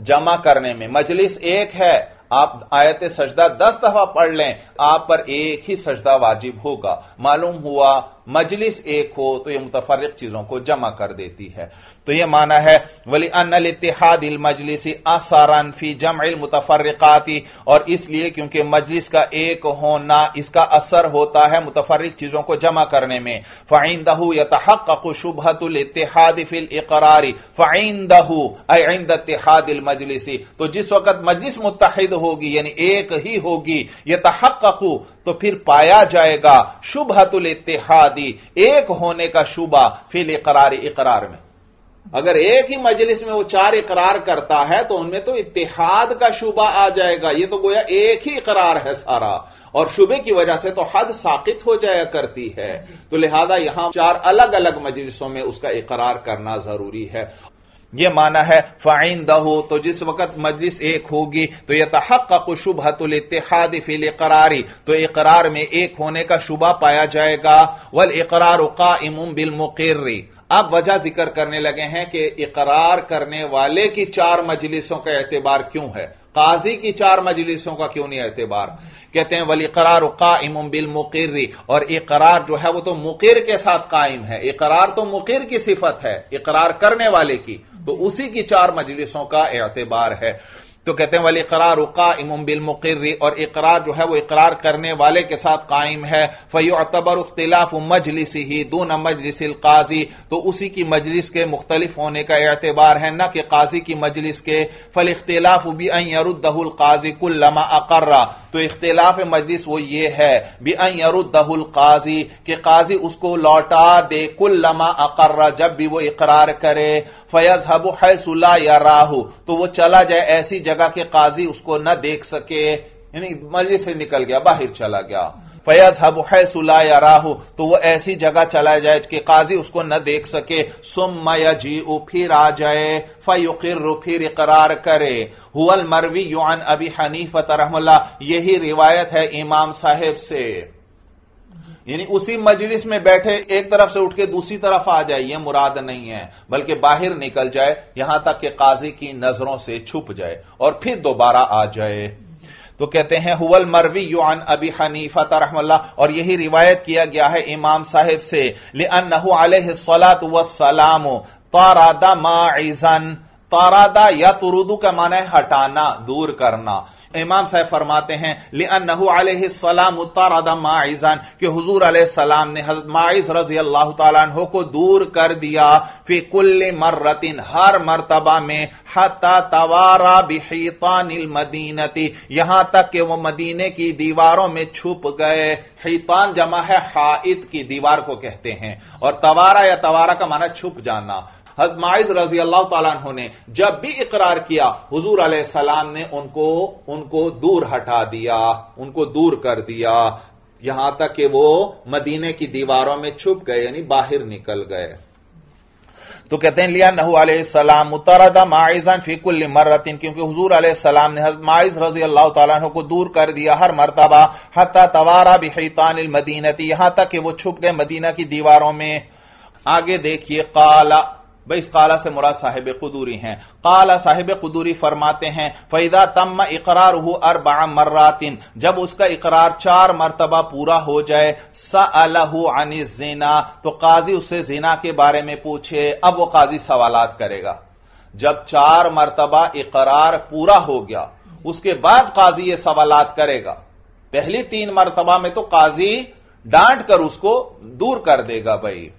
जमा करने में। मजलिस एक है, आप आयत सजदा दस दफ़ा पढ़ लें, आप पर एक ही सजदा वाजिब होगा। मालूम हुआ, मजलिस एक हो तो यह मुतफरक चीज़ों को जमा कर देती है। तो यह माना है वली अनतिहाद मजलिस आसारन फ़ी जम मुतफरकाती और इसलिए क्योंकि मजलिस का एक होना, इसका असर होता है मुतफरक चीज़ों को जमा करने में। फ़ाइन दहू यतहक शुभतुल इतिहाद फिल इकरारी। फ़ाइन दहू इतिहाद मजलिसी। तो जिस वक्त मजलिस मुतहद होगी, यानी एक ही होगी यतहक तो फिर पाया जाएगा शुभतुल इतिहादी एक होने का शुबा फिल इकरारी, इकरार में। अगर एक ही मजलिस में वो चार इकरार करता है तो उनमें तो इतिहाद का शुबा आ जाएगा। ये तो गोया एक ही इकरार है सारा। और शुबे की वजह से तो हद साकित हो जाया करती है। तो लिहाजा यहाँ चार अलग अलग मजलिसों में उसका इकरार करना ज़रूरी है। यह माना है फ़ाइन दहो तो जिस वक्त मजलिस एक होगी तो यह तहक का शुभतुल इतिहाद फिल करारी तो इकरार में एक होने का शुबा पाया जाएगा। वल इकरार का इमुम बिल मुकर्री। अब वजह ज़िक्र करने लगे हैं कि इकरार करने वाले की चार मजलिसों का एतबार क्यों है? काजी की चार मजलिसों का क्यों नहीं एतबार? कहते हैं, वली करार कायम बिल मुकिर और इकरार जो है वो तो मुकिर के साथ कायम है। इकरार तो मुकिर की सिफत है, इकरार करने वाले की। तो उसी की चार मजलिसों का एतबार है। तो कहते हैं, वाली करार उका इमुम बिल मुकर्री और इकरार जो है, वो इकरार करने वाले के साथ कायम है। फयो अतबर उख्तिलाफ मजलिस ही दो न मजलिस काजी। तो उसी की मजलिस के मुख्तलिफ़ होने का एतबार है, न कि काजी की मजलिस के। फल इख्तिलाफ भी अरुद्दहुल काजी कुल लमा अकर्रा। तो इख्तिलाफ मजलिस वो ये है, बी अरुद्दहुल काजी, कि काजी उसको लौटा दे कुल लमा अकर्रा जब भी वो इकरार करे। फयज हबू हैसुल्ला या राहू तो वो चला जाए ऐसी जगह के काजी उसको न देख सके। यानी मस्जिद से निकल गया, बाहर चला गया। फयज हबू हैसुल्ला या राहू तो वो ऐसी जगह चला जाए कि काजी उसको न देख सके। सुम जी फिर आ जाए। फयुकिर फिर इकरार करे। हुअल मरवी युआन अभी हनीफत रहमल्ला। यही रिवायत है इमाम साहेब से। यानी उसी मजलिस में बैठे एक तरफ़ से उठ के दूसरी तरफ़ आ जाए यह मुराद नहीं है, बल्कि बाहर निकल जाए, यहाँ तक कि काजी की नज़रों से छुप जाए और फिर दोबारा आ जाए। तो कहते हैं, हुवल मरवी युआन अबी हनीफा रहमल्ला और यही रिवायत किया गया है इमाम साहिब से, लिअन्नहु अलैहिस्सलातु वस्सलाम, तारादा माइजन, तारादा या तुरुदू का माना है हटाना, दूर करना। इमाम साहब फरमाते हैं अलैहिस्सलाम उतारदा माइजान कि हुजूर अलैहिस्सलाम ने माइज रज़ी अल्लाह तआला को दूर कर दिया, फ़ी कुल्ल मर्रतिन हर मरतबा में हता तवारा बिहीतानिल मदीनती यहाँ तक कि वो मदीने की दीवारों में छुप गए। हैतान जमा है हाइत की दीवार को कहते हैं। और तवारा या तवारा का माना छुप जाना। हजमाइज रज़ी अल्लाह तु ने जब भी इकरार किया, हुजूर सलाम ने उनको उनको दूर हटा दिया, उनको दूर कर दिया। यहाँ तक कि वो मदीने की दीवारों में छुप गए, यानी बाहर निकल गए। तो कहते हैं लिया नहू सलाम मुतरदा माइजन फीकुल मर्रतिन, क्योंकि हजूर सलाम ने माइज रज़ी अल्लाह तु को दूर कर दिया हर मरतबा हता तवारा भी बिहतान मदीनती। यहाँ तक कि वो छुप गए मदीना की दीवारों में। आगे देखिए, काला भाई इस काला से मुराद साहिब कुदूरी हैं। काला साहिब कुदूरी फरमाते हैं, फैदा तम इकरार हु अरबा मर्रातिन। जब उसका इकरार चार मरतबा पूरा हो जाए सलहू अनी जीना तो काजी उससे जीना के बारे में पूछे, अब वो काजी सवालात करेगा। जब चार मरतबा इकरार पूरा हो गया, उसके बाद काजी ये सवालात करेगा। पहली तीन मरतबा में तो काजी डांट कर उसको दूर कर देगा भाई।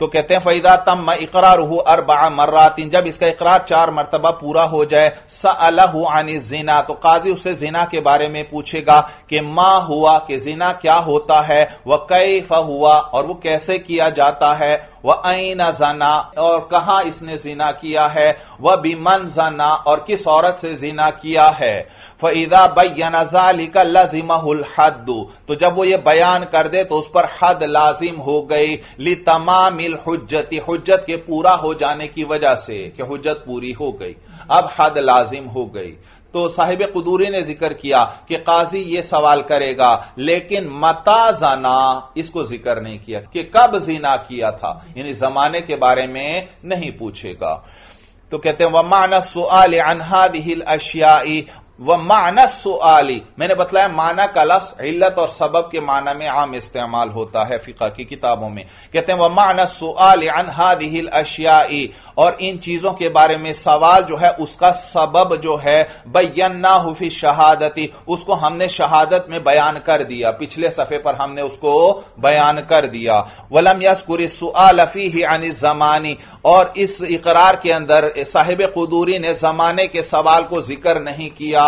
तो कहते हैं, फैदा तम मैं इकरार हूँ अरबा मर्रातिन। जब इसका इकरार चार मरतबा पूरा हो जाए, सअलहु आनी जीना। तो काजी उससे जीना के बारे में पूछेगा कि मा हुआ कि जीना क्या होता है वह कई फ हुआ और वो कैसे किया जाता है वह ऐन जना, और कहाँ इसने जिना किया है? वह बिमन जना, और किस औरत से जिना किया है? फईदा बैनजालिका लजिमहुल हद्दू तो जब वो ये बयान कर दे तो उस पर हद लाजिम हो गई। ली तमामिल हुज्जती, हुज्जत के पूरा हो जाने की वजह से कि हुज्जत पूरी हो गई। अब हद लाजिम हो गई। तो साहिब कदूरी ने ज़िक्र किया कि काजी ये सवाल करेगा, लेकिन मता जाना इसको ज़िक्र नहीं किया कि कब जीना किया था। यानी जमाने के बारे में नहीं पूछेगा। तो कहते हैं, वमाना सुआल अनहादिल अशियाई वह मानस आली मैंने बतलाया, माना का लफ्ज इल्लत और सबब के माना में आम इस्तेमाल होता है फिका की किताबों में। कहते हैं वह मानस आल अनहादिल अशियाई। और इन चीज़ों के बारे में सवाल जो है, उसका सबब जो है बैन्ना हुफी शहादती। उसको हमने शहादत में बयान कर दिया। पिछले सफे पर हमने उसको बयान कर दिया। वलम यसकुर सुआलफी ही अन जमानी। और इस इकरार के अंदर साहिब कुदूरी ने जमाने के सवाल को ज़िक्र नहीं किया।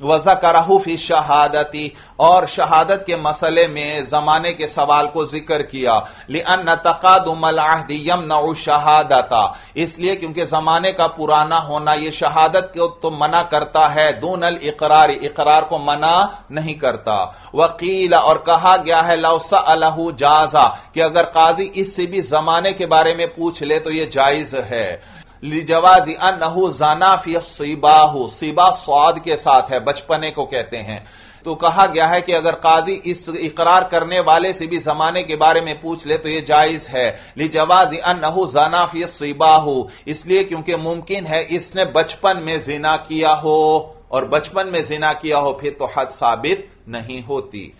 वजकरहू फ़ी शहादती, और शहादत के मसले में जमाने के सवाल को ज़िक्र किया। लिअन तकादुमलाहदीयम नऊ शहादता, इसलिए क्योंकि जमाने का पुराना होना यह शहादत को तो मना करता है, दूनल इकरार इकरार को मना नहीं करता। वकील, और कहा गया है लौसा अलहू जाजा, कि अगर काजी इससे भी जमाने के बारे में पूछ ले तो यह जायज़ है। लिजवाजी अनहू जाना फ़ी सीबाहू, सीबा स्वाद के साथ है, बचपने को कहते हैं। तो कहा गया है कि अगर काजी इस इकरार करने वाले से भी जमाने के बारे में पूछ ले तो यह जायज़ है। लिजवाजी अनहू जाना फ़ी सीबाहू, इसलिए क्योंकि मुमकिन है इसने बचपन में जिना किया हो, और बचपन में जिना किया हो, फिर तो हद साबित नहीं होती।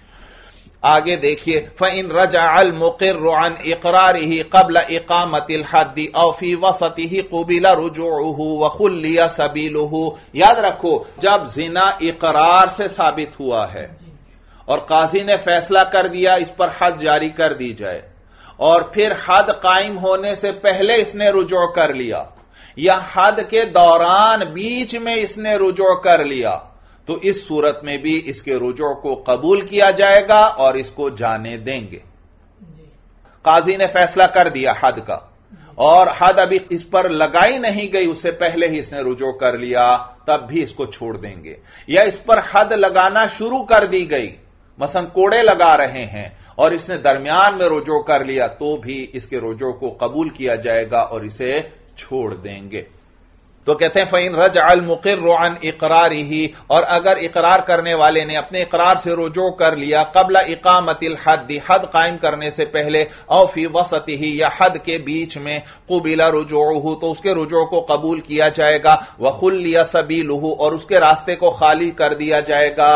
आगे देखिए फ इन रजा अल मुकर रुआन इकरार ही कबल इकामतिल हद्दी औफी वसती ही कुबिला रुजू वखुल्लिया सबीलू याद रखो, जब जिना इकरार से साबित हुआ है और काजी ने फैसला कर दिया, इस पर हद जारी कर दी जाए, और फिर हद कायम होने से पहले इसने रुजू कर लिया, या हद के दौरान बीच में इसने रुजो कर लिया तो इस सूरत में भी इसके रुजू को कबूल किया जाएगा और इसको जाने देंगे। काजी ने फैसला कर दिया हद का। और हद अभी इस पर लगाई नहीं गई उससे पहले ही इसने रुजू कर लिया तब भी इसको छोड़ देंगे। या इस पर हद लगाना शुरू कर दी गई मसन कोड़े लगा रहे हैं और इसने दरमियान में रुजू कर लिया तो भी इसके रुजू को कबूल किया जाएगा और इसे छोड़ देंगे। तो कहते हैं फ़ैन रज अल मुकर इकरार ही और अगर इकरार करने वाले ने अपने इकरार से रुजो कर लिया, कबल इकामतिल हद दी हद कायम करने से पहले औफी वसत ही या हद के बीच में कुबिला रुजू तो उसके रुजो को कबूल किया जाएगा वहुल लिया सभी लूहू और उसके रास्ते को खाली कर दिया जाएगा।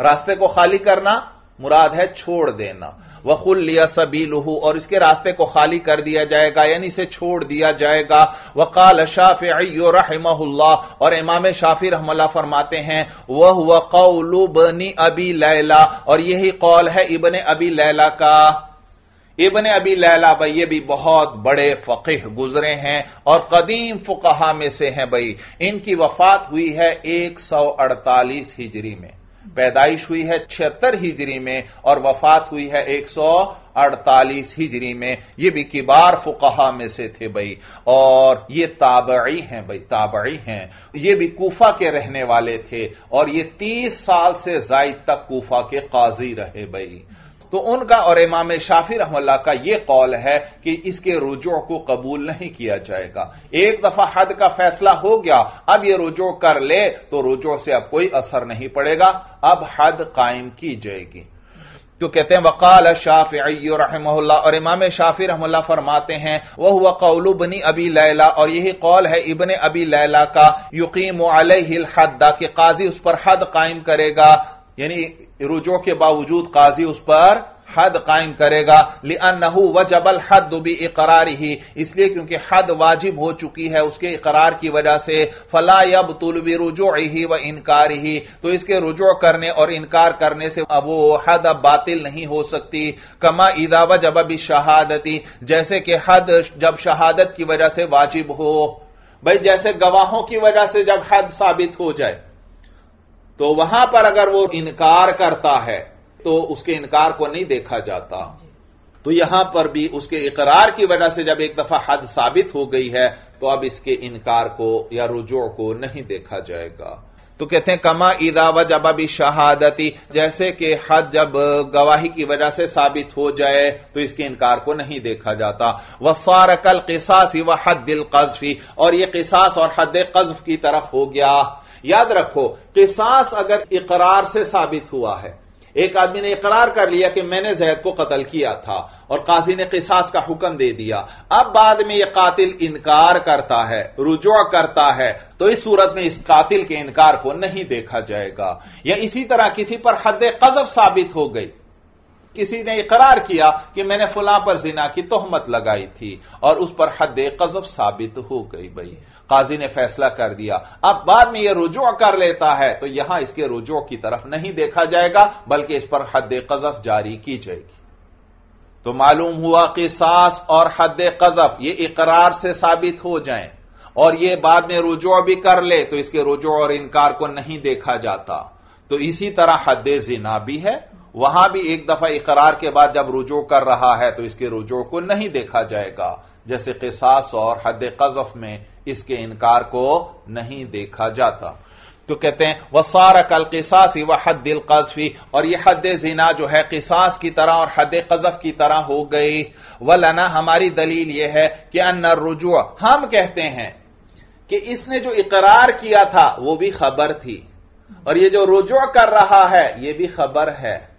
रास्ते को खाली करना मुराद है छोड़ देना। वकुल्लिया सबीलहू, और इसके रास्ते को खाली कर दिया जाएगा, यानी इसे छोड़ दिया जाएगा। वकाल शाफी रहमहुल्ला और इमाम शाफी रहमल्ला फरमाते हैं वह बनी अबी लैला, और यही कौल है इबन अबी लैला का। इबन अबी लैला भाई, ये भी बहुत बड़े फकीह गुजरे हैं, और कदीम फुकहा में से हैं भाई। इनकी वफात हुई है 148 हिजरी में। पैदाइश हुई है छिहत्तर हिजरी में और वफात हुई है 148 हिजरी में। ये भी किबार फुकाहा में से थे भाई। और ये ताबड़ी हैं भाई ताबड़ी हैं। ये भी कूफा के रहने वाले थे और ये 30 साल से जायद तक कूफा के काजी रहे भाई। तो उनका और इमाम शाफी रहमल्ला का यह कौल है कि इसके रुजू को कबूल नहीं किया जाएगा। एक दफ़ा हद का फैसला हो गया, अब यह रुजू कर ले तो रुजू से अब कोई असर नहीं पड़ेगा। अब हद कायम की जाएगी। तो कहते हैं, वकाल शाफी रहमल्ला और इमाम शाफी रहमल्ला फरमाते हैं वह हुआ कौलू बनी अबी लैला, और यही कौल है इबन अबी लैला का, युकीम हद्दा, कि काजी उस पर हद कायम करेगा। यानी रुजो के बावजूद काजी उस पर हद कायम करेगा। लिअनहू वजबल हद भी इकरार ही इसलिए क्योंकि हद वाजिब हो चुकी है उसके इकरार की वजह से, फला यब तुलबी रुजो ही व इनकार ही तो इसके रुजो करने और इनकार करने से अब वो हद अब बातिल नहीं हो सकती। कमा ईदा वजब भी शहादती जैसे कि हद जब शहादत की वजह से वाजिब हो, भाई जैसे गवाहों की वजह से जब हद साबित हो जाए। तो वहाँ पर अगर वो इनकार करता है तो उसके इनकार को नहीं देखा जाता। तो यहाँ पर भी उसके इकरार की वजह से जब एक दफ़ा हद साबित हो गई है तो अब इसके इनकार को या रुजू को नहीं देखा जाएगा। तो कहते हैं, कमा ईदा व जब अभी शहादती, जैसे कि हद जब गवाही की वजह से साबित हो जाए तो इसके इनकार को नहीं देखा जाता। वसार कल किसास व हद दिल कजफी, और यह किसास और हद कजफ की तरफ़ हो गया। याद रखो किसास अगर इकरार से साबित हुआ है। एक आदमी ने इकरार कर लिया कि मैंने जैद को कत्ल किया था और काजी ने किसास का हुक्म दे दिया। अब बाद में यह कातिल इनकार करता है, रुजो करता है तो इस सूरत में इस कातिल के इनकार को नहीं देखा जाएगा। या इसी तरह किसी पर हद कजब साबित हो गई। किसी ने इकरार किया कि मैंने फुला पर जिना की तोहमत लगाई थी और उस पर हद कजब साबित हो गई भाई। काजी ने फैसला कर दिया, अब बाद में यह रुजू कर लेता है तो यहाँ इसके रुजू की तरफ़ नहीं देखा जाएगा, बल्कि इस पर हद कजफ जारी की जाएगी। तो मालूम हुआ कि सास और हद कजफ ये इकरार से साबित हो जाए, और ये बाद में रुजू भी कर ले तो इसके रुजू और इनकार को नहीं देखा जाता। तो इसी तरह हद जिना भी है वहाँ भी एक दफ़ा इकरार के बाद जब रुजू कर रहा है तो इसके रुजू को नहीं देखा जाएगा। जैसे किसास और हद कजफ में इसके इनकार को नहीं देखा जाता। तो कहते हैं वह सारा कल किसासी वह हद दिल कजफी और यह हद जिना जो है, किसास की तरह और हद कजफ की तरह हो गई। वह लना हमारी दलील यह है कि अन्न रुजू, हम कहते हैं कि इसने जो इकरार किया था, वो भी खबर थी। और ये जो रुजू कर रहा है, ये भी खबर है।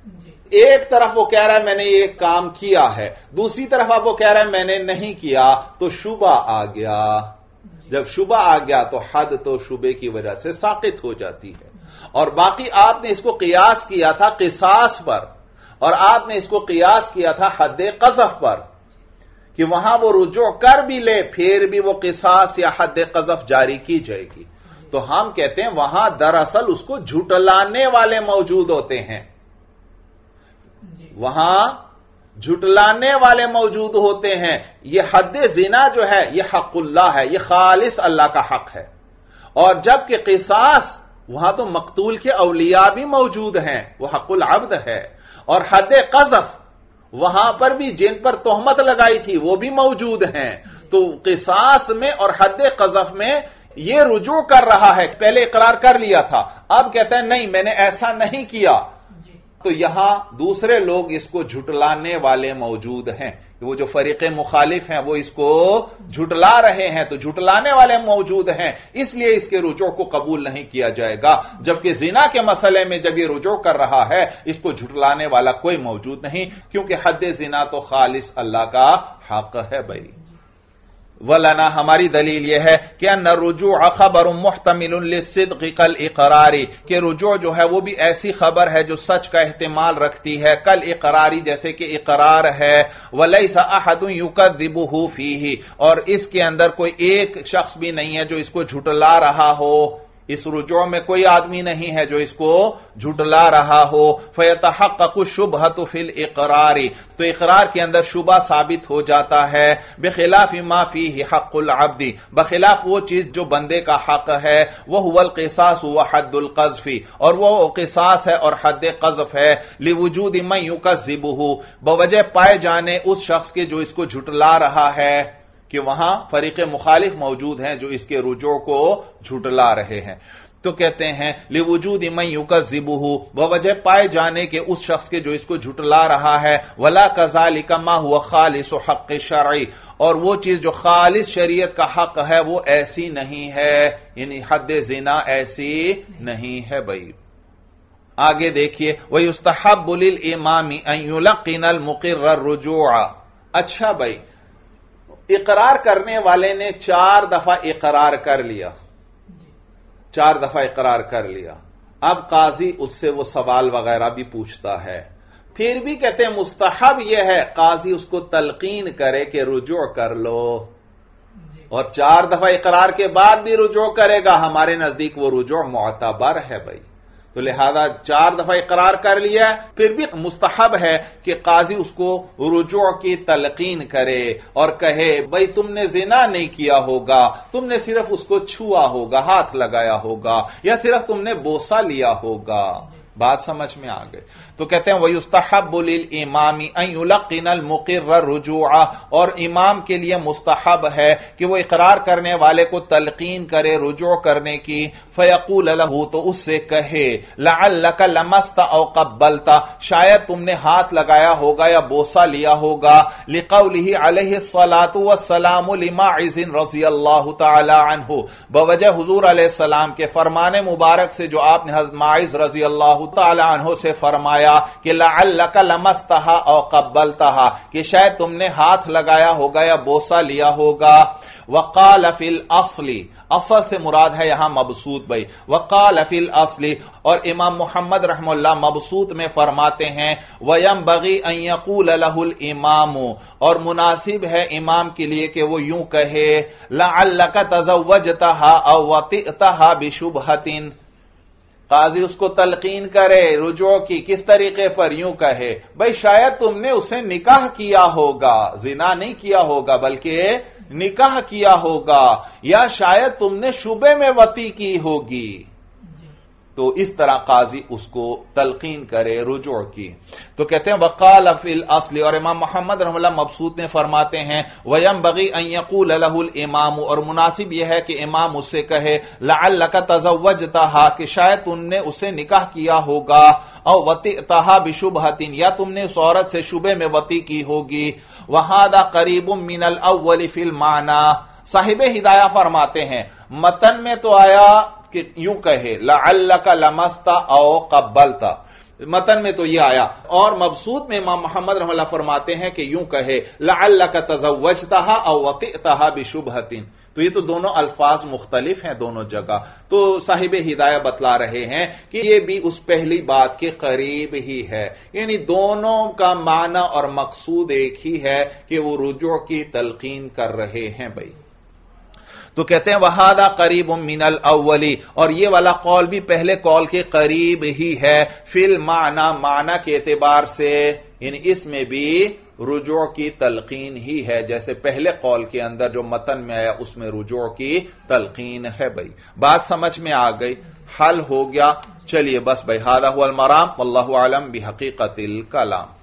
एक तरफ़ वो कह रहा है, मैंने ये काम किया है। दूसरी तरफ़ अब वो कह रहा है, मैंने नहीं किया तो शुबा आ गया। जब शुबा आ गया तो हद तो शुबे की वजह से साकित हो जाती है। और बाकी आपने इसको कियास किया था किसास पर, और आपने इसको कियास किया था हद कजफ पर, कि वहाँ वो रुजू कर भी ले, फिर भी वो किसास या हद कजफ जारी की जाएगी। तो हम कहते हैं, वहाँ दरअसल उसको झुटलाने वाले मौजूद होते हैं। वहाँ झुटलाने वाले मौजूद होते हैं। यह हद जिना जो है यह हकुल्ला है यह खालिस अल्लाह का हक है। और जबकि किसास, वहाँ तो मकतूल के अवलिया भी मौजूद हैं वह हकुल अब्द है। और हद कजफ, वहाँ पर भी जिन पर तोहमत लगाई थी, वो भी मौजूद हैं। तो किसास में और हद कजफ में यह रुजू कर रहा है, पहले इकरार कर लिया था। अब कहते हैं, नहीं, मैंने ऐसा नहीं किया। तो यहाँ दूसरे लोग इसको झुटलाने वाले मौजूद हैं। वो जो फरीक मुखालिफ हैं, वो इसको झुटला रहे हैं तो झुटलाने वाले मौजूद हैं। इसलिए इसके रुजो को कबूल नहीं किया जाएगा, जबकि जिना के मसले में जब ये रुजो कर रहा है, इसको झुटलाने वाला कोई मौजूद नहीं, क्योंकि हद जिना तो खालिस अल्लाह का हक है भाई। वलना हमारी दलील यह है कि अन रुजू खबर मुहतमिल कल इकरारी, के रुजू जो है वो भी ऐसी खबर है जो सच का एहतमाल रखती है, कल इकरारी जैसे कि इकरार है वलई अहद युकदिबुहू फ़ी ही और इसके अंदर कोई एक शख्स भी नहीं है जो इसको झुटला रहा हो। इस रुजो में कोई आदमी नहीं है जो इसको झुटला रहा हो। फयत हक शुभ फिल इकरारी। तो इकरार के अंदर शुबा साबित हो जाता है। बेखिलाफ माफ़ी ही हकुल अब्दी। बखिलाफ वो चीज़ जो बंदे का हक है, वह हुआ किसास हुआ हदुल कजफी। और वह किसास है और हद कजफ है। लिवजूद मयू का जिबू बवजह पाए जाने उस शख्स के जो इसको झुटला रहा है। कि वहाँ फरीक मुखालिफ मौजूद हैं जो इसके रुजो को झुटला रहे हैं। तो कहते हैं, लिवजूद इमई युका जिबूहू वजह पाए जाने के उस शख्स के जो इसको झुटला रहा है। वला कजालिकमा हुआ खालिस हक शरई और वो चीज़ जो खालिस शरीयत का हक है, वो ऐसी नहीं है। यानी हद जिना ऐसी नहीं है भाई। आगे देखिए वही उस्तहबुल इमामी अयुलकिन मुकर रुजुआ अच्छा भाई इकरार करने वाले ने चार दफ़ा इकरार कर लिया। चार दफ़ा इकरार कर लिया। अब काजी उससे वो सवाल वगैरह भी पूछता है। फिर भी कहते हैं मुस्तहब यह है काजी उसको तलकीन करे कि रुजो कर लो। और चार दफ़ा इकरार के बाद भी रुजो करेगा। हमारे नज़दीक वो रुजो मोतबर है भाई। तो लिहाजा चार दफ़ा इकरार कर लिया, फिर भी मुस्तहब है कि काजी उसको रुजो की तलकीन करे और कहे, भाई, तुमने जिना नहीं किया होगा, तुमने सिर्फ़ उसको छुआ होगा, हाथ लगाया होगा, या सिर्फ़ तुमने बोसा लिया होगा? बात समझ में आ गई। तो कहते हैं वही उस्तहबुल इमामी अयुलकिन मुकर रुजुआ। और इमाम के लिए मुस्तहब है कि वह इकरार करने वाले को तलकीन करे, रुजू करने की। फयकूल लहू तो उससे कहे लक लमस्त और कब्बलता। शायद तुमने हाथ लगाया होगा या बोसा लिया होगा। लिकौली अलहसलात वसलामिन रज़ी अल्लाह तहो बवजह हजूर सलाम के फरमाने मुबारक से जो आपने माइज रज़ी अल्लाह तहो से फरमाया फरमाया कि लअल्लक लमस्तहा और कब्बलतहा, कि शायद तुमने हाथ लगाया होगा या बोसा लिया होगा। वकाल अफिल असली, असल से मुराद है यहाँ मबसूत भाई। वकाल अफिल असली, और इमाम मोहम्मद रहमुल्ला मबसूत में फरमाते हैं, वयम बगी अयकूल लहुल इमाम, और मुनासिब है इमाम के लिए कि वो यूँ कहे, लअल्लक तजवजतहा अवतितहा बिशुभहतिन काजी उसको तलकीन करे रुजो की किस तरीके पर यूँ कहे, भाई, शायद तुमने उसे निकाह किया होगा, जिना नहीं किया होगा, बल्कि निकाह किया होगा, या शायद तुमने शुबे में वती की होगी। तो इस तरह काजी उसको तलकीन करे, रुजू की। तो कहते हैं, वकाल अफिल असली और इमाम मोहम्मद रहमल्ला मबसूद ने फरमाते हैं, वयम बगी अयकूल इमाम और मुनासिब यह है कि इमाम उससे कहे लाल का तजवज तहा कि शायद तुमने उससे निकाह किया होगा और वती तहा बिशुभहतिन या तुमने उस औरत से शुबे में वती की होगी। वहादा करीब मिनल अव्वली फिल माना साहिब हिदाया फरमाते हैं, मतन में तो आया कि यूँ कहे ला का लमस्ता ओ कब्बलता। मतन में तो यह आया। और मबसूद में इमाम मोहम्मद रहमल्ला फरमाते हैं कि यूँ कहे ला का तजवजतहा और वकीतहा बिशुभहतिन तो ये तो दोनों अल्फाज मुख्तलिफ़ हैं दोनों जगह। तो साहिब हिदायत बतला रहे हैं कि ये भी उस पहली बात के करीब ही है। यानी दोनों का माना और मकसूद एक ही है कि वो रुजू की तलकीन कर रहे हैं भाई। तो कहते हैं, वहादा करीब मिनल अव्वली. और ये वाला कौल भी पहले कौल के करीब ही है, फिल माना माना के एतबार से। इन इसमें भी रुजो की तलकीन ही है, जैसे पहले कौल के अंदर जो मतन में आया, उसमें रुजो की तलकीन है भाई। बात समझ में आ गई। हल हो गया। चलिए बस भाई, हादा हुआ मराम अल्लाह आलम भी हकीकतिल कलाम।